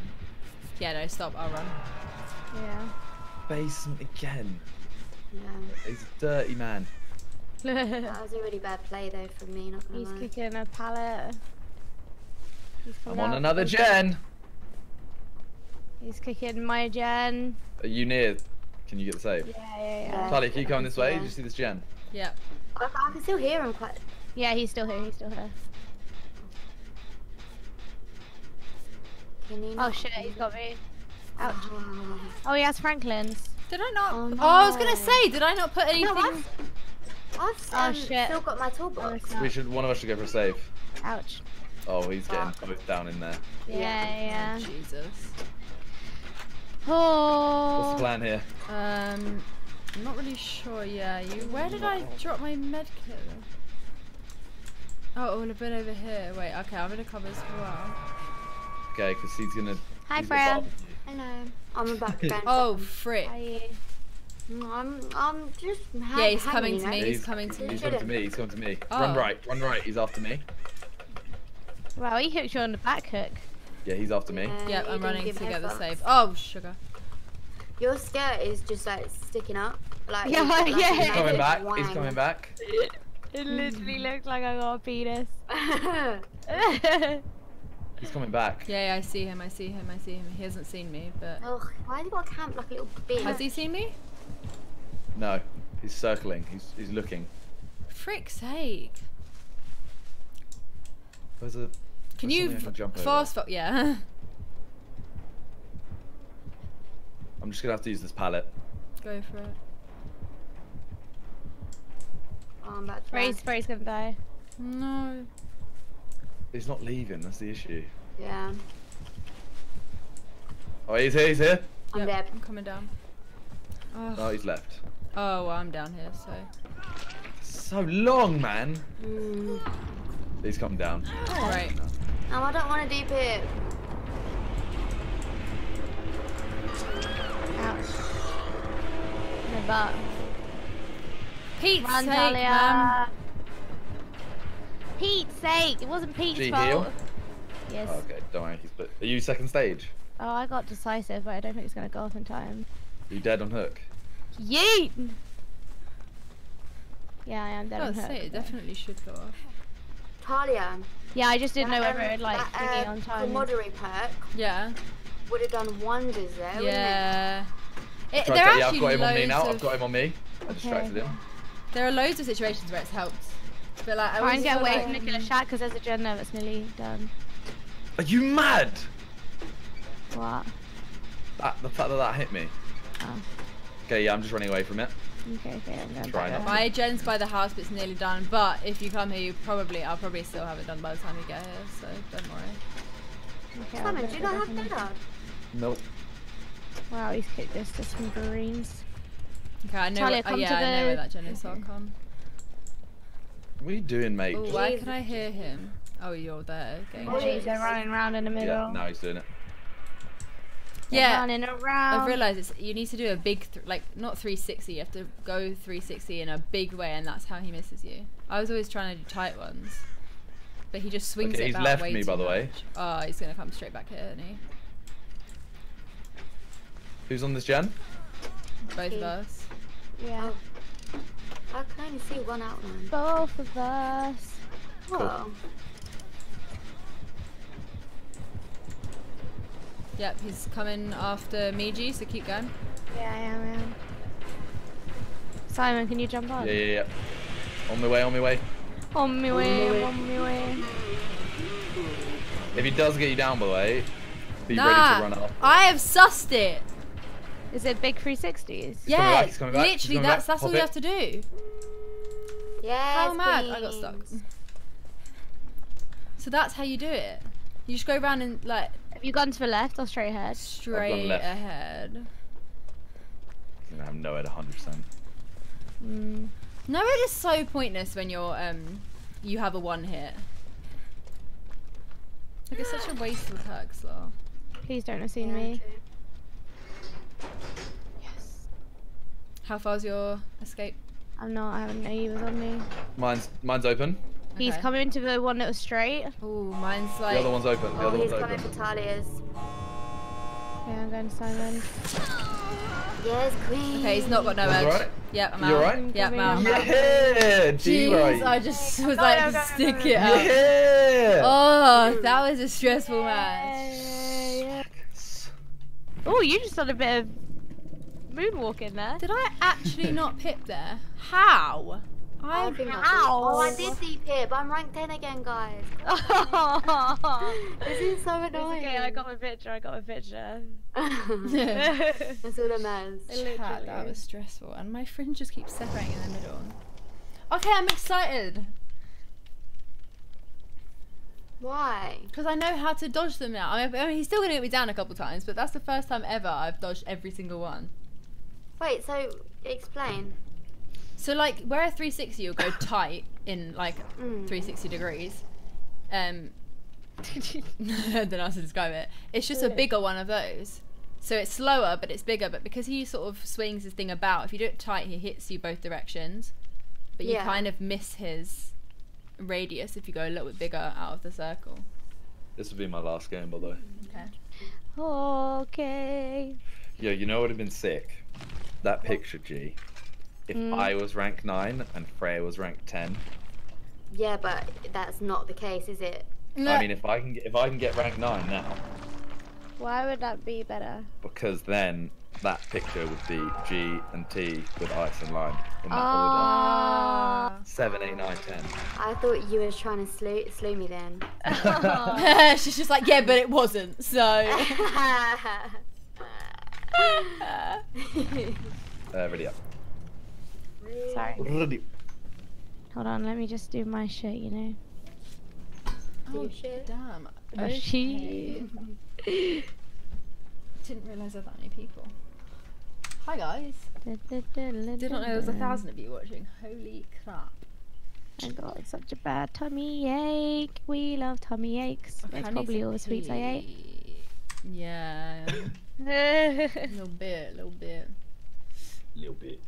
Yeah, no, stop. I'll run. Yeah. Basement again. Yeah. He's a dirty man. That was a really bad play though from me. Not gonna He's lie. kicking a pallet. He's I'm on another gen. He's kicking my gen. Are you near? Can you get the save? Yeah, yeah, yeah. Yeah. Charlie, can you come this way? Yeah. Did you see this gen? Yeah. I, I can still hear him quite. Yeah, he's still here. He's still here. Oh not? shit, he's got me. Ouch. Oh. Oh, he has Franklin's. Did I not? Oh, Oh, I was gonna say, did I not put anything? No, I've, I've Oh, um, shit. still got my toolbox. it's. We should. One of us should go for a save. Ouch. Oh, he's getting Fuck. both down in there. Yeah, yeah. Jesus. What's Oh. the plan here? Um, I'm not really sure. Yeah, you. Where did I drop my med kit? Oh, it would have been over here. Wait, okay, I'm gonna cover this for a while. Okay, because he's gonna. Hi, he's got Fran. Hello. I'm about to go. Oh, fuck him. frick. Hi. Mm, I'm, I'm just. Ha- Yeah, he's coming you to know? me. He's coming to me. He's coming to me. He's coming to me. Oh. Run right. Run right. He's after me. Wow, he hooked you on the back hook. Yeah, he's after me. Yeah, Yep, I'm running to get the save. Oh, sugar. Your skirt is just like sticking up. Like, Yeah, like, yeah. He's coming massive back. He's coming back. It literally looks like I got a penis. He's coming back. Yeah, yeah, I see him. I see him. I see him. He hasn't seen me, but Ugh, why have you got to camp like a little bitch? has he seen me? No, he's circling. He's he's looking. Frick's sake! There's a. Can there's you can jump fast forward? Yeah. I'm just gonna have to use this pallet. Go for it. Oh, I'm about to Spray's, run. Spray's gonna die. No. He's not leaving. That's the issue. Yeah, Oh, he's here. He's here. I'm Yep, dead. I'm coming down. Oh, Oh, he's left. oh well, I'm down here, so. So long, man. Mm. He's come down. Right. No, I don't want to deep it. Ouch. In the butt. Pete's Run, sake, man. Talia. Pete's sake! It wasn't Pete's G fault. heal? Yes. Oh, okay, don't worry. He's but are you second stage? Oh, I got decisive, but I don't think it's gonna go off in time. Are you dead on hook? Yeet! Yeah, I am dead Oh, on say hook. it definitely should go off. Talia. Yeah, I just didn't know that, whether um, it like that, thingy uh, on time. Commodore perk Yeah. would have done wonders there, wouldn't it? Yeah. It, there are yeah, I've actually got him on me loads now. of I've got him on me. I distracted him. there are loads of situations where it's helped. But like, I Try and always get away like, from the killer shack because there's a gen there that's nearly done. Are you mad? What? That, the fact that that hit me. Oh. Okay, yeah, I'm just running away from it. Okay, okay, I'm going Try back not. My gen's by the house, but it's nearly done. But if you come here, you probably, I'll probably still have it done by the time you get here. So don't worry. Okay, I'm Simon, do you not have dinner? Nope. Wow, he's kicked this to some greens. Okay, I know. Talia, where- oh, come yeah, to I know the- where that gen is. So I'll come. What are you doing, mate? Oh, why Jesus. can I hear him? Oh, you're there. Getting Oh, Oh, jeez, they're running around in the middle. yeah, now he's doing it. They're Yeah, running around. I've realised it's you need to do a big, th- like not 360. You have to go 360 in a big way, and that's how he misses you. I was always trying to do tight ones, but he just swings Okay, it he's about left way me, too by the way. much. Oh, he's gonna come straight back here, isn't he? Who's on this gen? Both of us. Yeah. I can only see one outline. Both of us. Oh, Yep, he's coming after Miji, so keep going. Yeah, I am, I am. Simon, can you jump on? Yeah, yeah, yeah. On my way, on my way. On my way, on my way. If he does get you down, by the way, be ready to run up. I have sussed it. Is it big 360s? Yeah, back, he's coming back, literally, that's back. that's all Pop you have to do. Yeah. How mad? I got stuck. So that's how you do it. You just go around and like Have you gone to the left or straight ahead? straight left. ahead. He's gonna have no at 100%. Mm. No, it is so pointless when you're um you have a one hit. Like it's such a waste of a perk slot. Please don't have seen Yeah, me. true. Yes. How far's your escape? I'm not, I haven't know he was on me. Mine's mine's open. He's coming into the one that was straight. Oh, mine's like the other one's open. The Oh, other he's one's coming open. for Talia's. Yeah, I'm going to Simon. Yes, queen. Okay, he's not got no You edge. alright? Yep, I'm out. You out. alright? Yep, I'm out. Yeah, G Jeez, I just was Go, like, go, go, stick go, it out. Yeah. Oh, that was a stressful match. Oh, you just done a bit of moonwalk in there. Did I actually not pip there? How? I I'm think I did. Ow. Oh, I did see Pip. I'm rank 10 again, guys. This is so It's annoying. okay, I got my picture, I got my picture. That's all that matters. Chat, that was stressful, and my fringe just keeps separating in the middle. Okay, I'm excited Why? because I know how to dodge them now. I mean, I mean, he's still gonna get me down a couple times, but that's the first time ever I've dodged every single one. Wait, so explain. So like, where a 360 you'll go tight in like Mm. 360 degrees. Um, I don't know how to describe it. It's just a bigger one of those. So it's slower, but it's bigger. But because he sort of swings his thing about, if you do it tight, he hits you both directions. But you Yeah. kind of miss his radius if you go a little bit bigger out of the circle. This would be my last game, by the way. Okay. Okay. Yo, you know what would have been sick? That picture, G. If Mm. I was rank 9 and Freya was rank 10. Yeah, but that's not the case, is it? No. I mean, if I can get, if I can get rank 9 now, Why would that be better? because then that picture would be G and T with ice and lime in that order. Ah. 7, 8, 9, 10. I thought you were trying to slew, slew me then. She's just like, yeah, but it wasn't. So. Uh, ready up. Sorry. Ready. Hold on, let me just do my shit, you know. oh, oh shit. damn. My Okay. shit. Didn't realise there were that many people. Hi guys. Did not know there was a thousand of you watching. Holy crap. I got such a bad tummy ache. We love tummy aches. Okay, That's probably all the sweets I ate. Yeah, a little bit, a little bit. A little bit.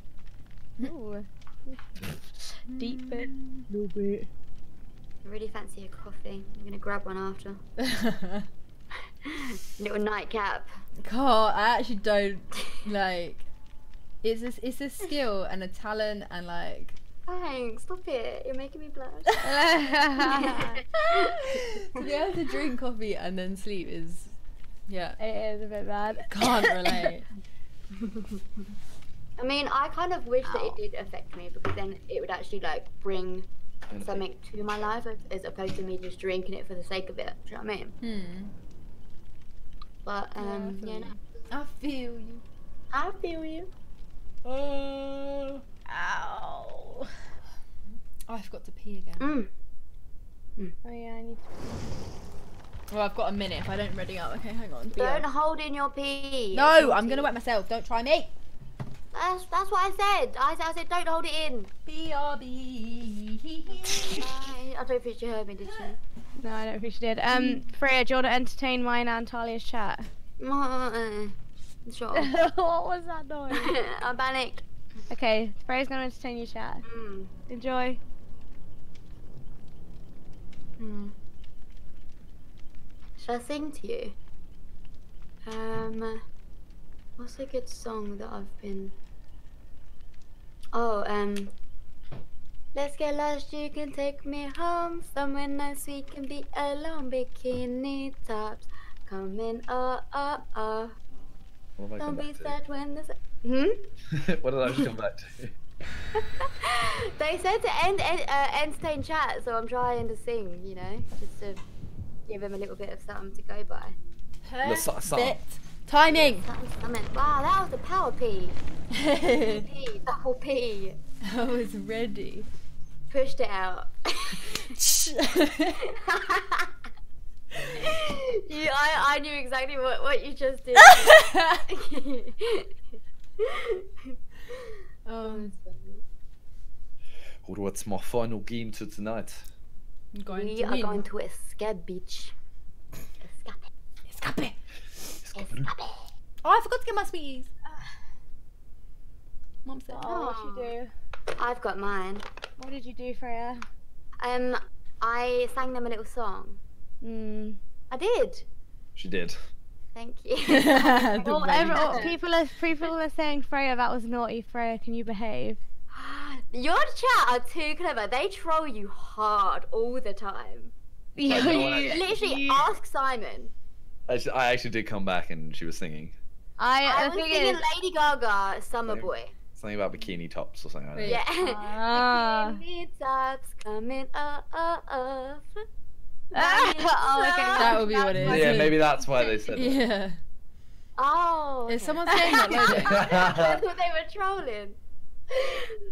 Deep bit. I really fancy a coffee. I'm gonna grab one after. Little nightcap. God, I actually don't like. It's a, it's a skill and a talent and like. Thanks, stop it. You're making me blush. to be able to drink coffee and then sleep is, yeah, it is a bit bad. can't relate. I mean, I kind of wish that it did affect me because then it would actually like bring Anything. something to my life as- as opposed to me just drinking it for the sake of it. Do you know what I mean? Hmm. But um, I feel yeah, you. no. I feel you. I feel you. Oh. Ow. Oh, I forgot to pee again. Mm. Oh yeah, I need to pee. Well, I've got a minute. If I don't ready up, okay, hang on. Don't on. hold in your pee. No, I'm gonna wet myself. Don't try me. That's that's what I said. I, I said don't hold it in. BRB. I, I don't think she heard me, did she? No, I don't think she did. Um, Freya, do you want to entertain mine and Talia's chat? Sure. what was that noise? I'm panicked. Okay, Freya's gonna entertain your chat. Mm. Enjoy. Mm. Should I sing to you? Um, what's a good song that I've been? Oh, um, let's get lost. You can take me home somewhere nice. We can be alone. Bikini tops coming. Oh. What come Don't be back to? sad when the. sun- Hmm. what did I just come back to? they said to end, end uh, entertain chat, so I'm trying to sing. You know, just to give them a little bit of something to go by. The so- Perfect. Timing. Something, something. Wow, that was a power P. I P, double P. was ready. Pushed it out. you, I, I knew exactly what, what you just did. um, Oh, what's my final game to tonight? Going we to are win. going to escape beach. Escape. Escape. Escape. Oh, I forgot to get my sweeties. Mom said. Oh, what'd you do? I've got mine. What did you do, Freya? Um, I sang them a little song. Hmm. I did. She did. Thank you. Well, way every, you all- did it. people are people are saying Freya that was naughty. Freya, can you behave? Your chat are too clever. They troll you hard all the time. You, you- Literally, you- ask Simon. Actually, I actually did come back and she was singing I, I was thing singing is, Lady Gaga, Summer Same. Boy. something about bikini tops or something like that. Wait. Yeah. Ah. Bikini tops coming up. oh, okay. That would be what it is. Yeah, maybe that's why they said it. Yeah. Oh. Is okay. someone saying that loading? I thought they were trolling.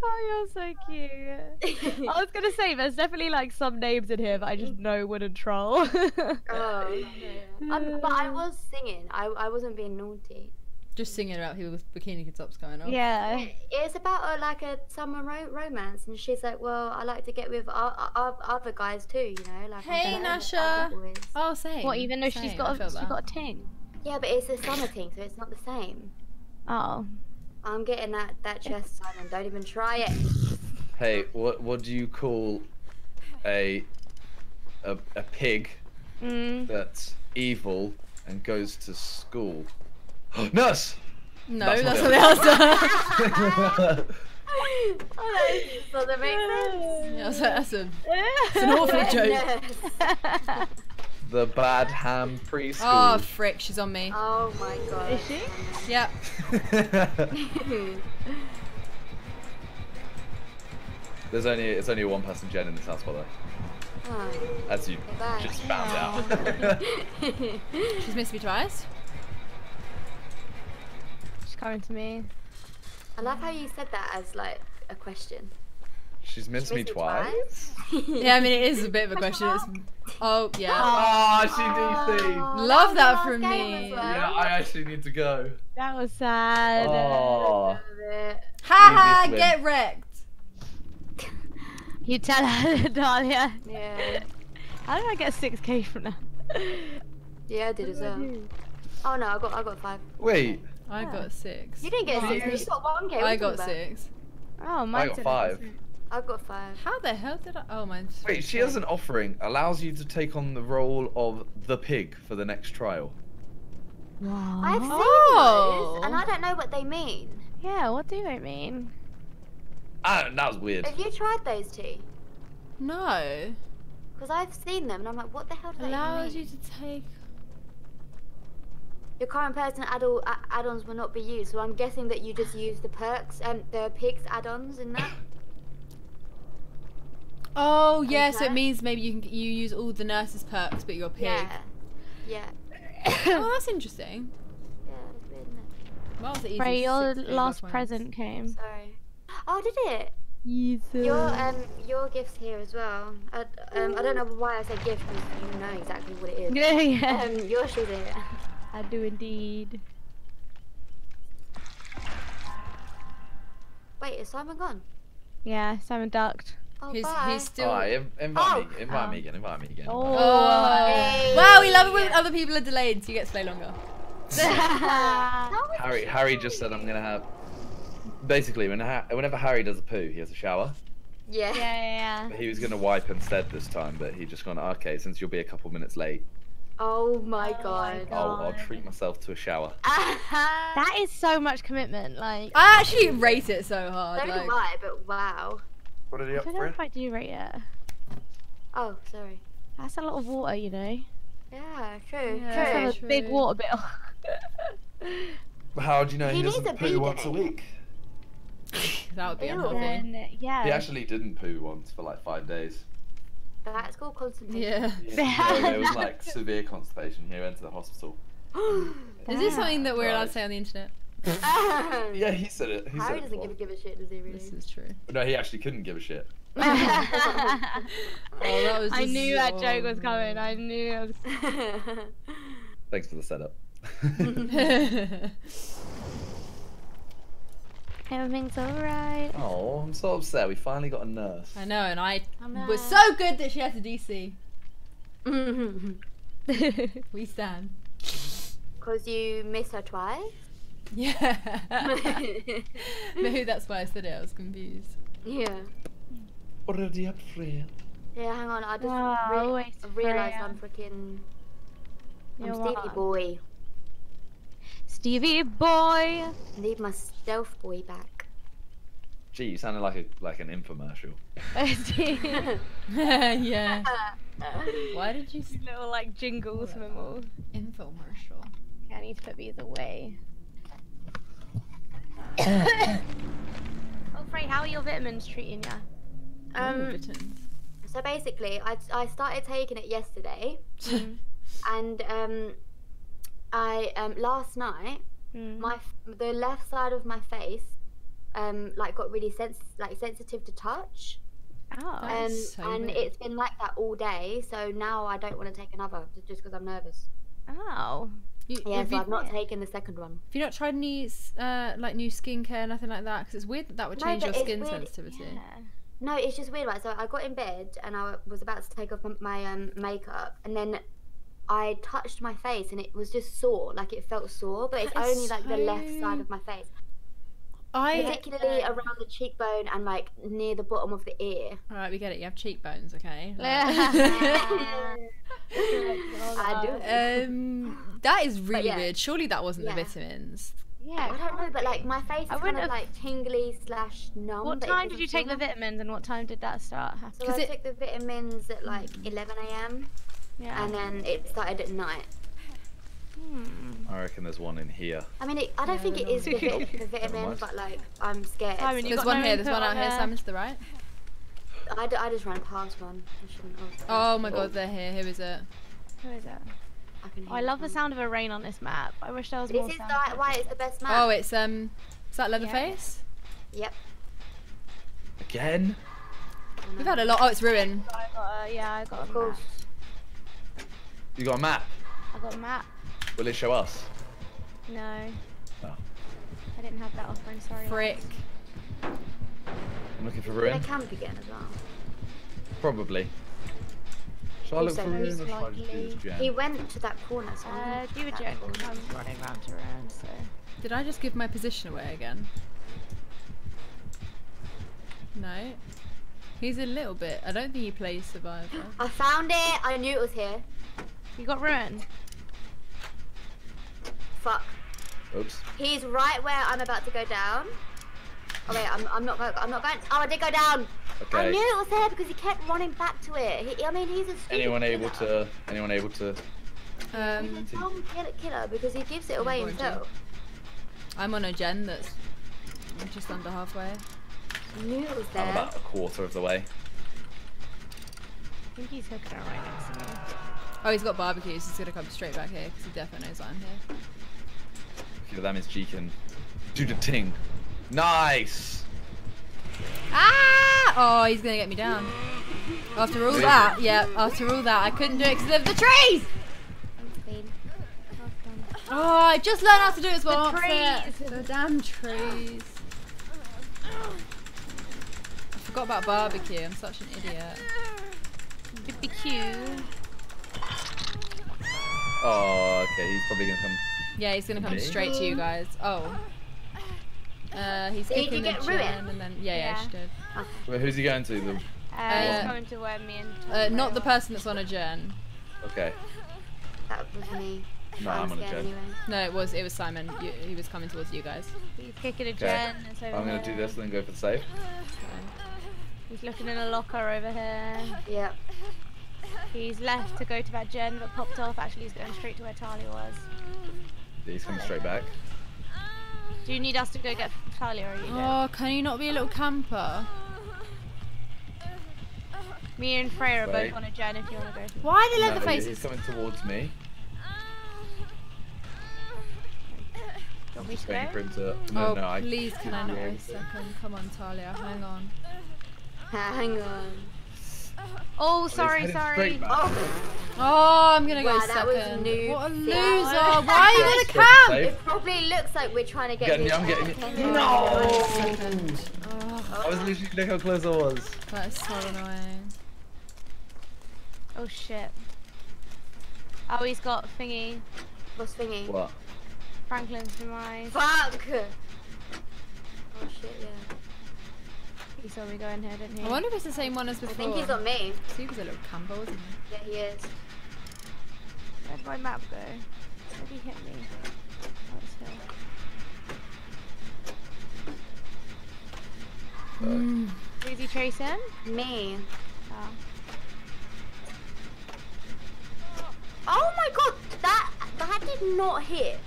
Oh, you're so cute. I was gonna say there's definitely like some names in here that I just know wouldn't troll. Oh. Um, but I was singing. I, I wasn't being naughty. Just singing about people with bikini tops going on. yeah. It's about a, like a summer ro- romance, and she's like, "Well, I like to get with o- o- other guys too, you know." Like Hey, Nasher. other boys." Oh, same. What? Even though she's got I a, feel she's that. got a ting. Yeah, but it's a summer thing, so it's not the same. Oh. I'm getting that that chest, Simon. Don't even try it. Hey, what what do you call a a, a pig Mm. that's evil and goes to school? Nurse. No, That's that's, not not the it. answer. oh, that doesn't make sense. Yeah, that's, that's a, it's an awful joke. Nurse. the bad ham preschool. Oh, frick, she's on me. Oh my god. Is she? Yeah. There's only it's only a one person gen in this house, by the way, oh. as you Bye. just found out. She's missed me twice. She's coming to me. I love how you said that as like a question. She's missed me Missed twice. Yeah, I mean, it is a bit of a question. It's, oh, yeah. Ah, she DC'd. Love that was from me. well. Yeah, I actually need to go. That was sad. Oh. Love it. Ha ha, get wrecked. You tell her, Talia. Yeah. How did I get 6k from that? Yeah, I did as well. Oh no, I got I got five. Wait, I got six. You didn't get six. You got one K. I got six. Oh, my. I got said five. I got five. How the hell did I? Oh, mine's. Wait, she has an offering allows you to take on the role of the pig for the next trial. Wow. I've seen Oh. those, and I don't know what they mean. Yeah, what do they mean? Ah, that was weird. Have you tried those two? No. Because I've seen them, and I'm like, what the hell does that even Allows mean? you to take. Your current person add-on, add-ons will not be used, so I'm guessing that you just use the perks and the pigs add-ons in that. Oh, yeah, so it means maybe you can you use all the nurses' perks, but you're a pig. Yeah. Yeah. Oh, that's interesting. Yeah, it's weird, isn't it? Well, that was the Ray, your last last ones. present came. Sorry. Oh, did it? Yes. Your um, your gifts here as well. I, um, I don't know why I said gift because you know exactly what it is. Yeah, yeah. Um, your shoes are here. I do indeed. Wait, is Simon gone? Yeah, Simon ducked. Oh, He's, bye. he's still. Alright, invite Oh. me, invite Oh. me again, invite me again. Oh. Oh. Hey. Wow, we love it when other people are delayed, so you get to play longer. Harry, Harry just said I'm gonna have. Basically, when ha- whenever Harry does a poo, he has a shower. Yeah. Yeah, yeah, But he was gonna wipe instead this time, but he just gone. Okay, since you'll be a couple minutes late, Oh my Oh god. my I'll, I'll treat myself to a shower. That is so much commitment. Like, I actually rate it so hard. So do Like, I, but wow. What are I don't know if I do rate it. Oh, sorry. That's a lot of water, you know. Yeah, true, Yeah. Let's true. have a big water bill. How do you know He he, doesn't a poo bee once a week? that would be Ew. unhealthy. then, yeah. He actually didn't poo once for like five days. That's called constipation. Yeah. Yeah, no, it was like severe constipation. He went to the hospital. Is this something that we're allowed to say on the internet? Yeah, he said it. He said Harry it doesn't before. give a, give a shit, does he really? This is true. No, he actually couldn't give a shit. Oh, that was I just knew that joke was coming. I knew. It was... Thanks for the setup. Everything's alright. oh, I'm so upset. We finally got a nurse. I know, and I was so good that she had a DC. We stand. Because you miss her twice? Yeah. Maybe that's why I said it. I was confused. yeah. Already up, Freya. Yeah, hang on. I just Wow, rea- always I realised Freya. I'm freaking. I'm Stevie what? boy. Stevie boy. I need my stealth boy back. Gee, you sounded like a like an infomercial. yeah. Why did you s- Little like jingles, Mimble. infomercial? Okay, I need to put these away. oh, Frey, how are your vitamins treating you? Um, Ooh, so basically, I, I started taking it yesterday, Mm. and um, I um, last night Mm. my the left side of my face um like got really sens- like sensitive to touch Oh. That um so and weird. it's been like that all day so now I don't want to take another just because I'm nervous Oh. You, yeah so you, I've not taken the second one have you not tried any uh, like new skincare, nothing like that? Because it's weird that that would change but your skin weird- sensitivity. Yeah. no it's just weird right so I got in bed and I was about to take off my um makeup and then I touched my face and it was just sore like it felt sore but it's That only like the left side of my face I particularly around the cheekbone and like near the bottom of the ear all right, we get it. You have cheekbones, okay? I do um, that is really yeah. weird. Surely that wasn't Yeah. the vitamins. Yeah. I don't know, but like my face is I kind wouldn't of have- like tingly slash numb. What time did you take feel the vitamins and what time did that start happening? So happening? 'Cause I it- took the vitamins at like 11 a.m. Yeah. and then it started at night. Hmm. I reckon there's one in here. I mean, it, I don't Yeah, think it they're is the, not vit- the Never vitamins, mind. but like I'm scared. Simon, you There's one no here. There's one out on here. there? Simon to the right. I, d- I just ran past one. I shouldn't have. Oh my Oh. god, they're here. Who is it? Who is it? I, can Oh, I hear love the sound of a rain on this map. I wish there was This more is sound. the, why it's the best map. Oh, it's um, is that Leatherface? Yep. Again? We've had a lot. Oh, it's Ruin. I got a, yeah, I got a map. You got a map? I got a map. Will it show us? No. No. I didn't have that offering, sorry. Frick. I'm looking for Did I ruin. camp again as well? Probably. Shall I look for ruin or most shall I just do this likely- gen? He went to that corner. So I'm Uh, do a check corner. I'm running round to round, so. Did I just give my position away again? No. He's a little bit. I don't think he plays Survivor. I found it. I knew it was here. You got ruined? Fuck. Oops. He's right where I'm about to go down. Oh wait, I'm, I'm not going. I'm not going. Oh, I did go down. I knew it was there because he kept running back to it. He, I mean, he's a stupid Anyone killer. able to? Anyone able to? He's Um, a dumb killer, killer because he gives it away himself. I'm on a gen that's just under halfway. I knew it was I'm there. about a quarter of the way. I think he's hooking her right next to me. Oh, he's got barbecues. He's gonna come straight back here because he definitely knows I'm here. Okay, that means G can do the ting. Nice. Ah! Oh, he's gonna get me down. After all that, yeah. After all that, I couldn't do it because of the trees. Oh, I just learned how to do it as well. The trees. The damn trees. I forgot about barbecue. I'm such an idiot. BBQ. Oh, okay. He's probably gonna come. Yeah, he's gonna come Me? straight to you guys. Oh. Uh, he's Did you kicking the get gen Ruin? and then yeah, yeah, Yeah. she did. Wait, who's he going to? The. Uh, Uh, he's coming to where me and Uh, not the person that's on a gen. Okay. That was me. No, I'm I'm on a scared anyway. No, it was it was Simon. You, he was coming towards you guys. He's kicking a Okay. gen. It's I'm gonna do this and then go for the save. He's looking in a locker over here. Yep. He's left to go to that gen but popped off. Actually, he's going straight to where Talia was. Yeah, he's coming straight back. Do you need us to go get Talia or are you do? Oh, can you not be a little camper? Me and Freya are Wait. both on a gen if you want to go. To Why the No, leather he's coming towards me. Do you want me Just to waiting for go? him to. No, oh, no, I. please, can I not Yeah. wait a second? Come on, Talia, hang on. Hang on. Oh, sorry, sorry. Oh, Oh, I'm gonna go Wow, that was second. noob. What a loser! Yeah. Why are you gonna for camp? it probably looks like we're trying to get Getting me, I'm getting me. attention. No! Oh, I was literally look how close I was. that is so annoying. Oh shit. Oh, he's got thingy. What's thingy? What? Franklin's demise. Fuck! Oh shit, yeah. He saw me going head and here. I wonder if it's the same one as before. I think he's on me. See, he's a little Cambo, isn't he? Yeah, he is. Where'd my map go? Did he hit me? Oh, mm. Who's he chasing? Me. Oh. Oh my god, that that did not hit.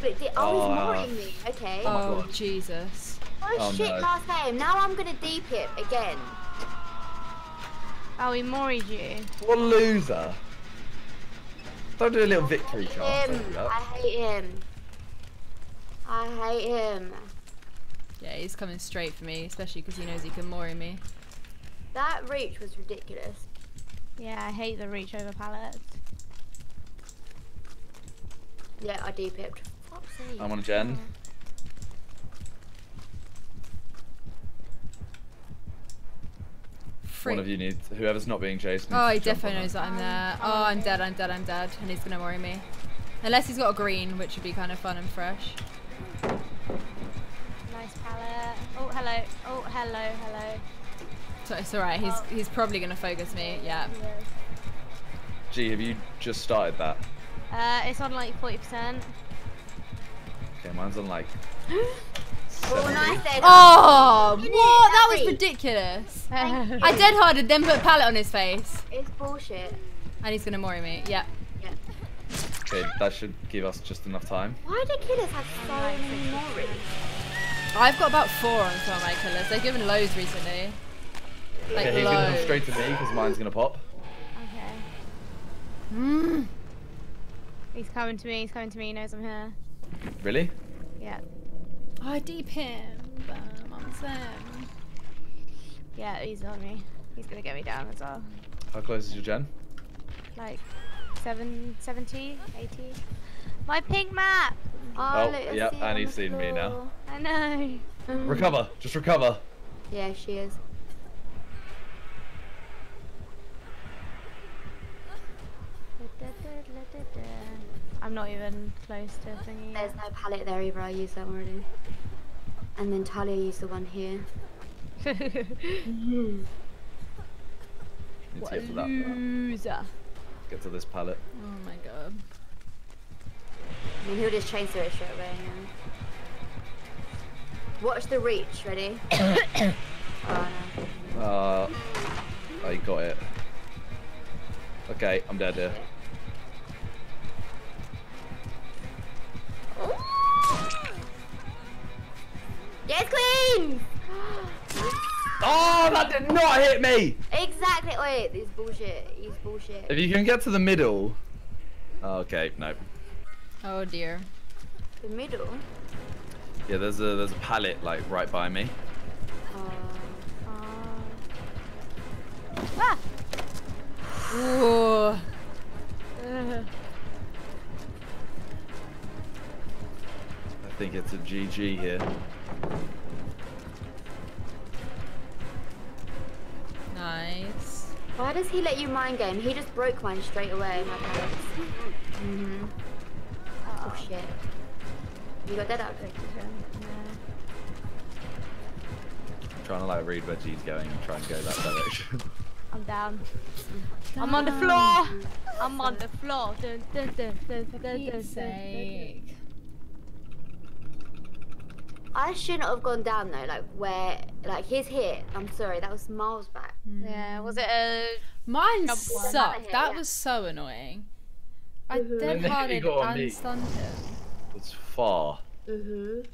But it did, oh, oh he's oh. marrying me. Okay. Oh, oh Jesus. Oh, Oh, shit, no. last game. Now I'm gonna deep it again. Oh, he moried you. What a loser. Don't do a little victory chant. Him. don't do that. I hate him. I hate him. Yeah, he's coming straight for me, especially because he knows he can mori me. That reach was ridiculous. Yeah, I hate the reach over pallets. Yeah, I deep it. I'm on a gen. Freak. One of you needs, whoever's not being chased. needs Oh, to he jump definitely on knows that I'm there. Oh, I'm dead, I'm dead, I'm dead. And he's gonna mori me. Unless he's got a green, which would be kind of fun and fresh. Nice palette. Oh, hello. Oh, hello, hello. So it's alright, he's Oh. he's probably gonna focus me, yeah. Gee, have you just started that? Uh, it's on like 40%. Okay, mine's on like. Oh, 70. nice there. Oh, Did it, what? That was ridiculous. I I dead harded, then put a pallet on his face. It's bullshit. And he's gonna mori me, yeah. Yeah. Okay, that should give us just enough time. Why do killers have so many Mori? I've got about four on some of my killers. They've given loads recently. Like okay, he's gonna come straight to me because mine's gonna pop. Okay. Mm. He's coming to me, he's coming to me, he knows I'm here. Really? Yeah. I deep him, but I'm on Sam. Yeah, he's on me. He's gonna get me down as well. How close is your gen? Like, seven, 70, 80. My pink map! Oh, oh look, I yep, and he's the seen me now. I know. Recover, just recover. Yeah, she is. I'm not even close to thingy. There's no pallet there either. I used that already. And then Talia used the one here. Need to get to that. loser. Get to this pallet. Oh my god. I mean, he'll just chain through it straight away. Yeah. Watch the reach. Ready? oh no. Uh, I got it. Okay, I'm dead here. Yes, Queen! Oh, that did not hit me! exactly. Wait, this bullshit. He's bullshit. If you can get to the middle. Oh, okay, no. Oh dear. The middle. Yeah, there's a there's a pallet like right by me. Oh. Ah! Ooh. Ugh. Think it's a GG here. Nice. Why does he let you mind game? He just broke mine straight away. My pallets. Mhm. Oh shit. You got that out. I'm trying to like read where G's going and try and go that direction. I'm down. I'm on the floor. I'm on the floor. Dun, dun, dun, dun, dun, dun, Pete's dun, dun, sake. I shouldn't have gone down though. Like where, like his hit. I'm sorry, that was miles back. dun. Yeah, was it a Mine Jump one. sucked. That Yeah. was so annoying. I Mhm. dead And then he hearted got me. and stunned him. it's far. Mhm.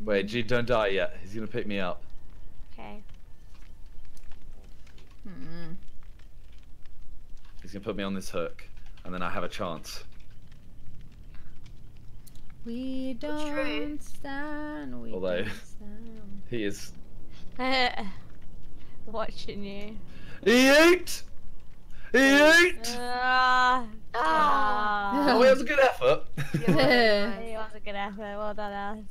Wait, G, don't die yet. He's gonna pick me up. okay? Hmm. He's gonna put me on this hook, and then I have a chance. We don't true. stand. We Although- don't stand. He is. Watching you. He ate. He ate. Ah. Ah. Oh, it was a good effort. It was a good effort. Well done, Alice.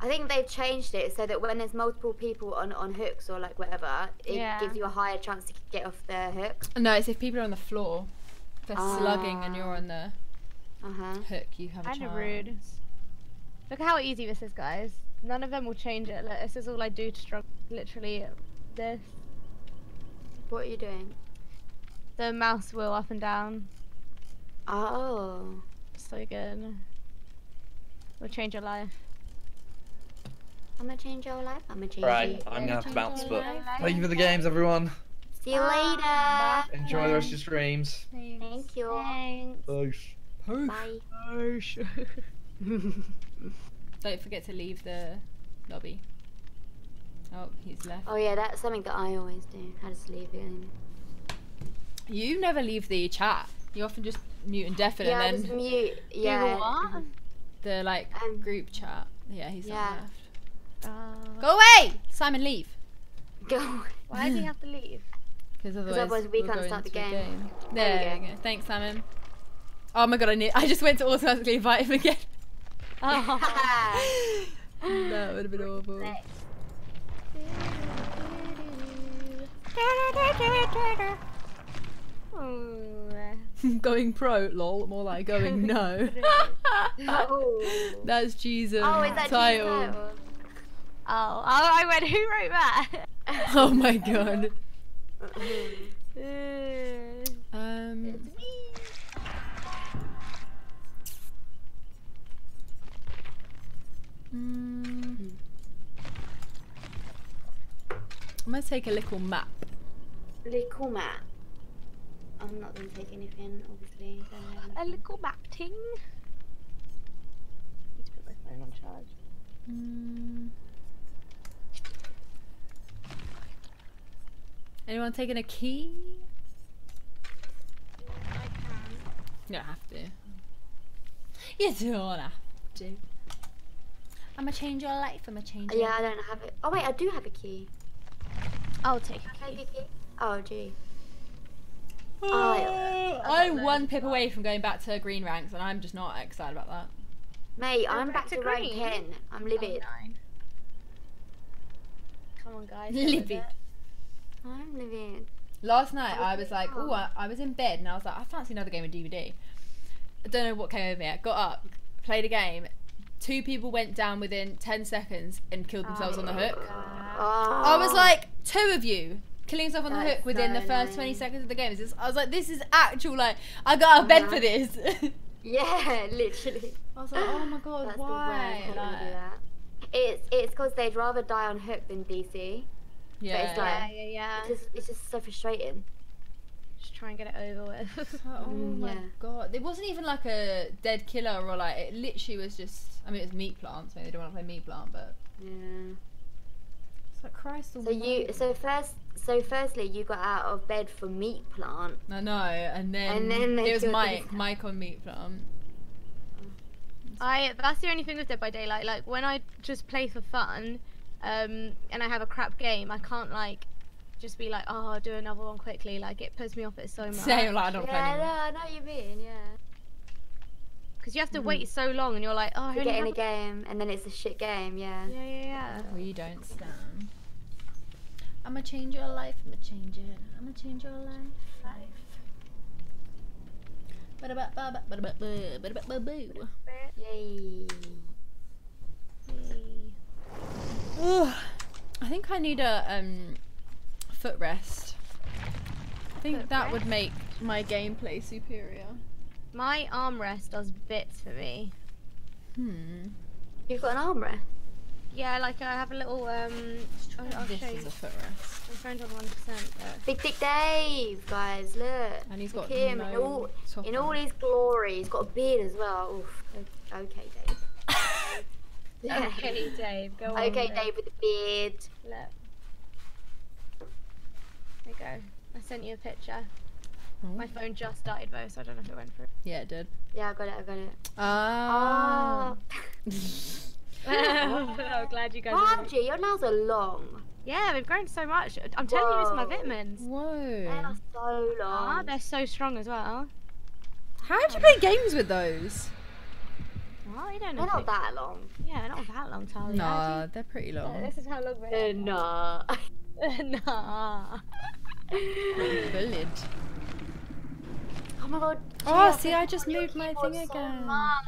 I think they've changed it so that when there's multiple people on on hooks or like whatever, it Yeah. gives you a higher chance to get off the hook. no, it's if people are on the floor. They're slugging and Ah. you're on the Uh huh. hook, you have a Kinda chance. rude. Look how easy this is, guys. None of them will change it. Like, this is all I do to struggle. Literally, this. What are you doing? The mouse wheel up and down. Oh. So good. We'll change your life. I'ma change your life. I'ma change Right, you. I'm gonna have to bounce, but Bye. thank you for the games, everyone. See you later. Enjoy the rest of your streams. Thank you. Thanks. Thanks. Bye. Don't forget to leave the lobby. Oh, he's left. Oh yeah, that's something that I always do. I just leave it in. You never leave the chat. You often just mute and deafen Yeah, I and just then mute. Yeah. what? the like Um, group chat. Yeah, he's yeah. left. Uh, Go away! Simon, leave. Go. why does he have to leave? Because otherwise, otherwise we we'll can't go start the into a game. There, There we we go. go. Thanks, Simon. Oh my god, I need, I just went to automatically invite him again. Oh. that would have been awful. going pro, lol. More like going no. oh. That's Jesus Oh, is that title. title? Oh, oh, I went, who wrote that? Oh my god. Um. Mm. I'm gonna take a little map. Little map. I'm not gonna take anything, obviously. A little map ting. Need to put my phone on charge. Mm. Anyone taking a key? I can. You don't have to. You don't have to. I'm gonna change your life. I'm gonna change your Yeah, I don't have it. Oh wait, I do have a key. I'll take Can I a a key? Oh gee. Ah, oh, I I'm don't one know. pip away from going back to green ranks, and I'm just not excited about that. Mate, Go I'm back back to to rank green? 10. I'm livid. Oh, come on, guys. Livid. it. I'm livid. Last night I Oh, was like, oh, I, I was in bed, and I was like, I fancy another game of DBD. I don't know what came over me. I got up, played a game. Two people went down within ten seconds and killed themselves on the hook. Oh. I was like, two of you killing yourself on the hook within so the first 20 seconds of the game. I was like, this is actual, like, I got out of bed for this. Yeah, literally. I was like, oh my god, That's why? the worst. Do that. It's it's because they'd rather die on hook than DC. yeah. it's like- Yeah, yeah, yeah. It's just it's just so frustrating. Just try and get it over with. oh Mm, my yeah. god. It wasn't even like a dead killer or like, it literally was just, I mean, it's was meat plant, so they don't want to play meat plant, but Yeah. it's like, Christ So you so first so firstly you got out of bed for meat plant. I know, and then, And then they it was Mike, themselves. Mike on meat plant. I that's the only thing with Dead by Daylight. Like when I just play for fun, um, and I have a crap game, I can't like just be like, oh, I'll do another one quickly. Like it puts me off it so much. Same, like, I don't play Yeah, anymore. no, I know what you mean, yeah. Because you have to Mhm. wait so long, and you're like, oh, I To only get in a game and then it's a shit game, yeah. Yeah, yeah, yeah. We don't stand. I'ma change your life, I'ma change it. I'ma change your life. life. Yay. Ugh. I think I need a um footrest. I think that would make my gameplay superior. My armrest does bits for me. Hmm. You've got an armrest? Yeah, like I have a little um. I'll, I'll this show you. is a footrest. My phone's on one percent. Big Dick Dave, guys, look. And he's Look got at him no in all top in all his glory. He's got a beard as well. Oof. Okay, Dave. Okay, Dave, go on. Okay, then. Dave with the beard. Look. There you go. I sent you a picture. Oh. My phone just died though, so I don't know if it went through. Yeah, it did. Yeah, I got it. I got it. Ah. oh, glad you guys. Oh, are- your nails are long. Yeah, they've grown so much. I'm telling you, it's my vitamins. Whoa. They are so long. Ah, long. they're so strong as well. How would you play games with those? Well, you don't know. They're not it- that long. Yeah, not that long, Talia. Nah, they're pretty Yeah, long. this is how long they They're not. are. nah. Bullied. Oh my god. Oh, Gia, see, I just moved my thing so again. much.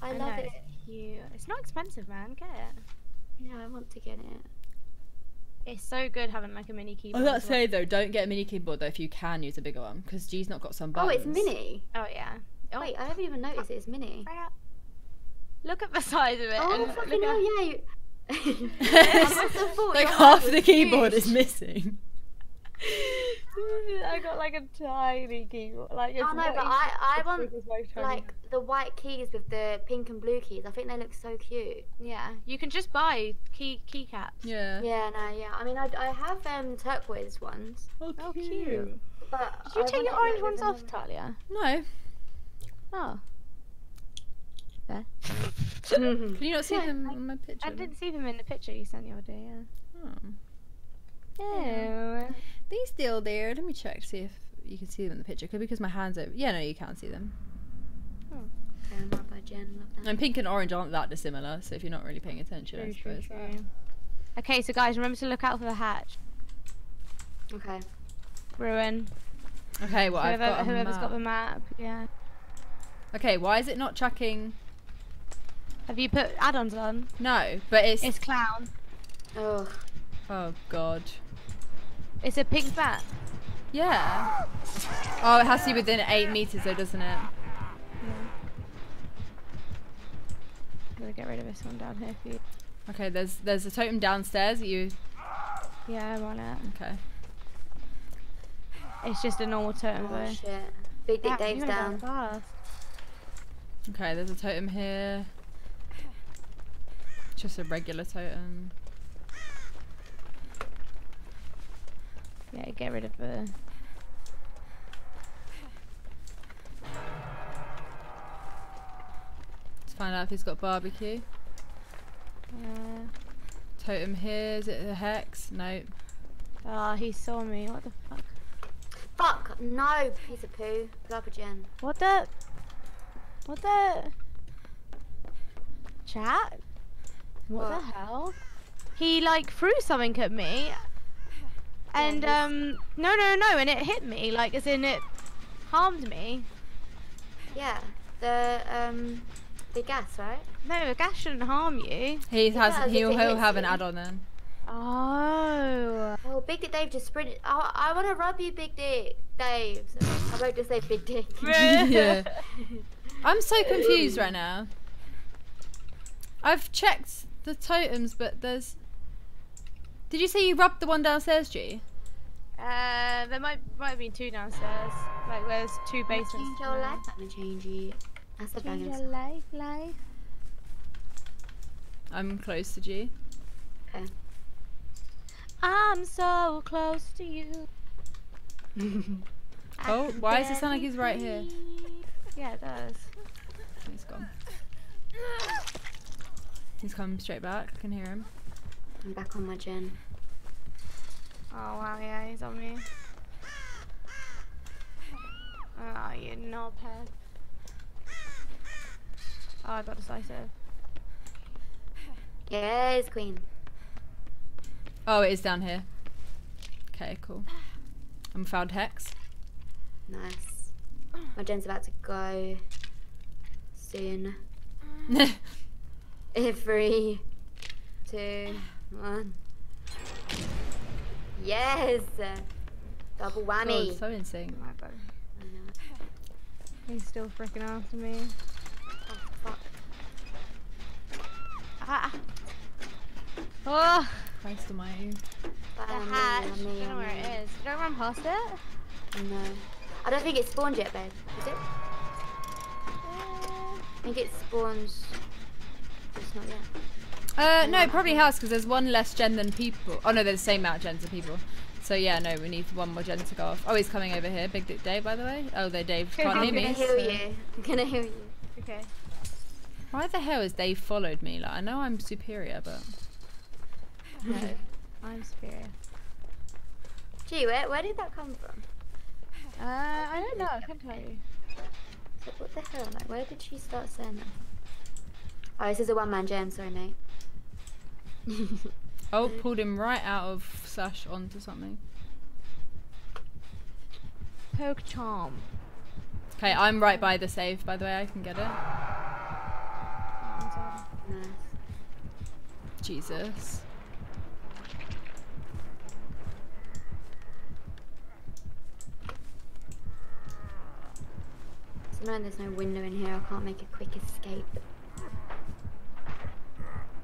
I I love know, it. It's. It's not expensive, man. Get it. Yeah, I want to get it. It's so good having like a mini keyboard. I keyboard. was about to say though, don't get a mini keyboard though if you can use a bigger one because G's not got some Oh, it's mini. Oh yeah. Oh, Wait, I haven't even noticed it's mini. Look at the size of it. Oh, fucking hell, yeah. you- I must have thought like half the keyboard huge. is missing. I got like a tiny keyboard. Like it's Oh, no, but I- I want, big as my tiny- Like the white keys with the pink and blue keys. I think they look so cute. yeah, you can just buy key keycaps. Yeah. Yeah, no, yeah. I mean, I, I have um turquoise ones, Oh, Oh, cute. but Did you I take want your orange ones off, Talia? No. Oh. Fair. Can you not see Yeah, them I- on my picture? I didn't see them in the picture you sent the other day, yeah. Oh. Yeah. They still there. Let me check to see if you can see them in the picture. Could because my hands are. Yeah, no, you can't see them. Okay, I'm by gen. Love that. And pink and orange aren't that dissimilar. So if you're not really paying attention, True, true, suppose. true. Okay, so guys, remember to look out for the hatch. Okay. Ruin. Okay, well I've Whoever, got a whoever's got the map, yeah. Okay, why is it not tracking? Have you put add-ons on? No, but it's. It's clown. Oh, oh god. It's a pink bat. Yeah. Oh, it has to be within eight meters, though, doesn't it? Yeah. I'm gonna get rid of this one down here for you. Okay, there's there's a totem downstairs. That you Yeah, I'm on it. okay? It's just a normal totem oh though. shit. Big Dick Yeah, Dave's you went down. Okay, there's a totem here. Just a regular totem. Yeah, get rid of the. Let's find out if he's got barbecue. Uh, Totem here. Is it a hex? Nope. oh, he saw me. What the fuck? Fuck, no, piece of poo. Pull up a gen. What the? What the? Chat? What, the hell? He like threw something at me, and um, no, no, no, and it hit me. Like, as in it harmed me. Yeah, the um, the gas, right? No, a gas shouldn't harm you. He has. does if He'll, he'll hits have an add-on then. Oh. Oh, Big Dick Dave just sprinted. Oh, I want to rub you, Big Dick Dave. I won't just say Big Dick. yeah. I'm so confused right now. I've checked the totems, but there's. Did you say you rubbed the one downstairs, G? Uh, there might might have been two downstairs. Like, there's two basements. Change your life. I'm gonna change you. That's a Change banger. your life, life. I'm close to G. Okay. I'm so close to you. Oh, why does it sound like he's right here? Yeah, it does. He's gone. He's coming straight back. I can hear him. I'm back on my gen. Oh wow, yeah, he's on me. Oh, you knobhead. Oh, I got decisive. Yes, Queen. Oh, it is down here. Okay, cool. I'm found Hex. Nice. My gen's about to go soon. In three, two, one. Yes! Double whammy. God, so in sync. Oh my god. I know. He's still freaking after me. Oh, fuck. Ah. Oh, Christ almighty. Bye, the I'm hatch. I'm I leaving, don't know where it is. leaving. is. Don't run past it. No. I don't think it spawned yet, babe. Is it? I think it spawns. Just not yet. Uh, no, probably has because there's one less gen than people. Oh no, there's the same amount of gens than people. So yeah, no, we need one more gen to go off. Oh, he's coming over here. Big Dick Dave, by the way. Oh, there, Dave can't I'm hear gonna me. heal so- you. I'm gonna heal you. Okay. Why the hell has Dave followed me? Like, I know I'm superior, but No, I'm superior. Gee, where, where did that come from? Uh, I don't know. I can't tell you. So what the hell? Like, where did she start saying that? Oh, this is a one man gen. Sorry, mate. oh, pulled him right out of slash onto something. Poke charm. Okay, I'm right by the save. By the way, I can get it. nice. Jesus. It's annoying there's no window in here. I can't make a quick escape.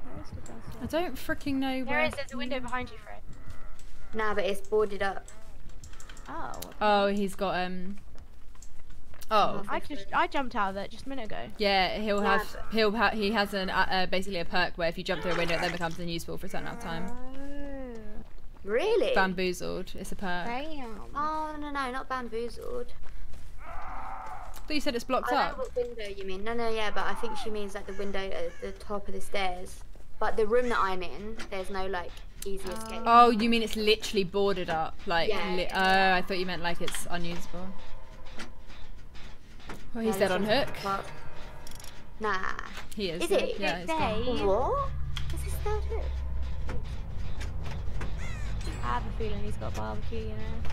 Where's the downstairs? I don't freaking know There where. is. There's a window behind you, Fred. Nah, but it's boarded up. Oh. Oh, he's got um. Oh, I just I jumped out of it just a minute ago. yeah. He'll Yeah, have he'll ha- he has an uh, uh, basically a perk where if you jump through a window, it then becomes unusable for a certain amount of time. Oh. Really? Bamboozled. It's a perk. Damn. Oh no no no, not bamboozled. But you said it's blocked I know up. what window you mean. No no yeah, but I think she means like the window at the top of the stairs. But the room that I'm in, there's no like easy escape. Oh, you mean it's literally boarded up? Like, Yeah. li- oh, I thought you meant like it's unusable. Well, he's Yeah, dead on hook. one's fuck. Nah. He is. Is yeah. it? Yeah, he's Big gone. day. This is third hook. I have a feeling he's got barbecue, you know.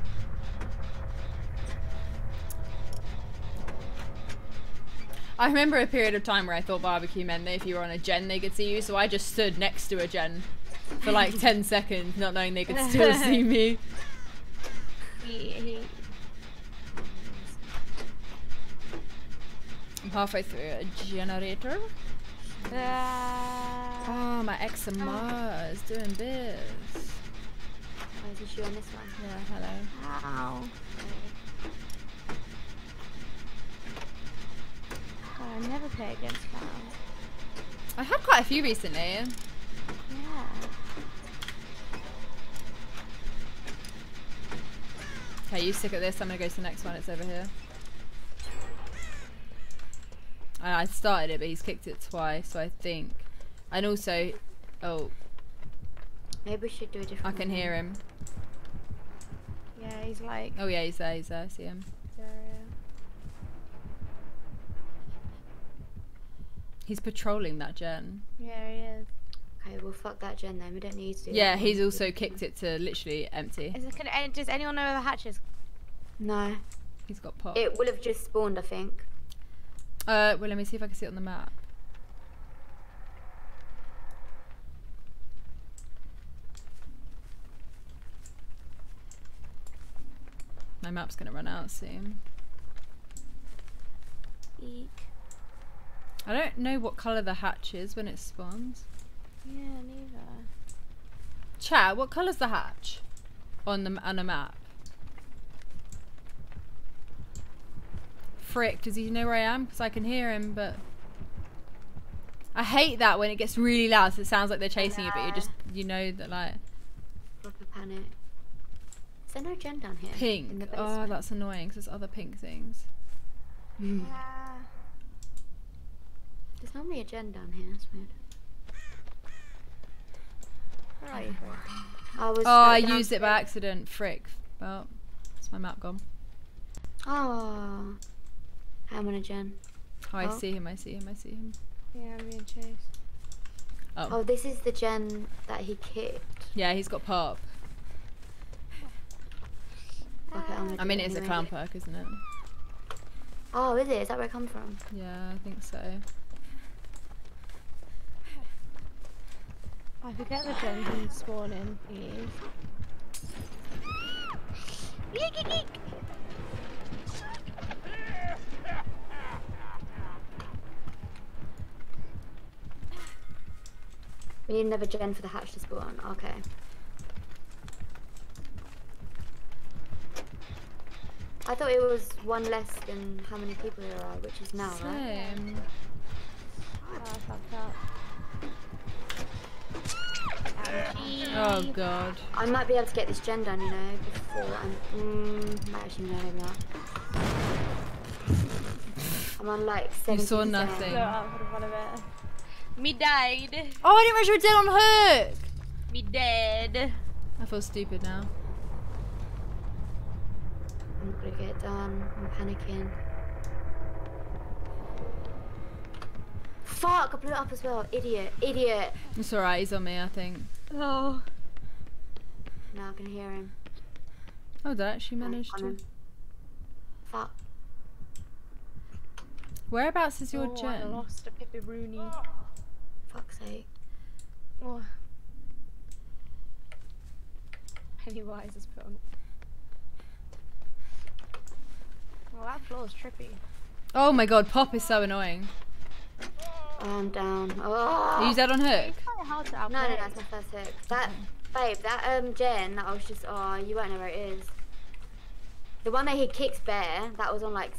I remember a period of time where I thought barbecue meant that if you were on a gen, they could see you. So I just stood next to a gen for like 10 seconds, not knowing they could still see me. I'm halfway through a generator. uh, Oh, my ex of Mars doing this. Oh, is this you on this one? Yeah, hello. ow. I never play against fouls. I had quite a few recently. Yeah. Okay, you stick at this. I'm gonna go to the next one. It's over here. I started it, but he's kicked it twice, so I think. And also, oh, Maybe we should do a different I can one. hear him. Yeah, he's like. Oh yeah, he's there. He's there. I see him. He's patrolling that gen. Yeah, he is. Okay, well fuck that gen then. We don't need to do Yeah, that he's one. also kicked it to literally empty. Is it, can, any- does anyone know where the hatch is? No. He's got pop. It will have just spawned, I think. Uh, well, let me see if I can see it on the map. My map's gonna run out soon. Eek. I don't know what colour the hatch is when it spawns. Yeah, neither. Chat, what colour's the hatch on the on a map? Frick, does he know where I am? Because I can hear him, but I hate that when it gets really loud. So it sounds like they're chasing you, but you just you know that like Proper panic. Is there no gen down here? Pink. Oh, that's annoying. 'cause there's other pink things. Yeah. There's normally a gen down here. That's weird. Where are you, I was. Oh, I used it by accident. Frick. Well, it's my map gone. Oh. I'm on a gen. Oh, I Oh. see him. I see him. I see him. Yeah, I'm being chased. Oh, Oh, this is the gen that he kicked. yeah, he's got pop. Okay, I'm I mean, it it is a clown perk, isn't it? Oh, is it? Is that where it come from? Yeah, I think so. I forget the gen he's spawning. Please. Eek, eek, eek. We need another gen for the hatch to spawn. Okay. I thought it was one less than how many people there are, which is now, right? Same. Oh, I fucked up. Ouchie. Oh god. I might be able to get this gen done, you know, before I'm. Mm, might actually no, maybe not. I'm on like You saw nothing. Blow up for the fun of it. Me died. Oh, I didn't realize you were dead on hook. Me dead. I feel stupid now. I'm not gonna get it done. I'm panicking. Fuck! I blew it up as well. Idiot. Idiot. It's alright. He's on me. I think. Oh. Now I can hear him. Oh, that she managed I'm manage on to? Fuck. Whereabouts is your oh, I lost a Pippi Rooney. Fuck's sake. Oh. Pennywise is put on. Well, that floor's trippy. Oh my god, pop is so annoying. Oh, I'm down. Are you Oh, dead on hook? Quite how to No, outplay. no, no, it's my first hook. That, babe, that um gen that I was just, oh, you won't know where it is. The one that he kicks bare, that was on like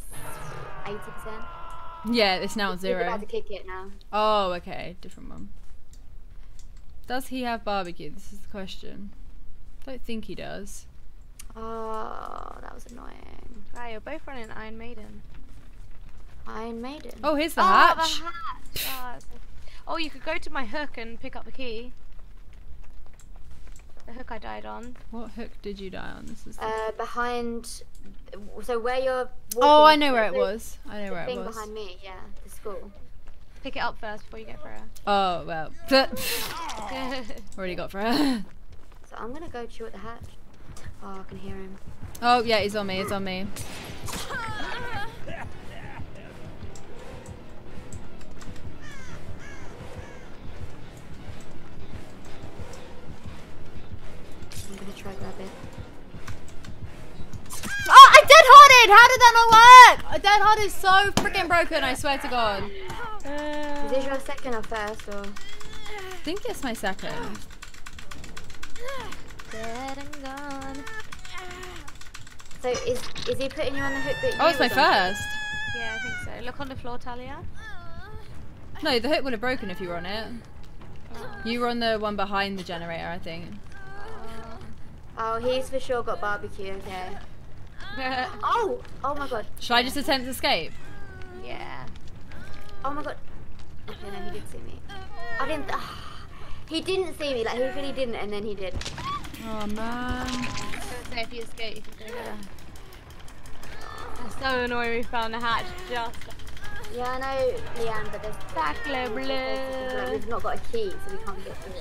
80%. Yeah, it's now He's zero. about to kick it now. Oh, okay, different one. Does he have barbecue? This is the question. Don't think he does. Oh, that was annoying. Right, you're both running Iron Maiden. Iron Maiden. Oh, here's the oh, hatch. The hatch. Oh, oh, you could go to my hook and pick up the key. The hook I died on. What hook did you die on? This is. The... Uh, behind. So where you're. oh, I know where it was. I know The where it thing was. behind me, yeah, the school. Pick it up first before you get through. Oh well, already got for her. So I'm gonna go chill at the hatch. Oh, I can hear him. oh yeah, he's on me. He's on me. I'm grab it. Oh, I dead harded. How did that not work? A Dead Hard is so freaking broken. I swear to God. Is this your second or first or? I think it's my second. Dead and gone. So is is he putting you on the hook that Oh, it's my first. Yeah, I think so. Look on the floor, Talia. No, the hook would have broken if you were on it. You were on the one behind the generator, I think. Oh, he's for sure got barbecue. Okay. Oh, oh my god. Should I just attempt to escape? yeah. Oh my god. Okay, no, he did see me. I didn't. Ah, he didn't see me. Like he really didn't, and then he did. Oh man. So if you escape, you can go there. That's so annoying we found the hatch just. Yeah, I know, Leanne, but there's Sacre like, bleu. we've not got a key, so we can't get through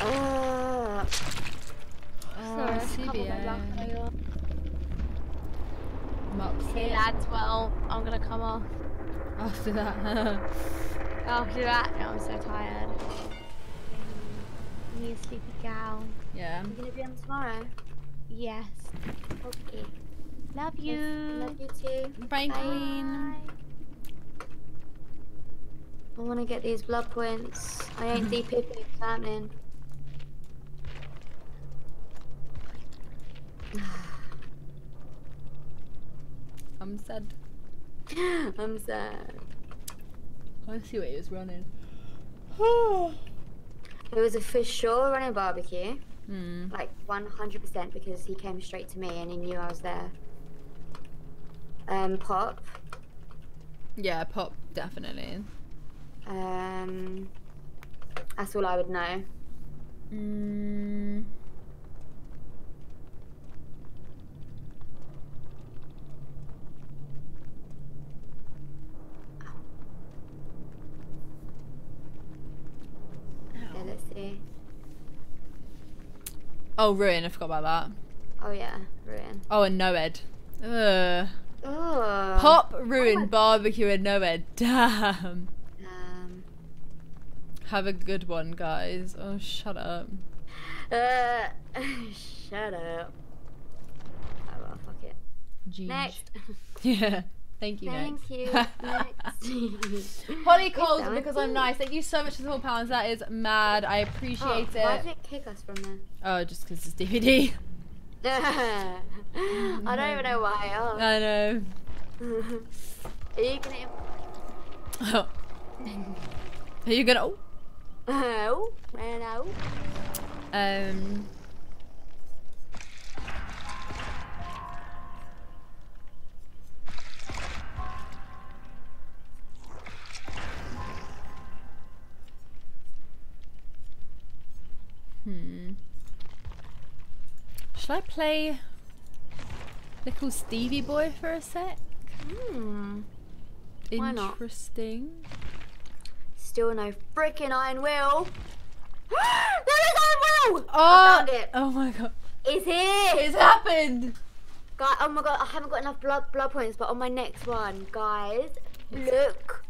Oh, CBA. Hey lads, well, I'm gonna come off. After that. After that, no, I'm so tired. Me a sleepy gal. yeah. you gonna be on tomorrow? Yes. Okay. Love you. Love you too. Bye, Queen. I want to get these blood points. I ain't deep in planning. I'm sad. I'm sad. I see what he was running. It was a for sure running barbecue, Hmm. like 100% because he came straight to me and he knew I was there. Um, pop. Yeah, pop, definitely. Um, that's all I would know. Mm. Okay, let's see. Oh, Ruin, I forgot about that. Oh yeah, ruin. Oh, and Noed. Ugh. Oh. Pop, Ruin, Barbecue, and Noed. Damn. Have a good one, guys. Oh, shut up. Uh. shut up. Oh well, fuck it. Jeez. Next. Yeah. Thank you, Thank next. you. Next. Holly Coles, because I'm nice. Thank you so much for the four pounds. That is mad. I Oh, appreciate Why it. did it kick us from there? Oh, just because it's DBD. I don't even know why. Oh. I know. Are you gonna? Oh. Are you gonna? Oh. Oh, man, oh. Um. Hmm. Should I play little Stevie Boy for a sec? Hmm. Why not? Still no freaking iron will. there is iron will. Oh, I found it. oh my god. It's here. It's happened! Guy, oh my god, I haven't got enough blood blood points, but on my next one, guys, look.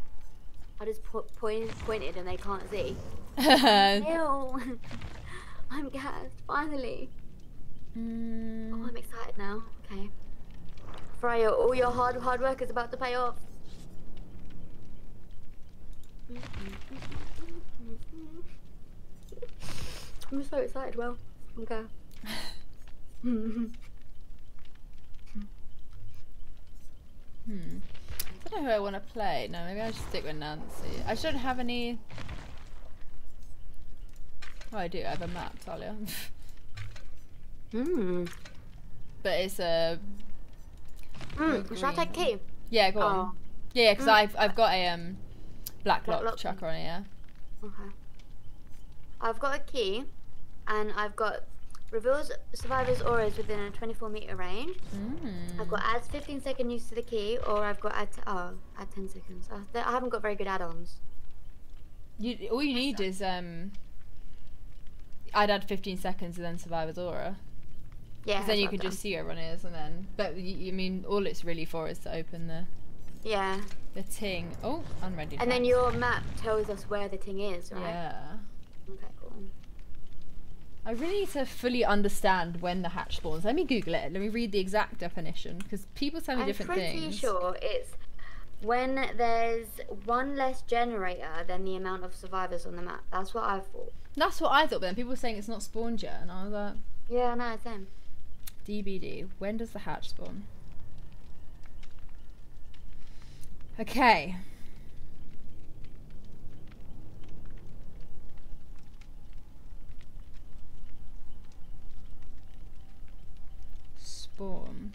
I just po- point, pointed and they can't see. Ew. I'm gassed, finally. Oh, Mm, I'm excited now. Okay. Freya, all your hard hard work is about to pay off. I'm so excited. Well, okay. Hmm. I don't know who I want to play. No, maybe I should stick with Nancy. I shouldn't have any. Oh, I do. I have a map, Talia. Hmm. but it's a. Mm. Should I take key? Yeah, go on. Oh. Yeah, because Mm. I've I've got a um black lock lock. chucker on it. Yeah. Okay. I've got a key, and I've got reveals survivors' auras within a 24 meter range. Mm. I've got adds 15 second use to the key, or I've got add oh add 10 seconds. I, I haven't got very good add-ons. You all you need is um. I'd add 15 seconds and then Survivor's Aura. Yeah. Because then you can I've just see where everyone is and then. But you mean all it's really for is to open the done. Yeah. the ting. Oh, unready. And then your map tells us where the thing is, right? Yeah. Okay, cool. I really need to fully understand when the hatch spawns. Let me Google it. Let me read the exact definition because people tell me I'm different things. I'm pretty sure it's when there's one less generator than the amount of survivors on the map. That's what I thought. That's what I thought, but then people were saying it's not spawned yet, and I was like, Yeah, no, it's same. DBD. When does the hatch spawn? Okay. Spawn.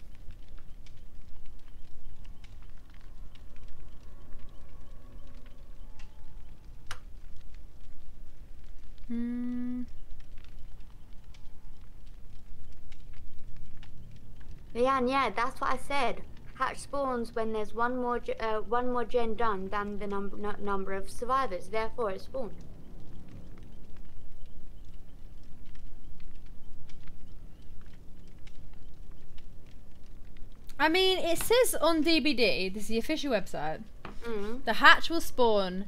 Hmm. Yeah, yeah, that's what I said. Hatch spawns when there's one more uh, one more gen done than the number n- number of survivors. Therefore, it spawned. I mean, it says on DBD, this is the official website, Mm. the hatch will spawn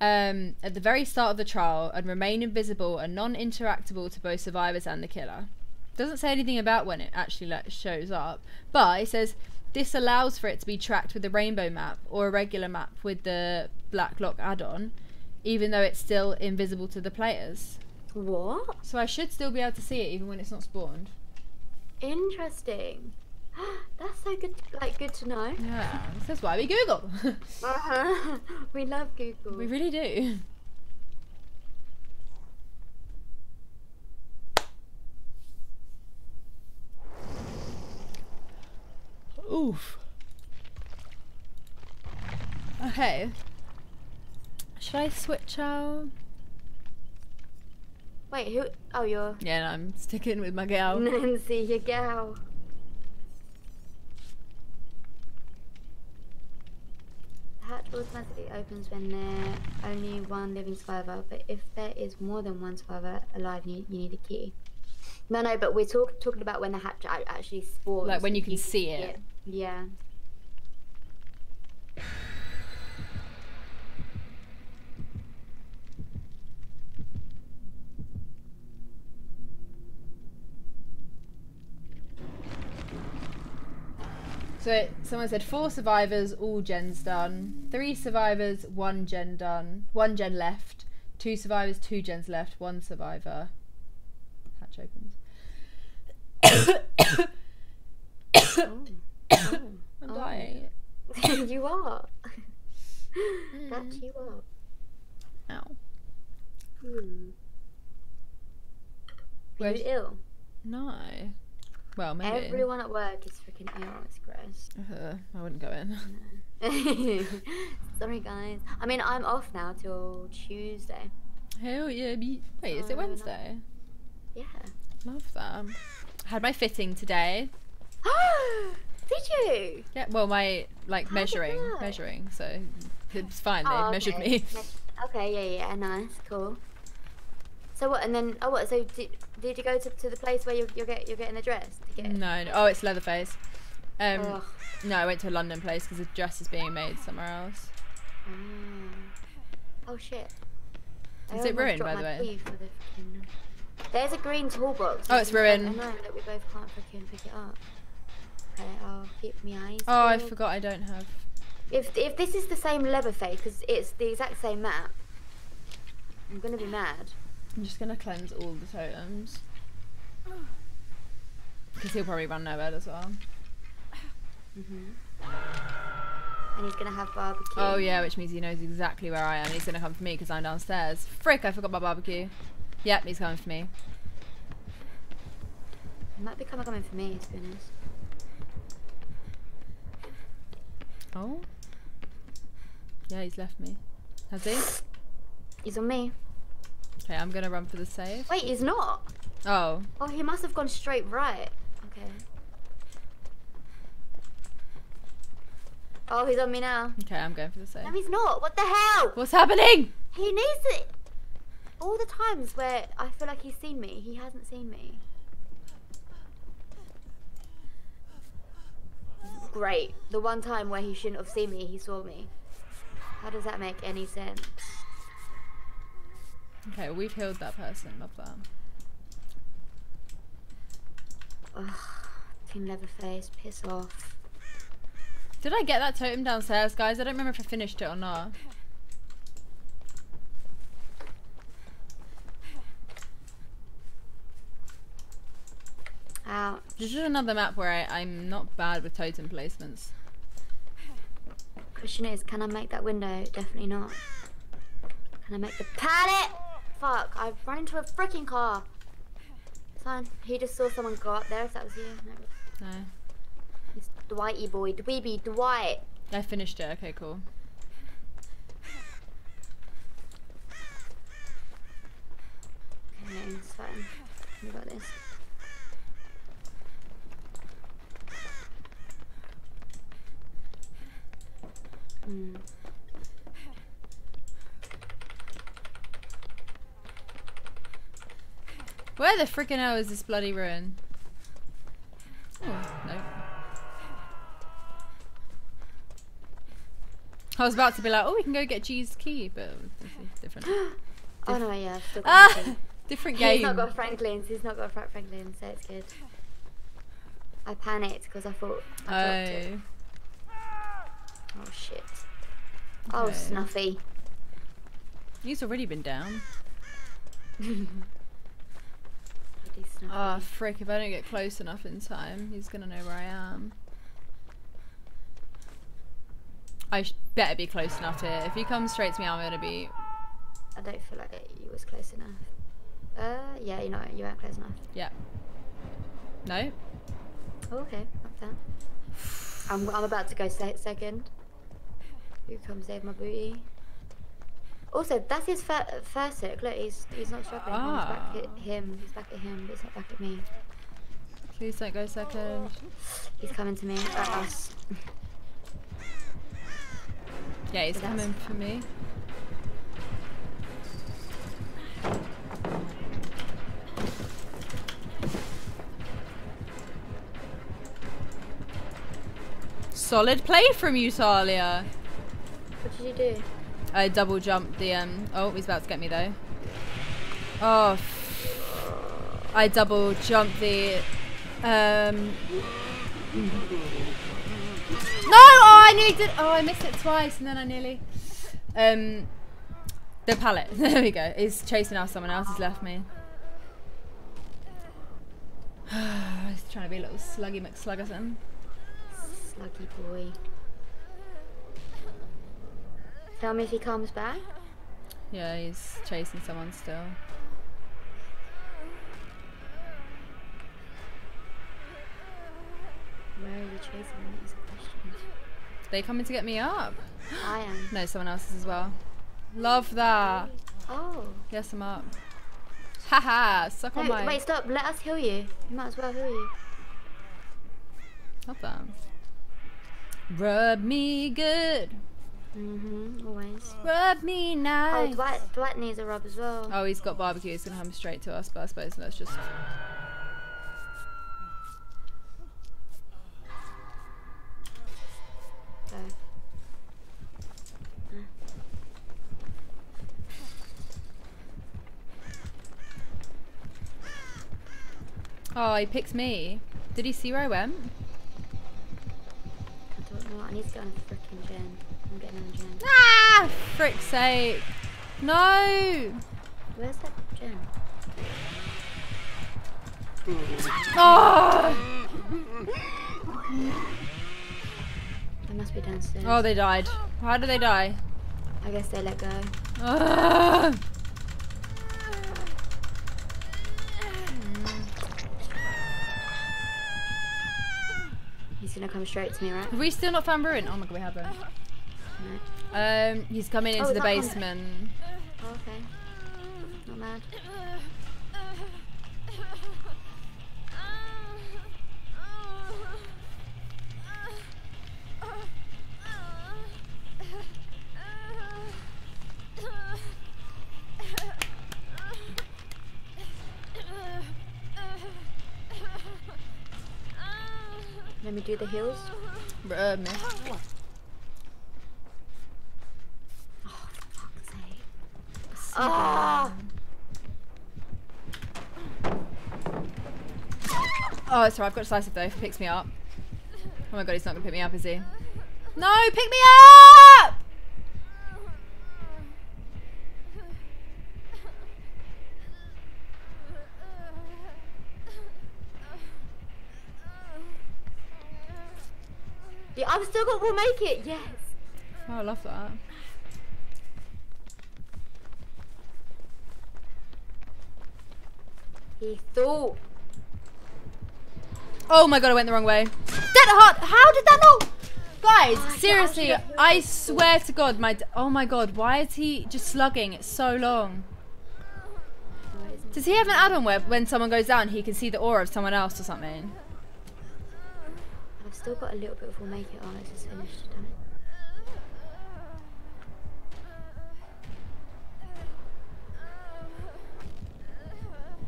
um, at the very start of the trial and remain invisible and non-interactable to both survivors and the killer. Doesn't say anything about when it actually like, shows up, but it says this allows for it to be tracked with the rainbow map or a regular map with the black lock add-on, even though it's still invisible to the players. What? So I should still be able to see it even when it's not spawned. Interesting. That's so good. Like good to know. Yeah, that's why we Google. Uh-huh. we love Google. we really do. Oof. Okay. Should I switch out? Wait, who? Oh, you're Yeah, no, I'm sticking with my gal. Nancy, your gal. The hatch automatically opens when there's only one living survivor, but if there is more than one survivor alive, you, you need a key. No, no, but we're talk, talking about when the hatch actually spawns. Like when you if can see it. Yeah. So it, someone said four survivors, all gens done. Three survivors, one gen done. One gen left. Two survivors, two gens left. One survivor. Hatch opens. Oh. I'm Oh. dying. you are. That Mm. you are. Ow. Hmm. Are you ill? No. Well, maybe. Everyone at work is freaking ill. It's gross. Uh, I wouldn't go in. Sorry, guys. I mean, I'm off now till Tuesday. Hell yeah. Be- Wait, is it Oh. Wednesday? Yeah. Love that. I had my fitting today. Did you? Yeah, well, my like How measuring, measuring. So it's fine. They Oh, measured okay. me. Okay, yeah, yeah, nice, cool. So what? And then, oh, what? So did, did you go to, to the place where you're you're, get, you're getting the dress to get? No, no. Oh, it's Leatherface. Um, Ugh. no, I went to a London place because the dress is being made somewhere else. Ah. Oh shit. I Is it ruined, by the way? the There's a green toolbox. Oh, it's I- I ruined. know that we both can't freaking pick it up. Okay, I'll keep my eyes. Oh, I forgot I don't have. If if this is the same Leatherface, because it's the exact same map, I'm gonna be mad. I'm just gonna cleanse all the totems. Because he'll probably run nowhere as well. Mhm. And he's gonna have barbecue. Oh yeah, which means he knows exactly where I am. He's gonna come for me because I'm downstairs. Frick, I forgot my barbecue. Yep, he's coming for me. He might be coming coming for me, to be honest. Oh. Yeah, he's left me. Has he? He's on me. Okay, I'm gonna run for the save. Wait, he's not. Oh. Oh, he must have gone straight right. Okay. Oh, he's on me now. Okay, I'm going for the save. No, he's not. What the hell? What's happening? He needs it. All the times where I feel like he's seen me, he hasn't seen me. Great. The one time where he shouldn't have seen me, he saw me. How does that make any sense? Okay, we've healed that person. Love that. Ugh. Team Leatherface, piss off. Did I get that totem downstairs, guys? I don't remember if I finished it or not. Ouch. This is another map where I, I'm not bad with totem placements. Question is, can I make that window? Definitely not. Can I make the pallet? Fuck, I've run into a freaking car. It's fine. He just saw someone go up there, if that was you. No, No. it's Dwighty boy. Dweeby, Dwight. I finished it. Okay, cool. Okay, it's fine. We got this. Where the freaking hell is this bloody ruin? Oh, no. I was about to be like, oh, we can go get G's key, but different. Oh no, yeah, I've still got ah, different He's game. not got Franklin's. He's not got Fra- Franklin's, so it's good. I panicked because I thought I dropped it. Oh, Oh shit. Oh, Snuffy. he's already been down. Ah, frick! If I don't get close enough in time, he's gonna know where I am. I sh- better be close enough to it. If he comes straight to me, I'm gonna be. I don't feel like you was close enough. Uh, yeah, you know, you weren't close enough. Yeah. No. Oh, okay, like that. I'm, I'm about to go se- second. Who comes save my booty? Also, that's his fir- first hook. Look, he's he's not struggling. He's back Ah. at him. He's back at him, but he's not back at me. Please don't go second. He's coming to me. At us. Yeah, he's that's coming for me. Solid play from you, Talia. What did you do? I double jumped the um. Oh, he's about to get me though. Oh. I double jumped the um. No! Oh, I nearly did. Oh, I missed it twice, and then I nearly. Um, the pallet. there we go. He's chasing after someone else. Has left me. He's trying to be a little sluggy McSluggerson. Sluggy boy. Tell me if he comes back. Yeah, he's chasing someone still. Where are you chasing me? Is a question. They coming to get me up? I am. No, someone else is as well. Love that. Oh. Yes, I'm up. Haha, suck No, on my. wait, stop. Let us heal you. You might as well heal you. Love that. Rub me good. Mm-hmm. Always. Rub me Oh, nice. Dwight, Dwight needs a rub as well. Oh, he's got barbecue. He's gonna come straight to us, but I suppose let's just. Go. Oh, he picked me. Did he see where I went? I don't know. I need to get on a freaking gen. I'm getting on a gen. Ah! Frick's sake. No! Where's that gen? Oh! They must be downstairs. oh, they died. How did they die? I guess they let go. Ah! He's gonna come straight to me, right? Have we still not found Ruin? Oh my god, we haven't. No. Um, he's coming into Oh, the basement. Oh, okay. Not mad. Let me do the heels. Uh, miss. Oh, for fuck's sake. Ah! Oh, it's alright. I've got decisive though. If he picks me up. Oh my god, he's not gonna pick me up, is he? No, pick me up! Yeah, I've still got. We'll make it. Yes. Oh, I love that. He thought. Oh my god, I went the wrong way. Dead Hard. How did that not? Guys, Oh, seriously, I swear to God, my. d- Oh my god, why is he just slugging? It's so long. It. Does he have an add-on where when someone goes down, he can see the aura of someone else or something? I've still got a little bit before make it on. I just finished. Damn it.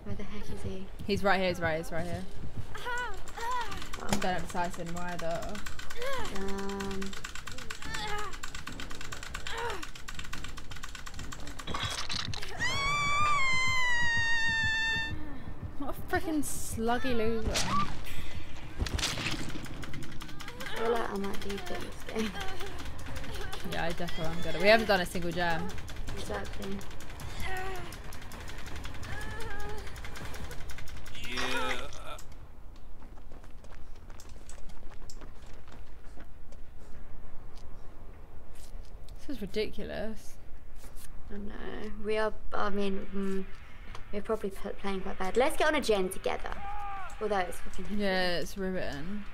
Where the heck is he? He's right here. He's right. Here, he's right here. I don't decisive anymore either. Um, What a freaking sluggy loser. I feel like I'm like deep this game. Yeah, I definitely am good. We haven't done a single jam. Exactly. This is ridiculous. I know. We are. I mean, mm, we're probably playing quite bad. Let's get on a gen together. Although it's fucking. Yeah, it's riveting.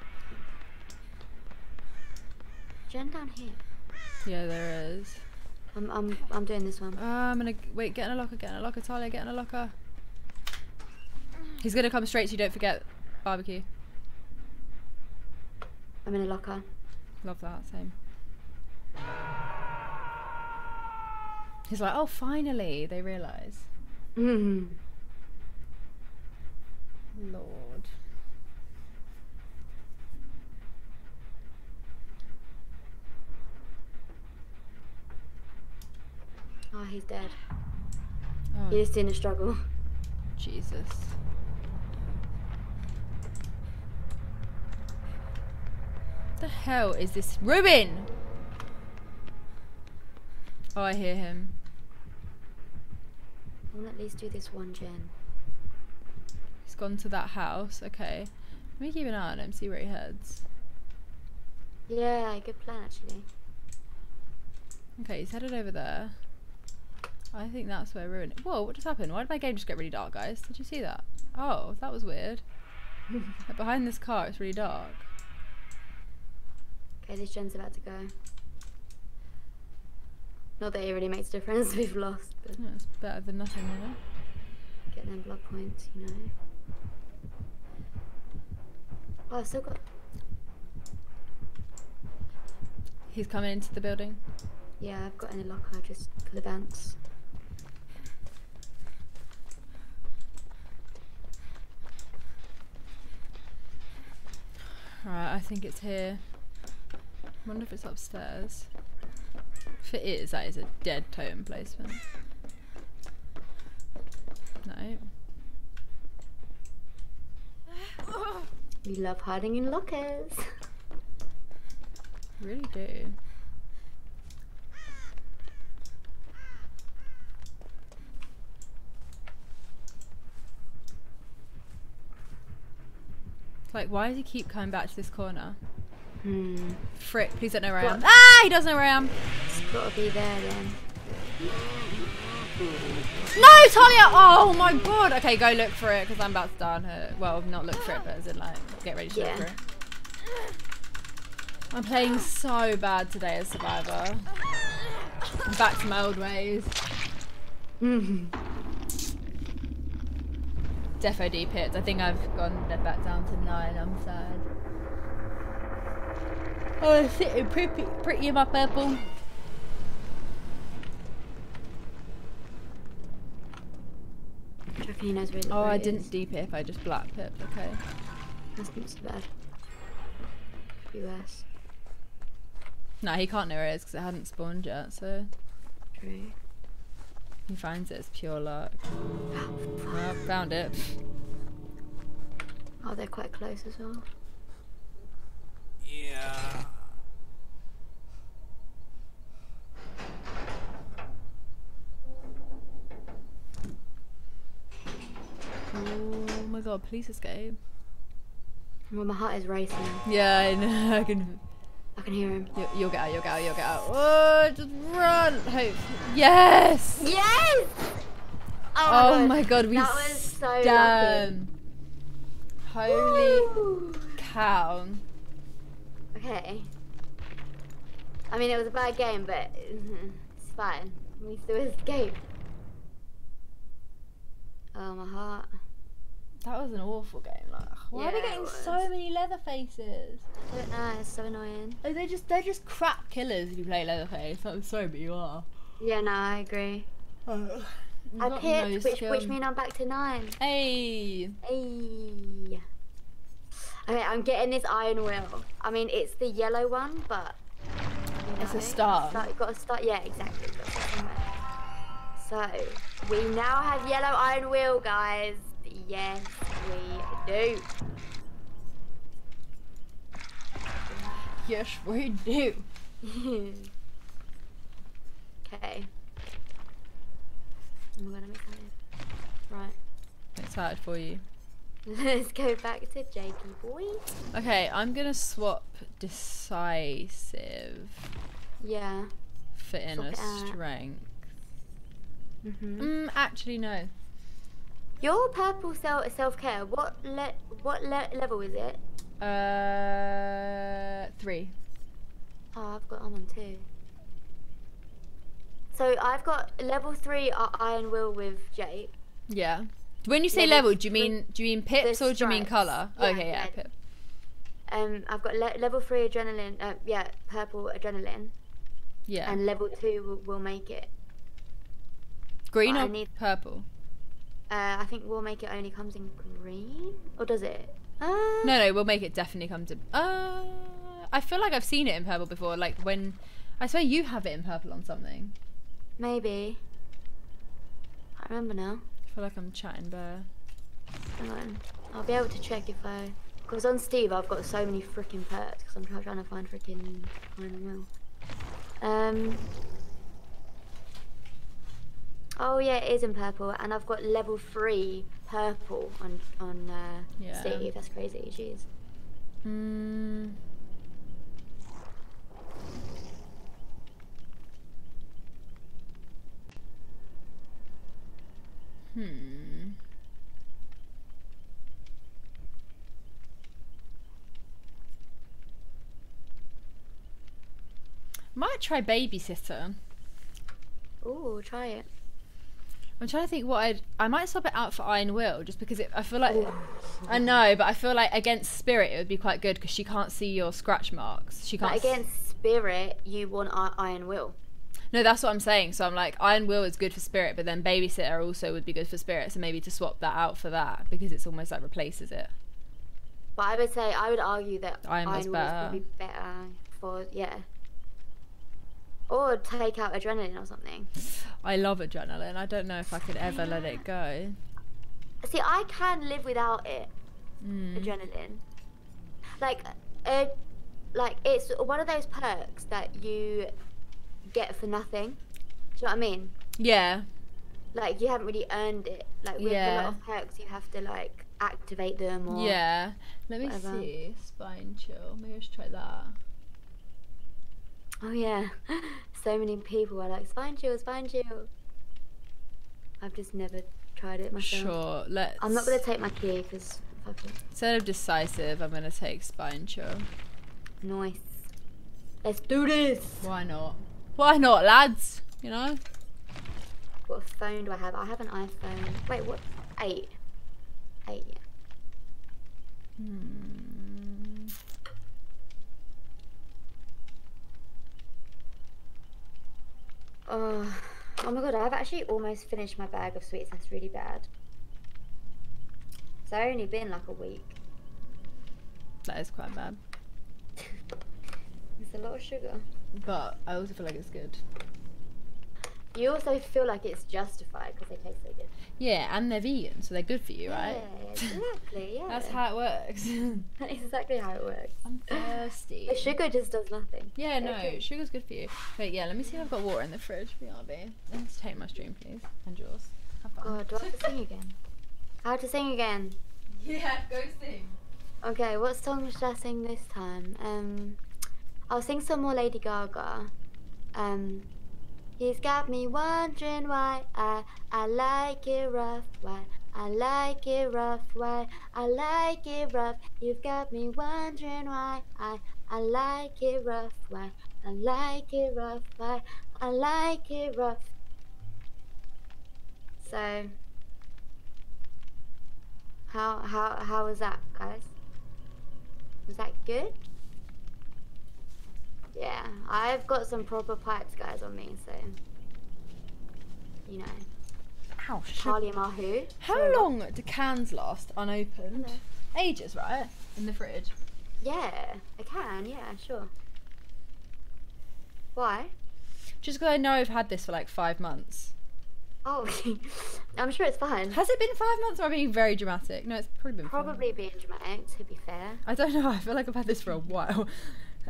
Gen down here. Yeah, there is. I'm. I'm. I'm doing this one. Uh, I'm gonna wait. Get in a locker. Get in a locker. Talia, get in a locker. He's gonna come straight to you. Don't forget barbecue. I'm in a locker. Love that. Same. He's like, oh, finally, they realise. Mm. Lord. Oh, he's dead. Oh, He's in a struggle. Jesus. The hell is this? Ruben! Oh, I hear him. Want at least do this one gen. He's gone to that house. Okay. Let me keep an eye on him, see where he heads. Yeah, good plan actually. Okay, he's headed over there. I think that's where Ruin. Whoa, what just happened? Why did my game just get really dark, guys? Did you see that? Oh, that was weird. Behind this car, it's really dark. Okay, this gen's about to go. Not that it really makes a difference. We've lost, but Yeah, it's better than nothing, you know? get them blood points, you know. Oh, I've still got. He's coming into the building. Yeah, I've got in a locker just for the bounce. Alright, I think it's here. Wonder if it's upstairs. If it is, that is a dead totem placement. No. We love hiding in lockers. Really do. Like, why does he keep coming back to this corner? Hmm. Frick, please don't know where I am. What? Ah, he doesn't know where I am. It's gotta be there then. No, Talia! Oh my god! Okay, go look for it because I'm about to die on her. Well, not look for it, but as in like, get ready to Yeah. look for it. I'm playing so bad today as Survivor. I'm back to my old ways. Defo D pits. I think I've gone back down to nine. I'm sad. Oh, I'm sitting pretty, pretty in my purple. I reckon he knows where the Oh, I didn't is. D pit if I just black pit. Okay. That's not so bad. Could be worse. No, he can't know where it is because it hadn't spawned yet. So True. he finds it. It's pure luck. Oh, found it. Oh, they're quite close as well. Yeah. Oh my god! Please escape. Well, my heart is racing. Yeah, I know. I can. I can hear him. You, you'll get out. You'll get out. You'll get out. Oh, just run! Hope. Yes. Yes! Oh my oh god, we That was so lucky. Holy Woo! cow. Okay. I mean, it was a bad game, but mm-hmm, it's fine. We still escaped. Oh, my heart. That was an awful game. Like, why are we getting so many leather faces? I don't know, it's so annoying. Oh, they're just they're just crap killers if you play Leatherface. I'm sorry, but you are. Yeah, no, I agree. I picked, which, which mean I'm back to nine. Hey. Hey. Okay, I'm getting this iron will. I mean, it's the yellow one, but. you It's a know, star. So you've got to start. Yeah, exactly. you've got to start somewhere. So, we now have yellow iron will, guys. Yes, we do. Yes, we do. okay. I'm gonna make that. Right. Excited for you. Let's go back to Jakey boy. Okay, I'm gonna swap decisive Yeah. for inner it out. strength. Mhm. Mm, actually no. Your purple self self care. What le- what le- level is it? Uh, three. Oh, I've got I'm on two. So I've got level three iron will with Jake. Yeah. When you say Level level, do you mean do you mean pips or do you mean color? Yeah, okay, yeah, yeah. pip. Um, I've got le- level three adrenaline. Uh, yeah, purple adrenaline, Yeah. and level two will, will make it. Green but or need- purple? Uh, I think we'll make it only comes in green, or does it? Uh, No, no, we'll make it definitely come to. Uh, I feel like I've seen it in purple before. Like when, I swear you have it in purple on something. maybe. I remember now. I feel like I'm chatting bare. Hang on. I'll be able to check if I. Because on Steve, I've got so many freaking perks because I'm trying to find freaking Iron Will. Um. Oh yeah, it is in purple, and I've got level three purple on on uh, Yeah. Steve. That's crazy. Jeez. Mm. Hmm. Might try babysitter. Ooh, try it. I'm trying to think what I'd. I might swap it out for Iron Will just because it, I feel like. Oh, I know, but I feel like against Spirit it would be quite good because she can't see your scratch marks. She can't. But against Spirit, you want Iron Will. No, that's what I'm saying. So I'm like, Iron Will is good for Spirit, but then Babysitter also would be good for Spirit. So maybe to swap that out for that because it's almost like replaces it. But I would say I would argue that Iron Iron, Will is probably better for yeah. Or take out adrenaline or something. I love adrenaline. I don't know if I could ever let it go. See, I can live without it. Mm. Adrenaline. Like, uh, like it's one of those perks that you get for nothing. Do you know what I mean? Yeah. Like you haven't really earned it. Like with a lot of perks, you have to like activate them or Yeah. Let me whatever. see. Spine chill. Maybe I should try that. Oh yeah, so many people are like spine chill, spine chill. I've just never tried it myself. Sure. Let's. I'm not gonna take my key because fuck it. Instead of decisive, I'm gonna take spine chill. Nice. Let's do this. Why not? Why not, lads? You know. What phone do I have? I have an iPhone. Wait, what? Eight. Eight. Yeah. Hmm. Oh, oh my god! I've actually almost finished my bag of sweets. That's really bad. It's only been like a week. That is quite bad. It's a lot of sugar. But I also feel like it's good. You also feel like it's justified because they taste so good. Yeah, and they're vegan, so they're good for you, right? Yeah, exactly. Yeah. That's how it works. That's exactly how it works. I'm thirsty. The sugar just does nothing. Yeah, no, Okay. sugar's good for you. But yeah, let me see if I've got water in the fridge. BRB. Let's take my stream, please. And yours. Have fun. God, do I have to sing again? How to sing again? Yeah, go sing. Okay, what song should I sing this time? Um, I'll sing some more Lady Gaga. Um, he's got me wondering why I I like it rough. Why I like it rough. Why I like it rough. You've got me wondering why I I like it rough. Why I like it rough. Why I like it rough. So. How how how was that, guys? Was that good? Yeah, I've got some proper pipes, guys, on me, so you know, Ow, Charlie Mahu. How long do cans last unopened? Ages, right? In the fridge. Yeah, I can. Yeah, sure. Why? Just because I know I've had this for like five months. Oh, I'm sure it's fine. Has it been five months or am I being very dramatic? No, it's probably been five Probably being dramatic, to be fair. I don't know. I feel like I've had this for a while.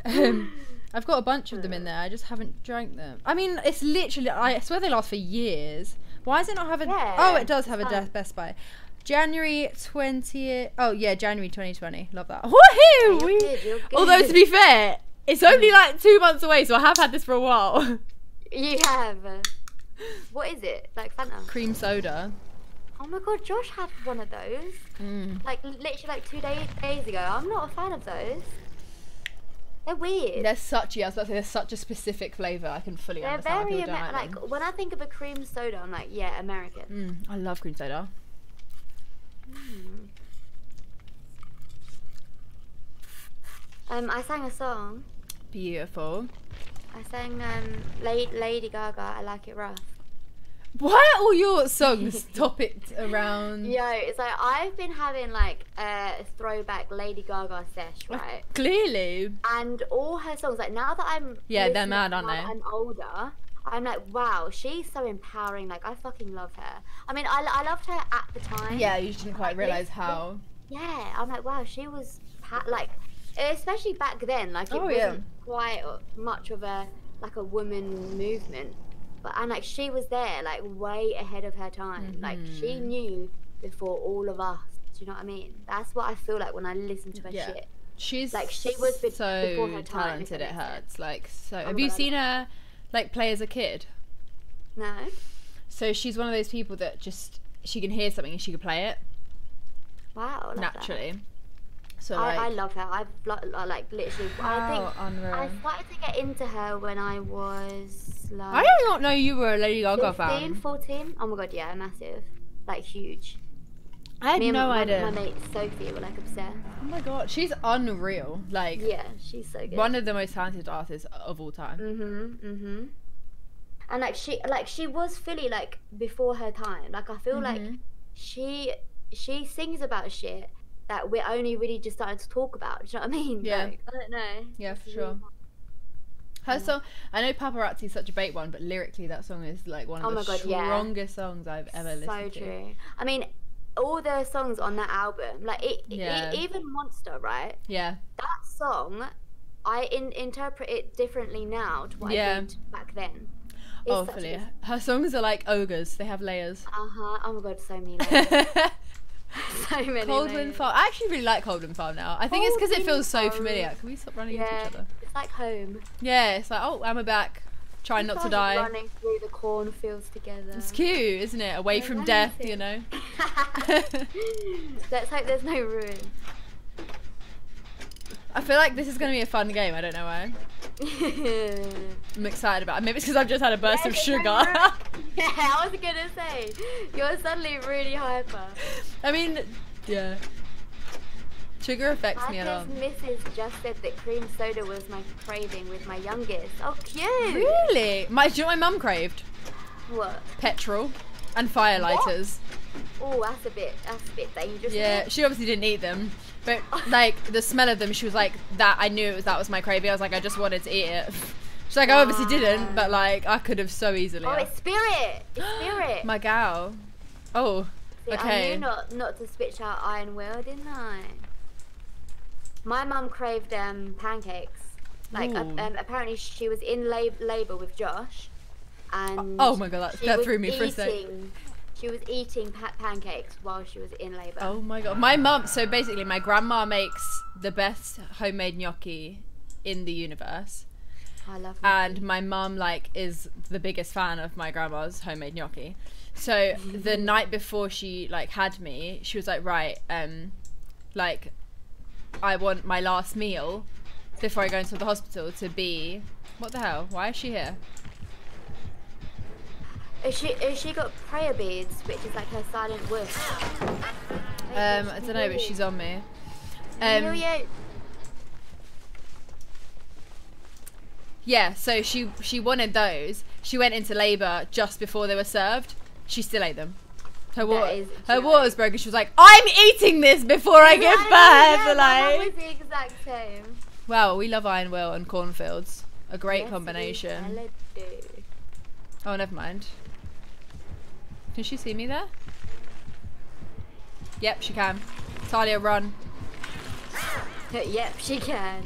Um, I've got a bunch of them in there. I just haven't drank them. I mean, it's literally. I swear they last for years. Why does it not have a? Yeah, oh, it does have a death de- Best Buy. January twentieth. Oh yeah, January twenty twenty. Love that. Woohoo! You're We- good, you're Although to be fair, it's only like two months away, so I have had this for a while. You have. What is it? Like Fanta? Cream soda. Oh my god, Josh had one of those. Mm. Like literally like two days days ago. I'm not a fan of those. They're weird. There's such yeah, I was about to say there's such a specific flavour. I can fully They're understand very Amer- like, them. when I think of a cream soda, I'm like, yeah, American. Mm, I love cream soda. Mm. Um, I sang a song. Beautiful. I sang um, Lady, Lady Gaga. I like it rough. Why are all your songs topicked around? Yo, it's like I've been having like a throwback Lady Gaga sesh, right? Clearly. And all her songs, like now that I'm Yeah, they're mad, aren't they? I'm older. I'm like, wow, she's so empowering. Like, I fucking love her. I mean, I, I loved her at the time. Yeah, you didn't quite Like, realise this- how. Yeah, I'm like, wow, she was like, especially back then, like it Oh, wasn't quite much of a like a woman movement, but and like she was there, like way ahead of her time. Like she Mhm. knew before all of us. Do you know what I mean? That's what I feel like when I listen to her Yeah. shit. She's Like, she was be- so before her time, talented. It hurts. Like so. Oh Have you God, seen her like play as a kid? No, So she's one of those people that just she can hear something and she can play it wow, I love that. naturally. So I, like, I love her. I've like literally. I think unreal. I started to get into her when I was like. I did not know you were a Lady Gaga 15, fan. 14? Oh my god, yeah, massive. Like huge. I had Me no my, idea. My mate Sophie were like obsessed. oh my god, she's unreal. Like Yeah, she's so good. one of the most talented artists of all time. Mhm, mhm. And like she, like she was fully like before her time. Like I feel like Mhm. she, she sings about shit that we're only really just starting to talk about. Do you know what I mean? Yeah. Like, I don't know. Yeah, for sure. Her song, I know Paparazzi is such a bait one, but lyrically that song is like one of Oh the God, yeah. strongest songs I've ever so listened to. So true. I mean, all the songs on that album, like it, Yeah. e- even Monster, right? Yeah, that song I in, interpret it differently now to what Yeah. I did back then. It's Oh, fully. Her songs are like ogres. They have layers. Uh-huh. Oh my god, so many layers. so many Cold layers. Farm. I actually really like Cold Wind Farm now. I think it's because it feels so familiar. Can we stop running Yeah, into each other? Like home. Yeah, it's like, oh, I'm back. Trying not to die. Running through the cornfields together. It's cute, isn't it? Away Yeah, from death, you know. Let's hope there's no ruin. I feel like this is going to be a fun game. I don't know why. I'm excited about it. Maybe it's because I've just had a burst of sugar. Yeah, I was gonna say you're suddenly really hyper. I mean, yeah. Sugar affects me a lot. Mrs. just said that cream soda was my craving with my youngest. Oh, cute. Really? My, do you know what my mum craved? What? Petrol and firelighters. Oh, that's a bit. That's a bit dangerous. Yeah, she obviously didn't eat them. But like the smell of them, she was like, "That I knew it was that was my craving." I was like, "I just wanted to eat it." She's like, "I obviously didn't, but like I could have so easily." Oh, it's spirit. It's spirit. my gal. Oh, See, I okay. knew not not to switch out Iron Will, didn't I? My mum craved um pancakes. Like uh, Ooh. um, apparently she was in lab- labor with Josh, and oh my god, that, that threw me for a sec. eating- She was eating pa- pancakes while she was in labor. Oh my god, my mum. So basically, my grandma makes the best homemade gnocchi in the universe, I love and my mum like is the biggest fan of my grandma's homemade gnocchi. So the night before she like had me, she was like, right, um, like, I want my last meal before I go into the hospital to be. What the hell? Why is she here? Is she is she got prayer beads, which is like her silent wish? Um, I don't know, but she's on me. Um, Um, yeah. So she she wanted those. She went into labour just before they were served. She still ate them. Her water, is her water was broken. She was like, "I'm eating this before I give birth." Yeah, my mum like, the exact same. wow, we love Iron Will and cornfields. A great Yes, combination. Oh, never mind. Can she see me there? Yep, she can. Talia, run. yep, she can.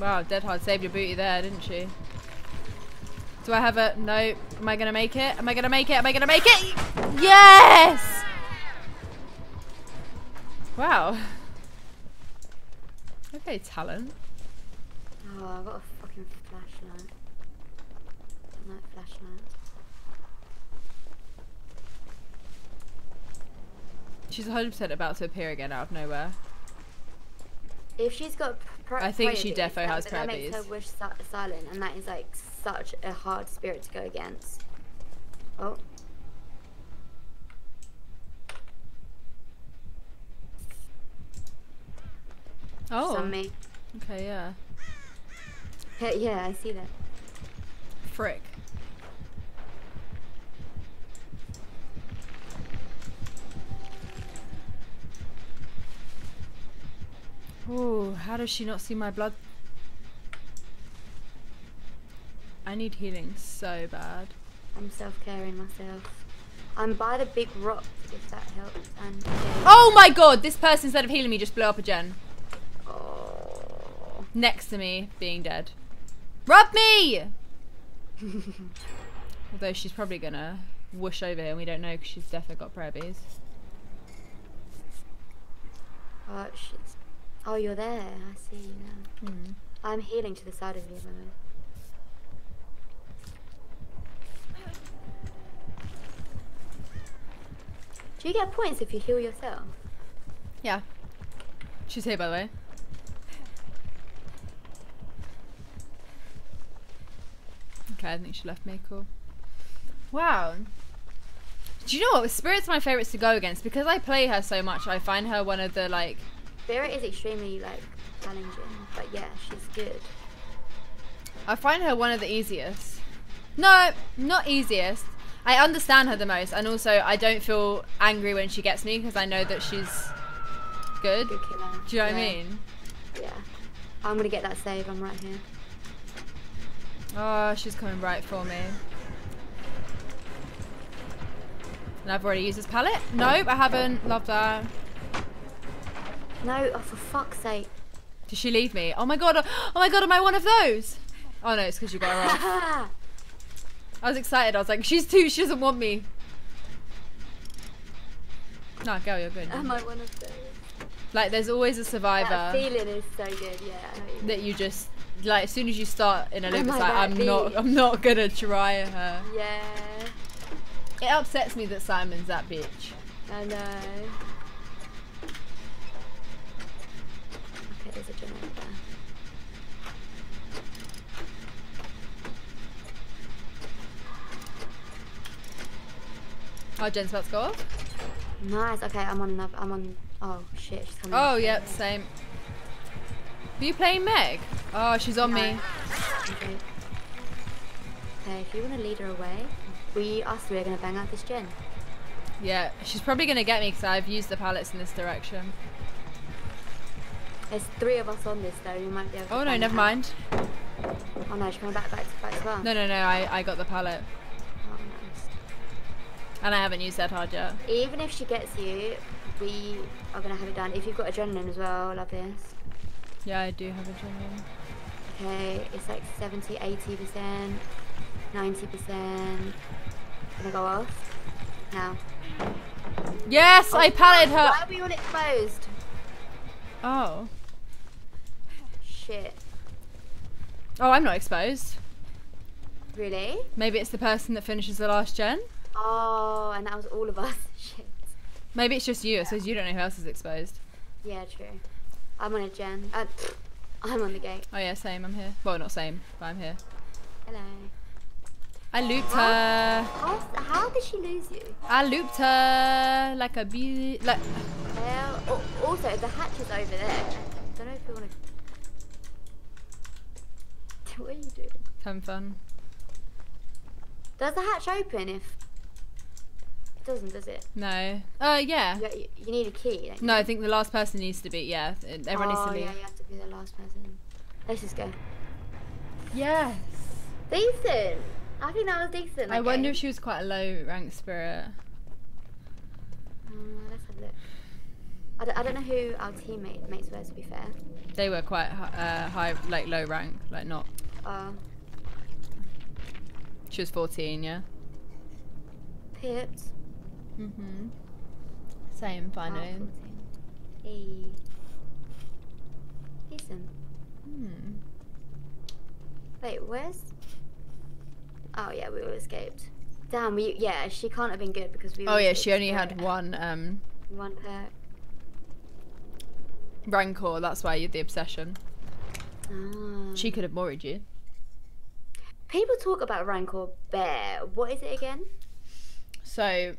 Wow, Dead Hard saved your booty there, didn't she? Do I have a no? Am I gonna make it? Am I gonna make it? Am I gonna make it? Yes! Wow. Okay, talent. Oh, I've got a fucking flashlight. Night flashlight. She's 100% about to appear again out of nowhere. If she's got I think she defo that, has that prayer makes her wish si- silent, and that is like such a hard spirit to go against. Oh, Oh, on me. okay, yeah. Yeah, yeah, I see that. Frick. Ooh, how does she not see my blood? I need healing so bad. I'm self-caring myself. I'm by the big rock, if that helps. And. Oh my god, this person instead of healing me just blew up a gen. Oh. Next to me, being dead. Rub me! Although she's probably gonna whoosh over here and we don't know because she's definitely got prayer beads. Oh, shit. Oh, you're there. I see you now. Hmm. I'm healing to the side of you, by the way. Do you get points if you heal yourself? Yeah. She's here, by the way. Okay, I think she left me. Cool. Wow. Do you know what? Spirit's my favourites to go against because I play her so much. I find her one of the like. Spirit is extremely like challenging, but yeah, she's good. I find her one of the easiest. No, not easiest. I understand her the most, and also I don't feel angry when she gets me because I know that she's good. Good killer. Do you know what I mean? Yeah. I'm gonna get that save. I'm right here. Oh, she's coming right for me. And I've already used this pallet. Nope, I haven't. Love that. No, oh, for fuck's sake. Did she leave me? Oh my god! Oh my god! Am I one of those? Oh no, it's because you got her off. I was excited. I was like, she's two. She doesn't want me. No, girl, you're good. Am I one of those? Like, there's always a survivor. That feeling is so good. Yeah. I know what you that you just like. As soon as you start in a loop, Am it's like I'm not. I'm not gonna try her. Yeah. It upsets me that Simon's that bitch. I know. Okay, there's a generator there. Oh, Gen's about to go off. Nice. Okay, I'm on another. I'm on. Oh shit, she's coming. Oh, yep, same. Are you playing Meg? Oh, she's on me. Okay. Okay, if you want to lead her away, we us three are gonna bang out this gen. Yeah, she's probably gonna get me because I've used the pallets in this direction. There's three of us on this though. You might be able. To Oh no, never out. mind. Oh no, she's coming back, back, back as well. No, no, no. I, I got the pallet. And I haven't used that hard yet. Even if she gets you, we are gonna have it done. If you've got adrenaline as well, love this. Yeah, I do have adrenaline. Okay, it's like 70, 80 percent, 90 percent. Gonna go off now. Yes, I oh, palleted her. Why are we all exposed? Oh. Shit. Oh, I'm not exposed. Really? Maybe it's the person that finishes the last gen. Oh, and that was all of us. Shit. Maybe it's just you. I suppose you don't know who else is exposed. Yeah, true. I'm on a gen. Uh, I'm on the gate. Oh yeah, same. I'm here. Well, not same, but I'm here. Hello. I looped her. How, how did she lose you? I looped her like a bee. Like Well, oh, also the hatch is over there. I Don't know if you want to. What are you doing? having fun. Does the hatch open if? Doesn't, does it? No. Uh, yeah. You, you- need a key. don't you? No, I think the last person needs to be. Yeah, everyone needs oh, to leave. yeah, you have to be the last person. Let's just go. Yes. Decent. I think that was decent. I that wonder if she was quite a low rank spirit. Uh, let's have a look. I don't, I don't know who our teammate mates were. To be fair. They were quite uh, high, like low rank, like not. Uh, She was 14, yeah. Pips. Mhm. Same, fine. 14. Hey. Decent. Hmm. Wait, where's? Oh yeah, we all escaped. Damn, we yeah, she can't have been good because we. Oh yeah, she only had one um One perk. rancor. That's why you're the obsession. Ah. She could have mori'd you. People talk about Rancor bare. What is it again? So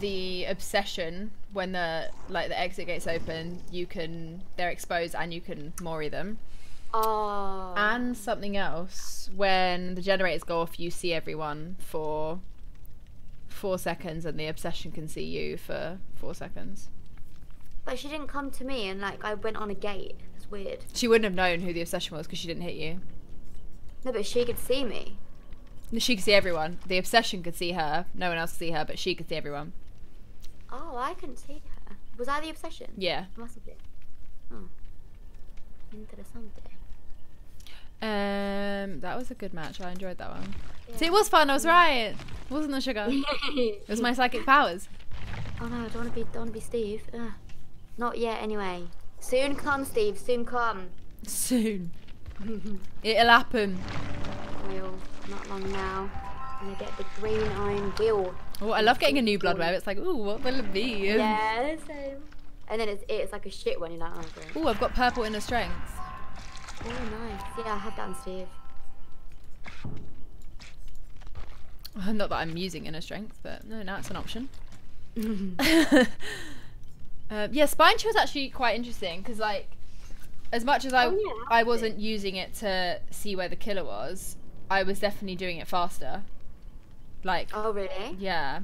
the obsession when the like the exit gates open, you can they're exposed and you can mori them. Oh. And something else when the generators go off, you see everyone for four seconds, and the obsession can see you for four seconds. But she didn't come to me, and like I went on a gate. It's weird. She wouldn't have known who the obsession was because she didn't hit you. No, but she could see me. She could see everyone. The obsession could see her. No one else could see her, but she could see everyone. Oh, I couldn't see her. Was I the obsession? Yeah. Must have been. Oh. Interessante. Um, that was a good match. I enjoyed that one. Yeah. See, it was fun. I was right. It wasn't the sugar. It was my psychic powers. Oh no, I don't want to be, don't want to be Steve. Ugh. Not yet, anyway. Soon come, Steve. Soon come. Soon. It'll happen. Will not long now. Gonna get the green Iron Will. Oh, I love getting a new blood web. It's like, ooh, what will it be? Yeah, same. And then it's it's like a shit one. You're like, oh great. Ooh, I've got purple inner strength. Oh nice. Yeah, I have that on Steve. Not that I'm using inner strength, but no, now it's an option. uh, yeah, spine chill is actually quite interesting because, like, as much as I Oh, yeah, I wasn't using it to see where the killer was, I was definitely doing it faster. Like, Oh really? yeah,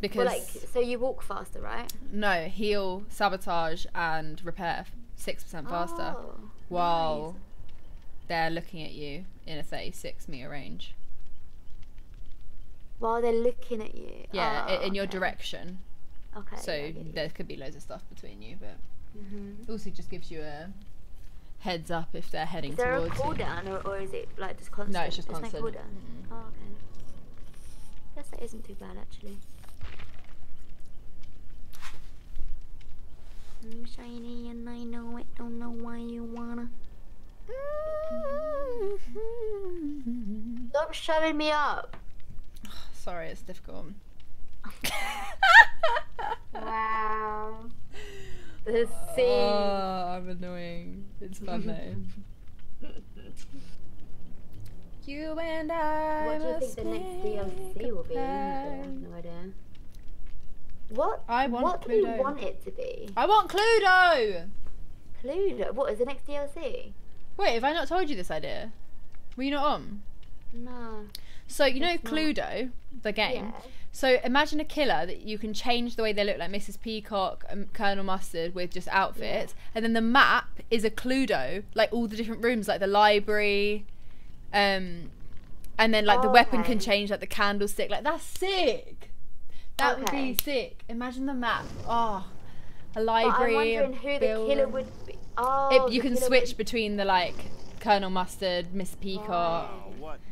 because Well, like so you walk faster, right? no heal, sabotage, and repair six percent faster Oh, while they're looking at you in a thirty-six meter range. While they're looking at you. Yeah, Oh, in your okay. direction. Okay. So yeah, I get you. there could be loads of stuff between you, but Mhm. also just gives you a heads up if they're heading Is there a you. cooldown or, or is it like just constant? No, it's just There's constant. No cooldown. Oh, okay. I Guess that isn't too bad actually. I'm shiny and I know it. Don't know why you wanna. Mm-hmm. Stop shutting me up. Sorry, it's difficult. Wow. The scene. Oh, I'm annoying. It's fun though. you and I. what do you think the next DLC will be? a I have plan. no idea. What? I want what do you want it to be? I want Cluedo. Cluedo. What is the next DLC? Wait, have I not told you this idea? Were you not on? No. So you know It's not. Cluedo, the game. Yeah. So imagine a killer that you can change the way they look, like Mrs. Peacock and Colonel Mustard, with just outfits, and then the map is a Cluedo, like all the different rooms, like the library, um, and then like the weapon can change, like the candlestick. Like that's sick. That would be sick. Imagine the map. Oh, a But I'm library. wondering who the killer would be. Oh, It, you can switch would- between the like Colonel Mustard, Miss Peacock, What now?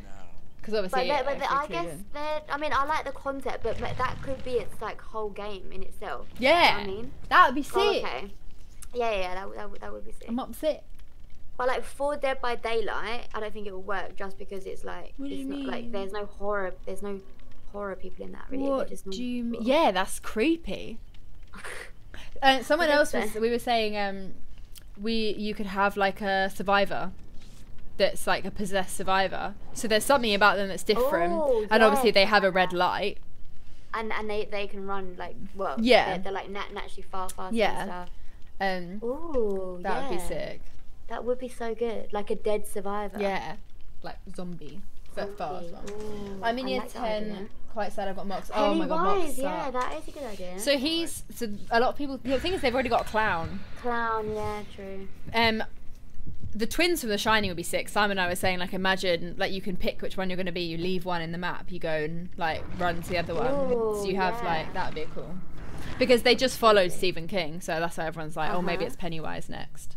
Because But, obviously. the- but the- I guess that I mean I like the concept, but, but that could be its like whole game in itself. Yeah, I mean, that would be sick. Oh, okay. Yeah, yeah, yeah, that, would- that, would- that would be sick. I'm upset. But like for Dead by Daylight, I don't think it will work just because it's like What do it's you not mean? like there's no horror, there's no horror people in that really. What just do you mean? Yeah, that's creepy. Uh, someone else was. We were saying um, we you could have like a survivor. That's like a possessed survivor. So there's something about them that's different, Oh, and obviously they have a red light. and and they they can run like well Yeah. they're, they're like nat- naturally far faster Yeah. and stuff. Um, Ooh, that would be sick. That would be so good, like a dead survivor. Yeah, like zombie, but fast one. I'm in year ten. Quite sad I've got Mox. Oh my god, Mox. Yeah, that is a good idea. So he's so a lot of people. The thing is, they've already got a clown. Clown, yeah, true. Um, the twins from The Shining would be sick. Simon and I were saying, like, imagine like you can pick which one you're going to be. You leave one in the map. You go and like run to the other one. so you have yeah. like that would be cool. Because they just followed Stephen King, so that's why everyone's like, oh, maybe Uh-huh. it's Pennywise next.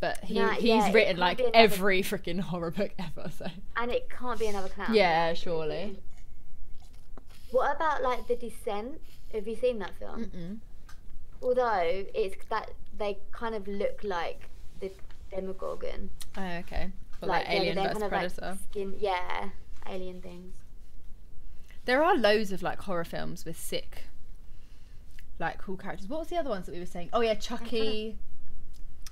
But he, Nah, he's yeah, written like another- every freaking horror book ever. So And it can't be another clown. yeah, surely. What about like The Descent? Have you seen that film? Mm-mm. Although it's that they kind of look like the Demogorgon, Oh, okay. But like, they're- Alien kind of, like, Predator. skin, yeah, alien things. There are loads of like horror films with sick, like cool characters. What was the other ones that we were saying? Oh yeah, Chucky,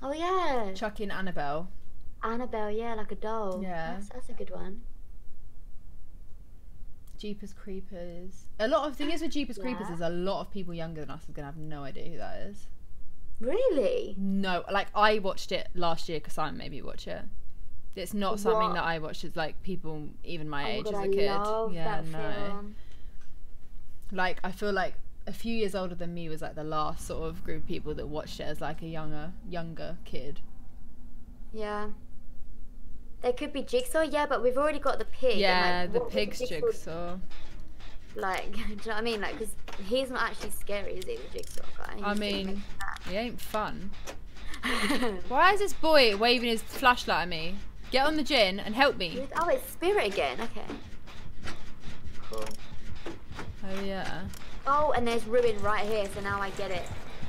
Oh yeah, Chucky and Annabelle. Annabelle, yeah, like a doll. Yeah. that's, that's a good one. Jeepers Creepers. A lot of thing is with Jeepers Creepers Yeah. is a lot of people younger than us are gonna have no idea who that is. Really? No, like I watched it last year because Simon made me watch it. It's not something What? that I watched. It's like people even my oh age as a kid. yeah, no. film. Like I feel like a few years older than me was like the last sort of group of people that watched it as like a younger younger kid. Yeah. There could be Jigsaw, yeah, but we've already got the pig. and, yeah, like, the what pig's Jigsaw- jigsaw. Like, do you know what I mean? Like, because he's not actually scary, is he, the Jigsaw guy? I He's just mean, he ain't fun. Why is this boy waving his flashlight at me? Get on the gen and help me. oh, it's Spirit again. Okay. Cool. Oh yeah. Oh, and there's Ruin right here, so now I get it.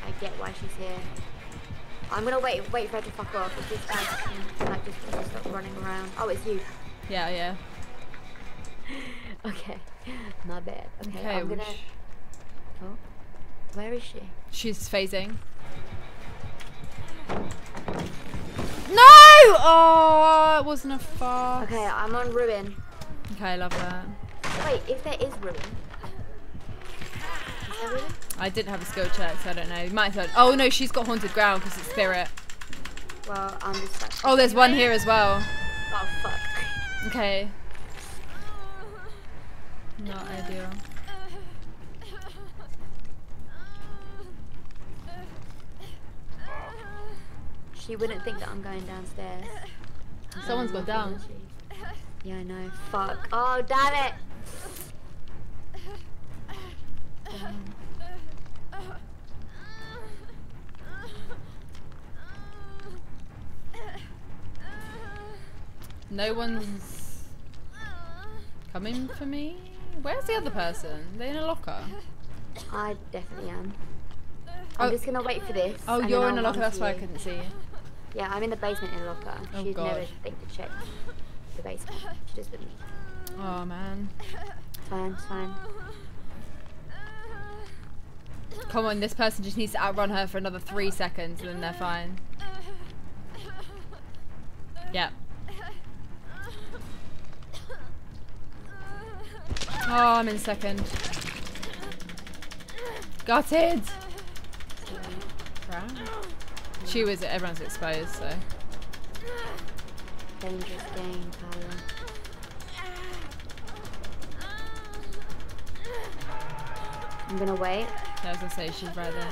I get why she's here. I'm gonna wait, wait for her to fuck off. If this guy uh, like just, just stop running around. Oh, it's you. Yeah, yeah. Okay, my bad. Okay, Okay. I'm gonna. Oh, where is she? She's phasing. No! Oh, it wasn't a far. Okay, I'm on Ruin. Okay, I love that. Wait, if there is Ruin. Is there Ruin? I didn't have a skill check, so I don't know. You Might have. Oh no, she's got haunted ground because it's spirit. Well, I'm just. Oh, there's one here as well. Oh fuck. Okay. Not ideal. She wouldn't think that I'm going downstairs. Someone's gone down. Yeah, I know. Fuck. Oh, damn it. No one's coming for me. Where's the other person? They in a locker? I definitely am. I'm Oh. just gonna wait for this. Oh, you're in a locker. That's to why I couldn't see you. Yeah, I'm in the basement in a locker. Oh, She'd never think to check the basement. She just wouldn't. Oh man. It's fine, it's fine. Come on, this person just needs to outrun her for another three seconds and then they're fine. Yep. Oh, I'm in second. Got it! She was, everyone's exposed, so. Dangerous game, Tyler. I'm gonna wait. I was gonna say, she's right there.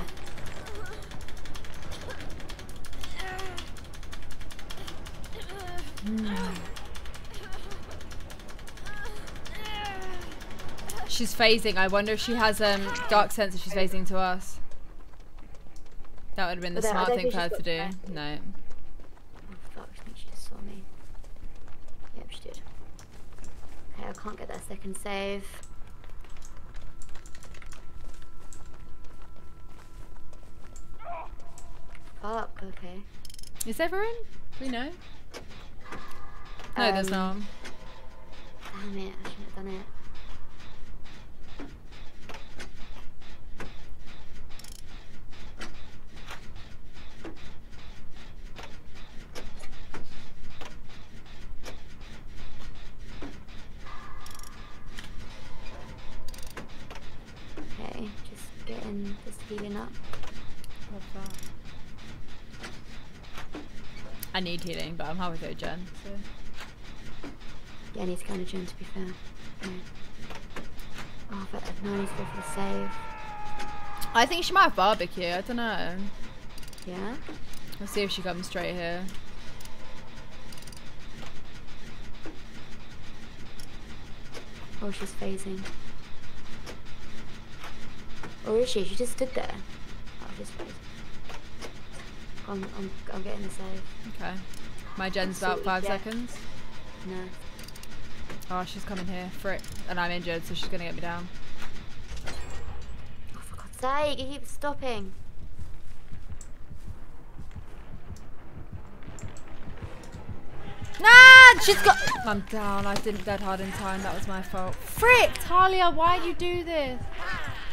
Hmm. She's phasing. I wonder if she has um dark sense if she's phasing to us. That would have been the I don't- I smart thing for her to do. sense. No. Oh fuck, I think she just saw me. Yep, she did. Okay, I can't get that second save. Fuck, okay. Is everyone? We know? No, there's no. Um, Damn it, I shouldn't have done it. Okay, just getting this healing up. I need healing, but I'm halfway through gen. So. Yeah, I need to go on gym to be fair. Yeah. Oh, but no, I need to go for the save. I think she might have barbecue. I don't know. Yeah? Let's see if she comes straight here. Oh, she's phasing. Or is she? She just stood there. Oh. I'm, I'm, I'm getting the save. Okay. My gen's about five yeah. seconds. No. Oh, she's coming here. Frick. And I'm injured, so she's gonna get me down. Oh, for God's sake, you keep stopping. Nah! She's got. I'm down. I didn't dead hard in time. That was my fault. Frick! Talia, why'd you do this?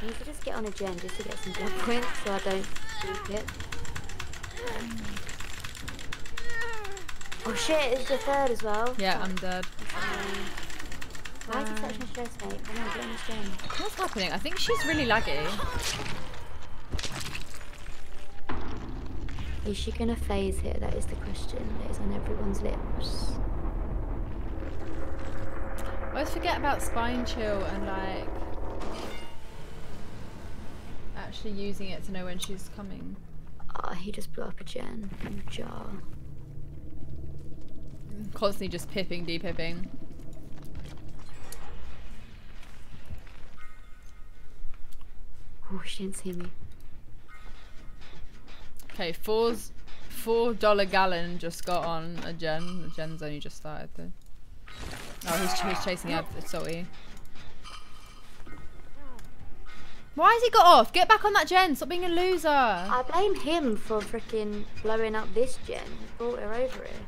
I need to just get on a gen just to get some blood points so I don't lose it. Oh shit, it's the third as well. Yeah, Fuck. I'm dead. Why is he such a stress, mate? Come on, get on this gen. What's happening? I think she's really laggy. Is she gonna phase here? That is the question that is on everyone's lips. I always forget about spine chill and like actually using it to know when she's coming. Ah, he just blew up a gen. You jar. Constantly just pipping, depipping. Oh, she didn't see me. Okay, four's four dollar gallon just got on a gen. The gen's only just started though. Oh, he's, he's chasing up salty. Why has he got off? Get back on that gen. Stop being a loser. I blame him for freaking blowing up this gen. He brought her over here.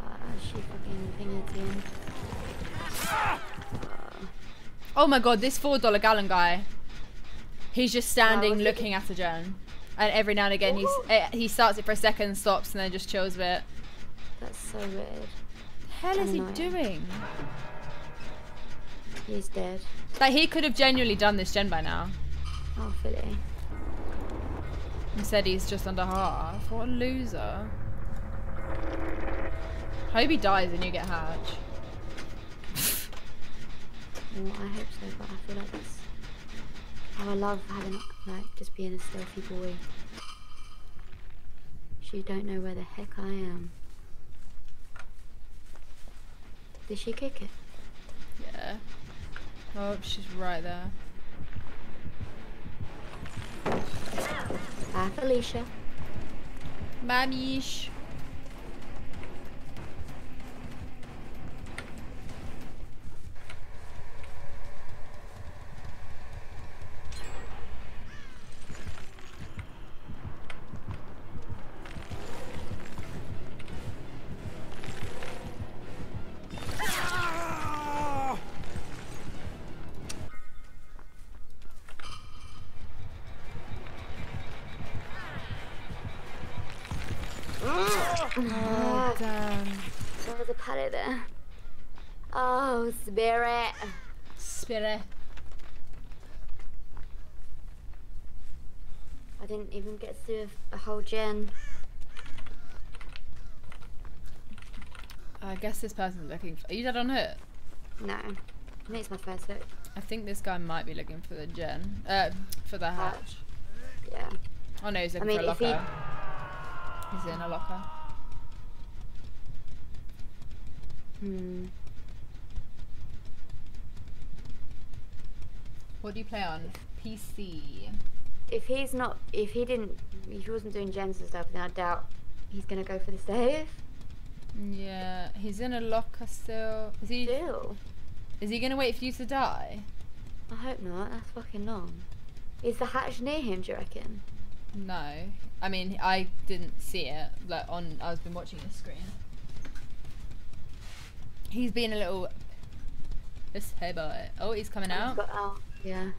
Ah, she fucking thingy again. Oh my god, this four dollar gallon guy. He's just standing looking at a gen. And every now and again he's eh, he starts it for a second, stops and then just chills a bit. That's so weird. What the hell is he Annoying. doing? He's dead. Like he could have genuinely done this gen by now. Oh, Philly. Instead he's just under half. What a loser. Hope he dies and you get hatch. Well, I hope so, but I feel like that's. Oh, I love having, like, just being a stealthy boy. She don't know where the heck I am. Did she kick it? Yeah. Oh, she's right there. Bye, Felicia. Mamish. Oh, There's a pallet there. Oh, spirit. Spirit. I didn't even get through do a whole gen. I guess this person's looking for. Are you dead on hit? No. I think it's my first look. I think this guy might be looking for the gen. Uh, for the hatch. Yeah. Oh no, he's looking mean, for a if he- locker. He's in a locker. Hmm. What do you play on? PC. If he's not, if he didn't, if he wasn't doing gens and stuff, then I doubt he's gonna go for the save. Yeah, he's in a locker still. Is he? Still. Is he gonna wait for you to die? I hope not. That's fucking long. Is the hatch near him? Do you reckon? No. I mean, I didn't see it. Like on, I've been watching the screen. He's being a little. This hey boy. Oh, he's coming He's out. got out. Yeah.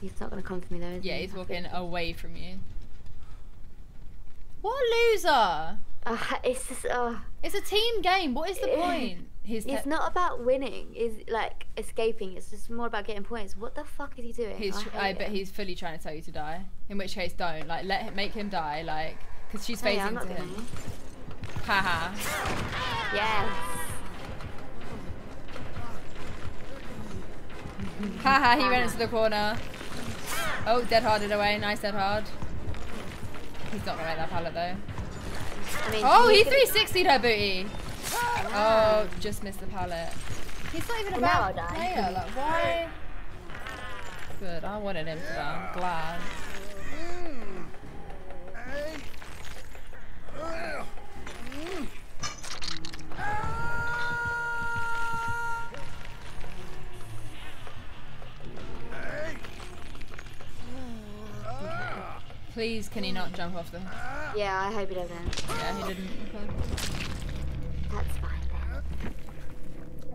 He's not gonna come for me though. Is Yeah, he? he's walking away from you. What a loser! Uh, it's just. Uh, It's a team game. What is the point? He's it's not about winning. Is like escaping. It's just more about getting points. What the fuck is he doing? He's. I, tr- I bet he's fully trying to tell you to die. In which case, don't like let him make him die. Like, because she's Hey, facing I'm not to gonna. Him. Haha. Yes. Haha. He ran into the corner. Oh, dead harded away. Nice dead hard. He's not gonna make that pallet though. I mean, Oh, he could- 360'd her booty. Ah. Oh, just missed the pallet. He's not even a Well, bad player. Like, why? Good. I wanted him to die. I'm glad. Mm. Please, can he not jump off the? Yeah, I hope he doesn't. Yeah, he didn't. Okay. That's fine then.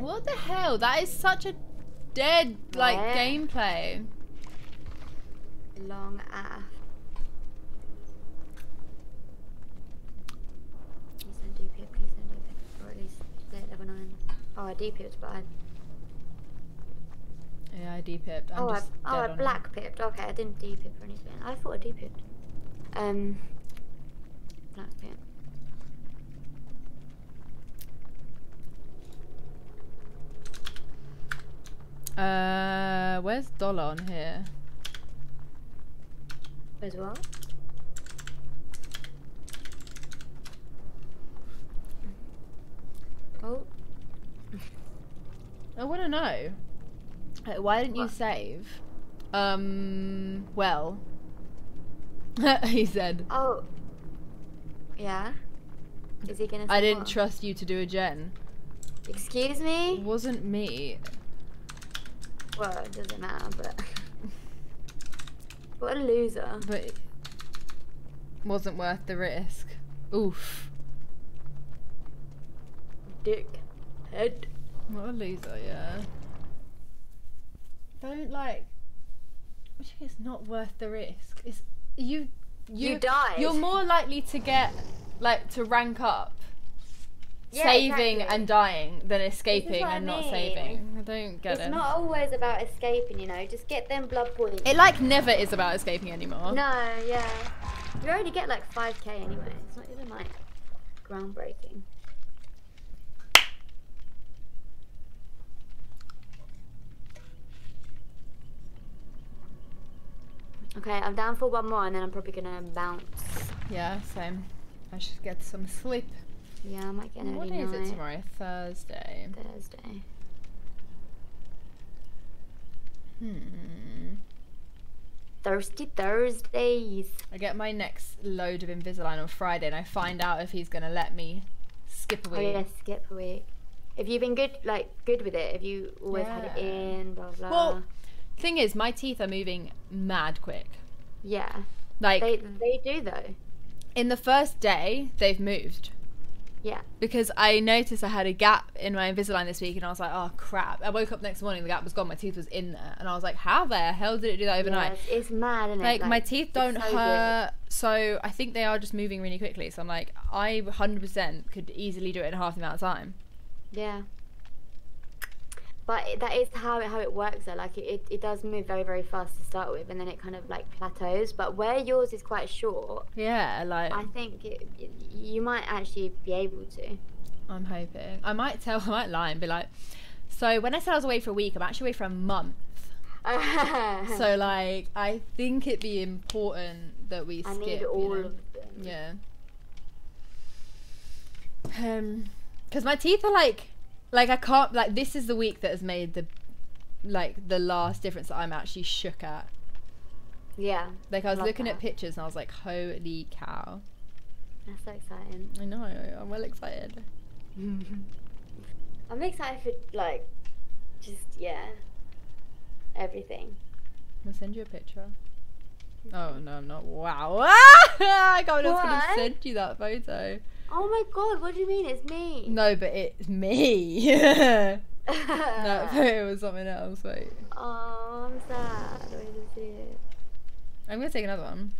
What the hell? That is such a dead like gameplay. Long ass. Please don't DP, please don't DP. Or at least stay at level 9. Oh, I DP'd, but I. Yeah, I depipped. I'm oh, I, oh, I black pipped. Okay, I didn't DPip or anything. I thought I DPipped. Um. Black pip. Uh, where's Dollar on here? As well. Oh, I want to know. Why didn't you save? Um, well. he said. oh. Yeah. Is he gonna? I didn't what? trust you to do a gen. Excuse me? It me. wasn't me. Well, it doesn't matter, but. what a loser. But it wasn't worth the risk. Oof. Dick. Head. What a loser, yeah. Don't like. It's not worth the risk. It's you. You, You died. You're more likely to get like to rank up Yeah, saving exactly. and dying than escaping what I and not mean. saving. I don't get It's it. It's not always about escaping, you know. Just get them blood points. It like never is about escaping anymore. No, yeah. You already get like 5k anyway. It's not even like groundbreaking. Okay, I'm down for one more and then I'm probably gonna bounce. Yeah, same. I should get some sleep. Yeah, I might get an What day is it tomorrow? Thursday. Thursday. Hmm. Thirsty Thursdays. I get my next load of Invisalign on Friday, and I find out if he's gonna let me skip a Oh week. yeah, skip a week. Have you been good, like good with it? Have you always had it in? Blah blah. Well, Thing is, my teeth are moving mad quick. yeah, Like they they do though. in the first day, they've moved. Yeah. because I noticed I had a gap in my Invisalign this week, and I was like, "Oh crap!" I woke up next morning, the gap was gone, my tooth was in there, and I was like, "How the hell did it do that overnight?" Yes, it's mad, isn't it? Like, my teeth don't so good. hurt, so I think they are just moving really quickly. So I'm like, I 100% could easily do it in half the amount of time. Yeah. But that is how it, how it works though. Like it, it, does move very very fast to start with, and then it kind of like plateaus. But where yours is quite short, Yeah, like I think it, it, you might actually be able to. I'm hoping. I might tell, I might lie and be like, so when I said I was away for a week, I'm actually away for a month. So like, I think it'd be important that we I skip. need you all know? of them. Yeah. Um, because my teeth are like, like I can't like this is the week that has made the, like the last difference that I'm actually shook at. Yeah. Like I was looking at pictures and I was like, holy cow! That's so exciting. I know. I'm well excited. I'm excited for like, just yeah, everything. I'll send you a picture. Mm-hmm. Oh no, I'm not. Wow! I can't. I was gonna send you that photo. Oh my god, what do you mean? It's me. No, but it's me. that photo was something else. Wait, oh, I'm sad. I to see it. I'm gonna take another one.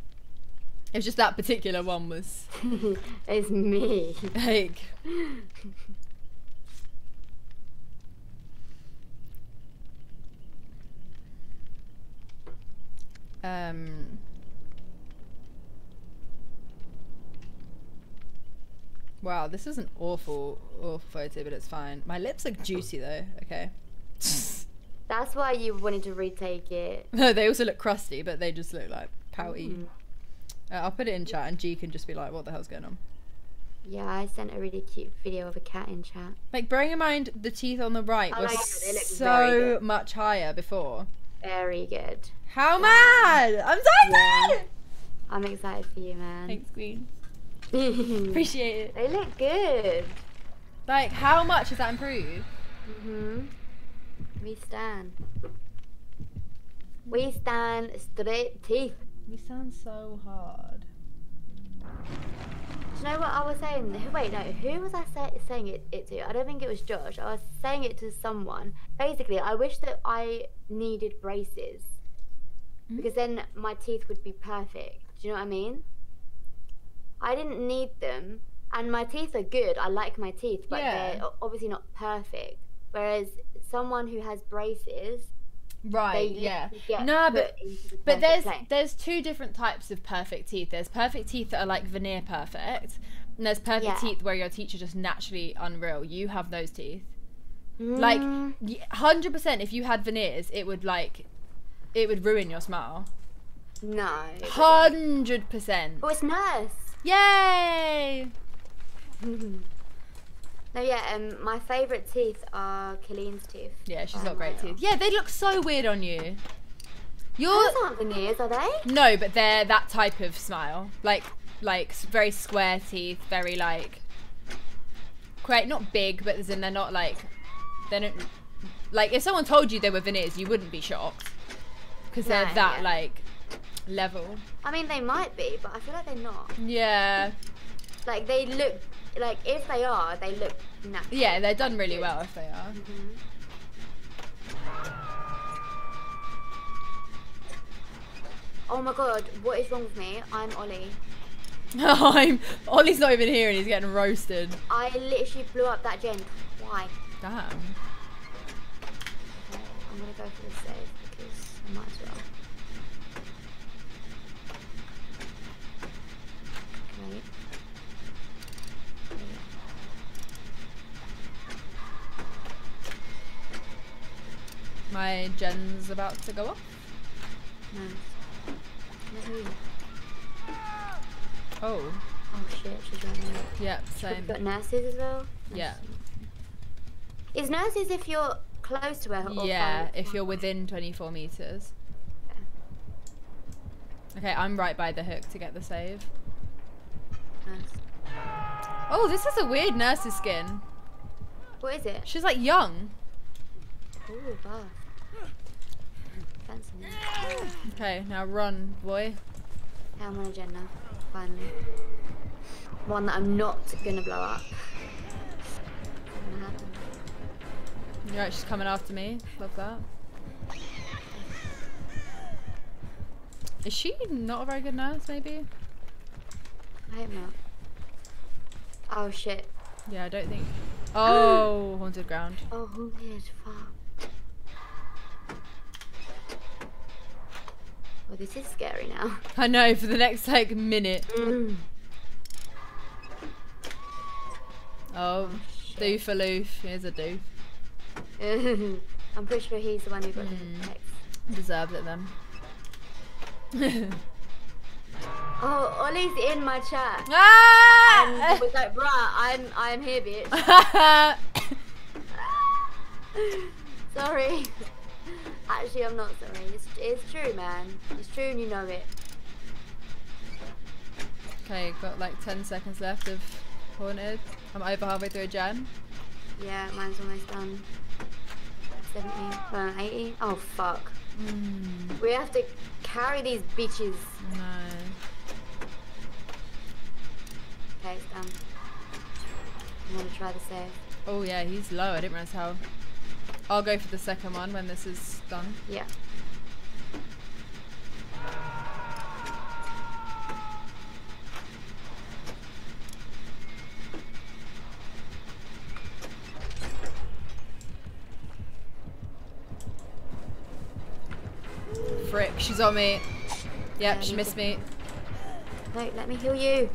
It was just that particular one was it's me. like. Um. Wow, this is an awful, awful photo, but it's fine. My lips look juicy though. Okay. That's why you wanted to retake it. No, they also look crusty, but they just look like pouty. Mm. Uh, I'll put it in chat, and Gee can just be like, "What the hell's going on?" Yeah, I sent a really cute video of a cat in chat. Like, bearing in mind the teeth on the right Oh were my God, they look very so much higher before. Very good. How mad! I'm so Yeah. excited. I'm excited for you, man. Thanks, Queen. Appreciate it. They look good. Like, how much has that improved? Mhm. We stand. We stand straight teeth. We sound so hard. Do you know what I was saying? Wait, no. Who was I say, saying it, it to? I don't think it was Josh. I was saying it to someone. Basically, I wish that I needed braces Hmm? because then my teeth would be perfect. Do you know what I mean? I didn't need them, and my teeth are good. I like my teeth, but Yeah. they're obviously not perfect. Whereas someone who has braces, Right, yeah. No, but but there's place. there's two different types of perfect teeth. There's perfect teeth that are like veneer perfect, and there's perfect Yeah. teeth where your teeth are just naturally unreal. You have those teeth. Like Mm, hundred percent. If you had veneers, it would like it would ruin your smile. no. Hundred percent. Oh, it's nurse. Yay! no, yeah. Um, my favourite teeth are Killeen's teeth. Yeah, she's Oh, got great teeth. Yeah, they look so weird on you. You're Those aren't veneers, are they? no, but they're that type of smile, like like very square teeth, very like quite not big, but as in they're not like they don't like if someone told you they were veneers, you wouldn't be shocked because they're Right, that yeah. like level. I mean, they might be, but I feel like they're not. Yeah, Like they look like if they are, they look natural. yeah, they're done really well if they are. Mhm. Oh my god, what is wrong with me? I'm Ollie. I'm Ollie's not even here and he's getting roasted. I literally blew up that gen Why? Damn. Okay, I'm gonna go for the save because I might as well. Wait. My gen's about to go off. Nice. Oh, Oh shit, she's running out. yeah, We've same. got nurses as well. Yeah. Is nurses if you're close to her? Or Yeah, far- if you're within 24 meters. Okay, I'm right by the hook to get the save. Nice. Oh, this is a weird nurse's skin. What is it? She's like young. Ooh. Okay, now run, boy. Yeah, I'm on a gen now. Finally. One that I'm not gonna blow up. Not gonna happen. You're right, she's coming after me. Love that. Is she not a very good nurse, maybe? I hope not. Oh shit. Yeah, I don't think. Oh, haunted ground. Oh, haunted. Fuck. Well, this is scary now. I know, for the next like minute. Mm. Oh, shit. doofaloof. Here's a doof. I'm pretty sure he's the one who got Mm. the text. Deserved it then. Oh, Ollie's in my chat. Ah! he was like, bruh, I'm, I'm here, bitch. sorry. Actually, I'm not sorry. It's, it's true, man. It's true and you know it. okay, got like 10 seconds left of haunted. I'm over halfway through a gen. Yeah, mine's almost done. 70, well, 80. Oh, fuck. Mm, We have to carry these bitches. no. Okay, it's done. I'm gonna try the save. Oh yeah, he's low. I didn't realize how. I'll go for the second one when this is done. Yeah. Frick, she's on me. Yep, Yeah, she missed me. No, let me heal you.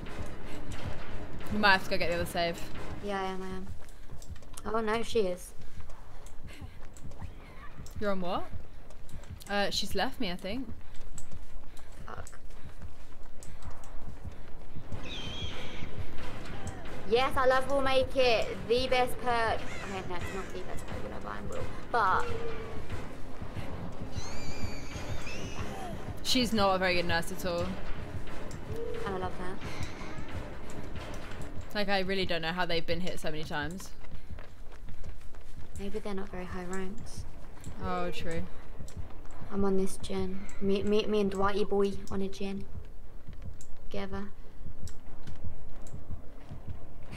You might have to go get the other save. Yeah, I am, I am. Oh no, she is. You're on what? Uh, she's left me, I think. Fuck. Yes, I love We'll Make It. The best perk. Okay, no, it's not the best perk, you know, but I will. But She's not a very good nurse at all. kind of love that. Like, I really don't know how they've been hit so many times. Maybe they're not very high ranks. Oh, true. I'm on this gen. Me, me, me and Dwighty boy on a gen. Together.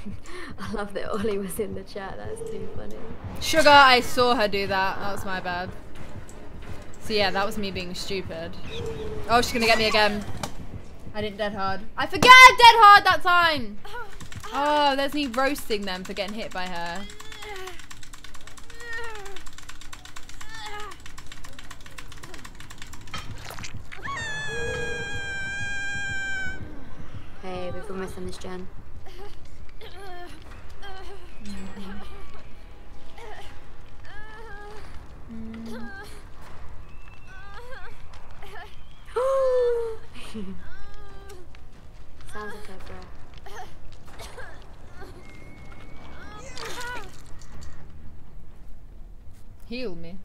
I love that Ollie was in the chat. That's too funny. Sugar, I saw her do that. That was my bad. So yeah, that was me being stupid. Oh, she's gonna get me again. I didn't dead hard. I forget dead hard that time. Oh, there's me roasting them for getting hit by her. Hey, we've almost done this gen. Sounds okay, bro. Heal me.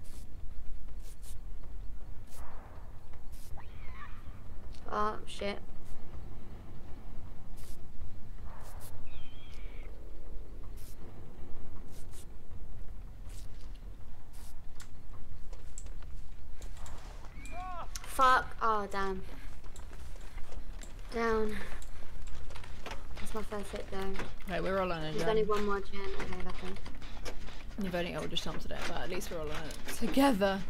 Oh shit. Fuck. Oh damn. Down. That's my first hit though. Okay, we're all on a There's only one more gen. Okay, that's it. You've only got just jumped today, but at least we're all on it together.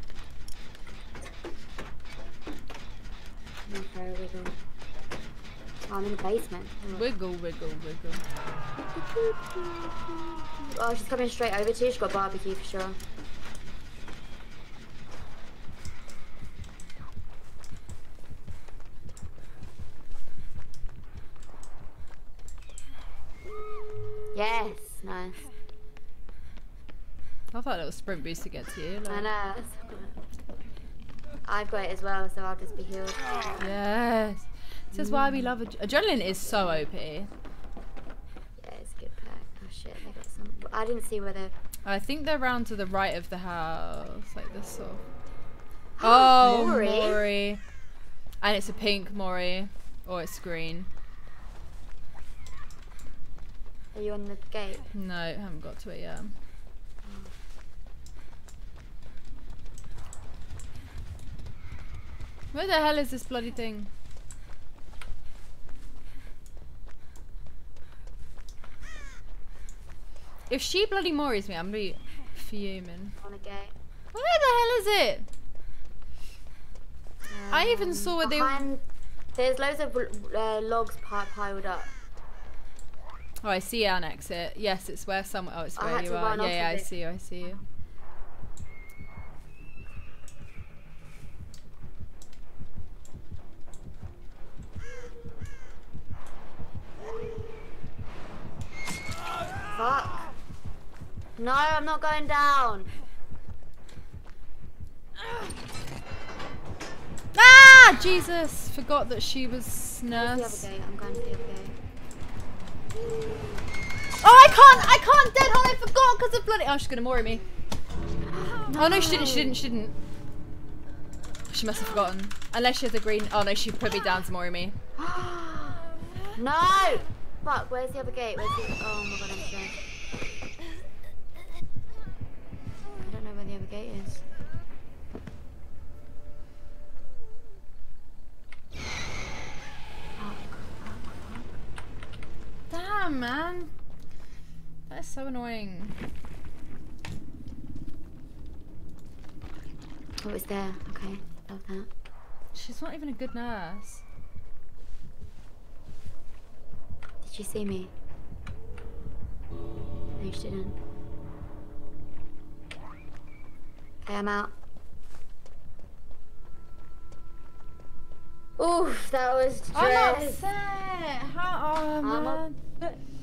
Okay, wiggle. Oh, I'm in the basement. Oh. Wiggle, wiggle, wiggle. Oh, she's coming straight over to you. She's got barbecue for sure. Yes, nice. I thought it was sprint burst to get to you. I Like, know. that's. I've got it as well, so I'll just be healed. yes. This is why we love ad- adrenaline. Is so OP. Yeah, it's a good pack. Oh shit, they got some. I didn't see where they're. I think they're round to the right of the house, like this sort. of- Oh, Mori? Mori. And it's a pink Mori. Or it's green. Are you on the gate? No, I haven't got to it yet. Where the hell is this bloody thing? If she bloody Moris me, I'm gonna be fuming. On a gate. Where the hell is it? I even Um, saw where they- behind- There's loads of uh, logs piled up. Oh, I see an exit. Yes, it's where somewhere. Oh, it's I where you are. Yeah, yeah, I it. see you. I see you. Fuck. No, I'm not going down. Ah, Jesus! Forgot that she was Where's the other nurse. gate? I'm going to the other gate. Oh, I can't! I can't dead hard. I forgot because of bloody. Oh, she's gonna Mori me. Oh no, she didn't. She didn't. She didn't. She must have forgotten. Unless she has a green. Oh no, she put me down to Mori me. no! Fuck, where's the other gate? Where's the... Oh my god, I'm scared. I don't know where the other gate is. Fuck, fuck, fuck. Damn, man. That is so annoying. Oh, it's there. Okay, love that. She's not even a good nurse. Did you see me? No, she didn't. Okay, I'm out. Oof, that was I'm upset. How? Oh man.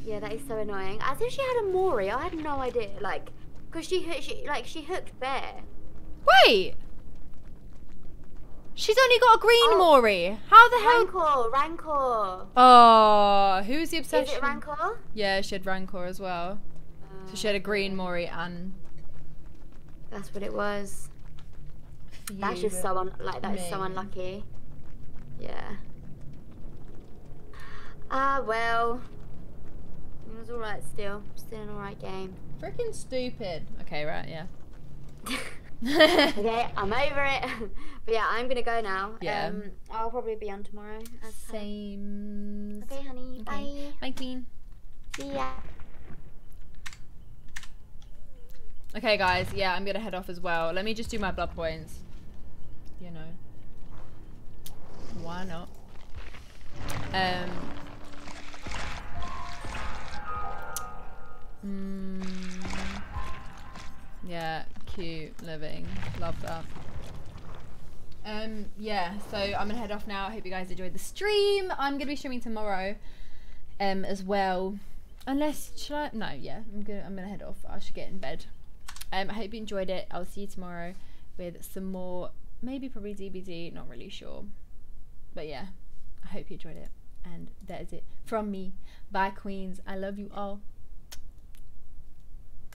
Yeah, that is so annoying. I if she had a Mori. I had no idea. Like, cause she hooked, she like she hooked bear. Wait. She's only got a green Oh. Mori. How the hell? Rancor, Rancor. Oh, who's the obsession? Is it Rancor? Yeah, she had Rancor as well. So she had a green Mori and. That's what it was. That's just so un- like that is so unlucky. Yeah. Ah well. It was alright still. Still an alright game. Freaking stupid. Okay, right, yeah. okay, I'm over it. but yeah, I'm gonna go now. Yeah. Um, I'll probably be on tomorrow. Same. Okay, honey. Okay. Bye, Queen. Bye. See ya. Okay, guys, yeah, I'm gonna head off as well. Let me just do my blood points. You know. Why not? Um. Mm, yeah, cute living. Love that. Um, yeah, so I'm gonna head off now. I hope you guys enjoyed the stream. I'm gonna be streaming tomorrow, um, as well. Unless, should I? No, yeah, I'm gonna I'm gonna head off. I should get in bed. Um, I hope you enjoyed it. I'll see you tomorrow with some more, maybe probably DBD. Not really sure, but yeah, I hope you enjoyed it. And that is it from me. Bye, queens. I love you all.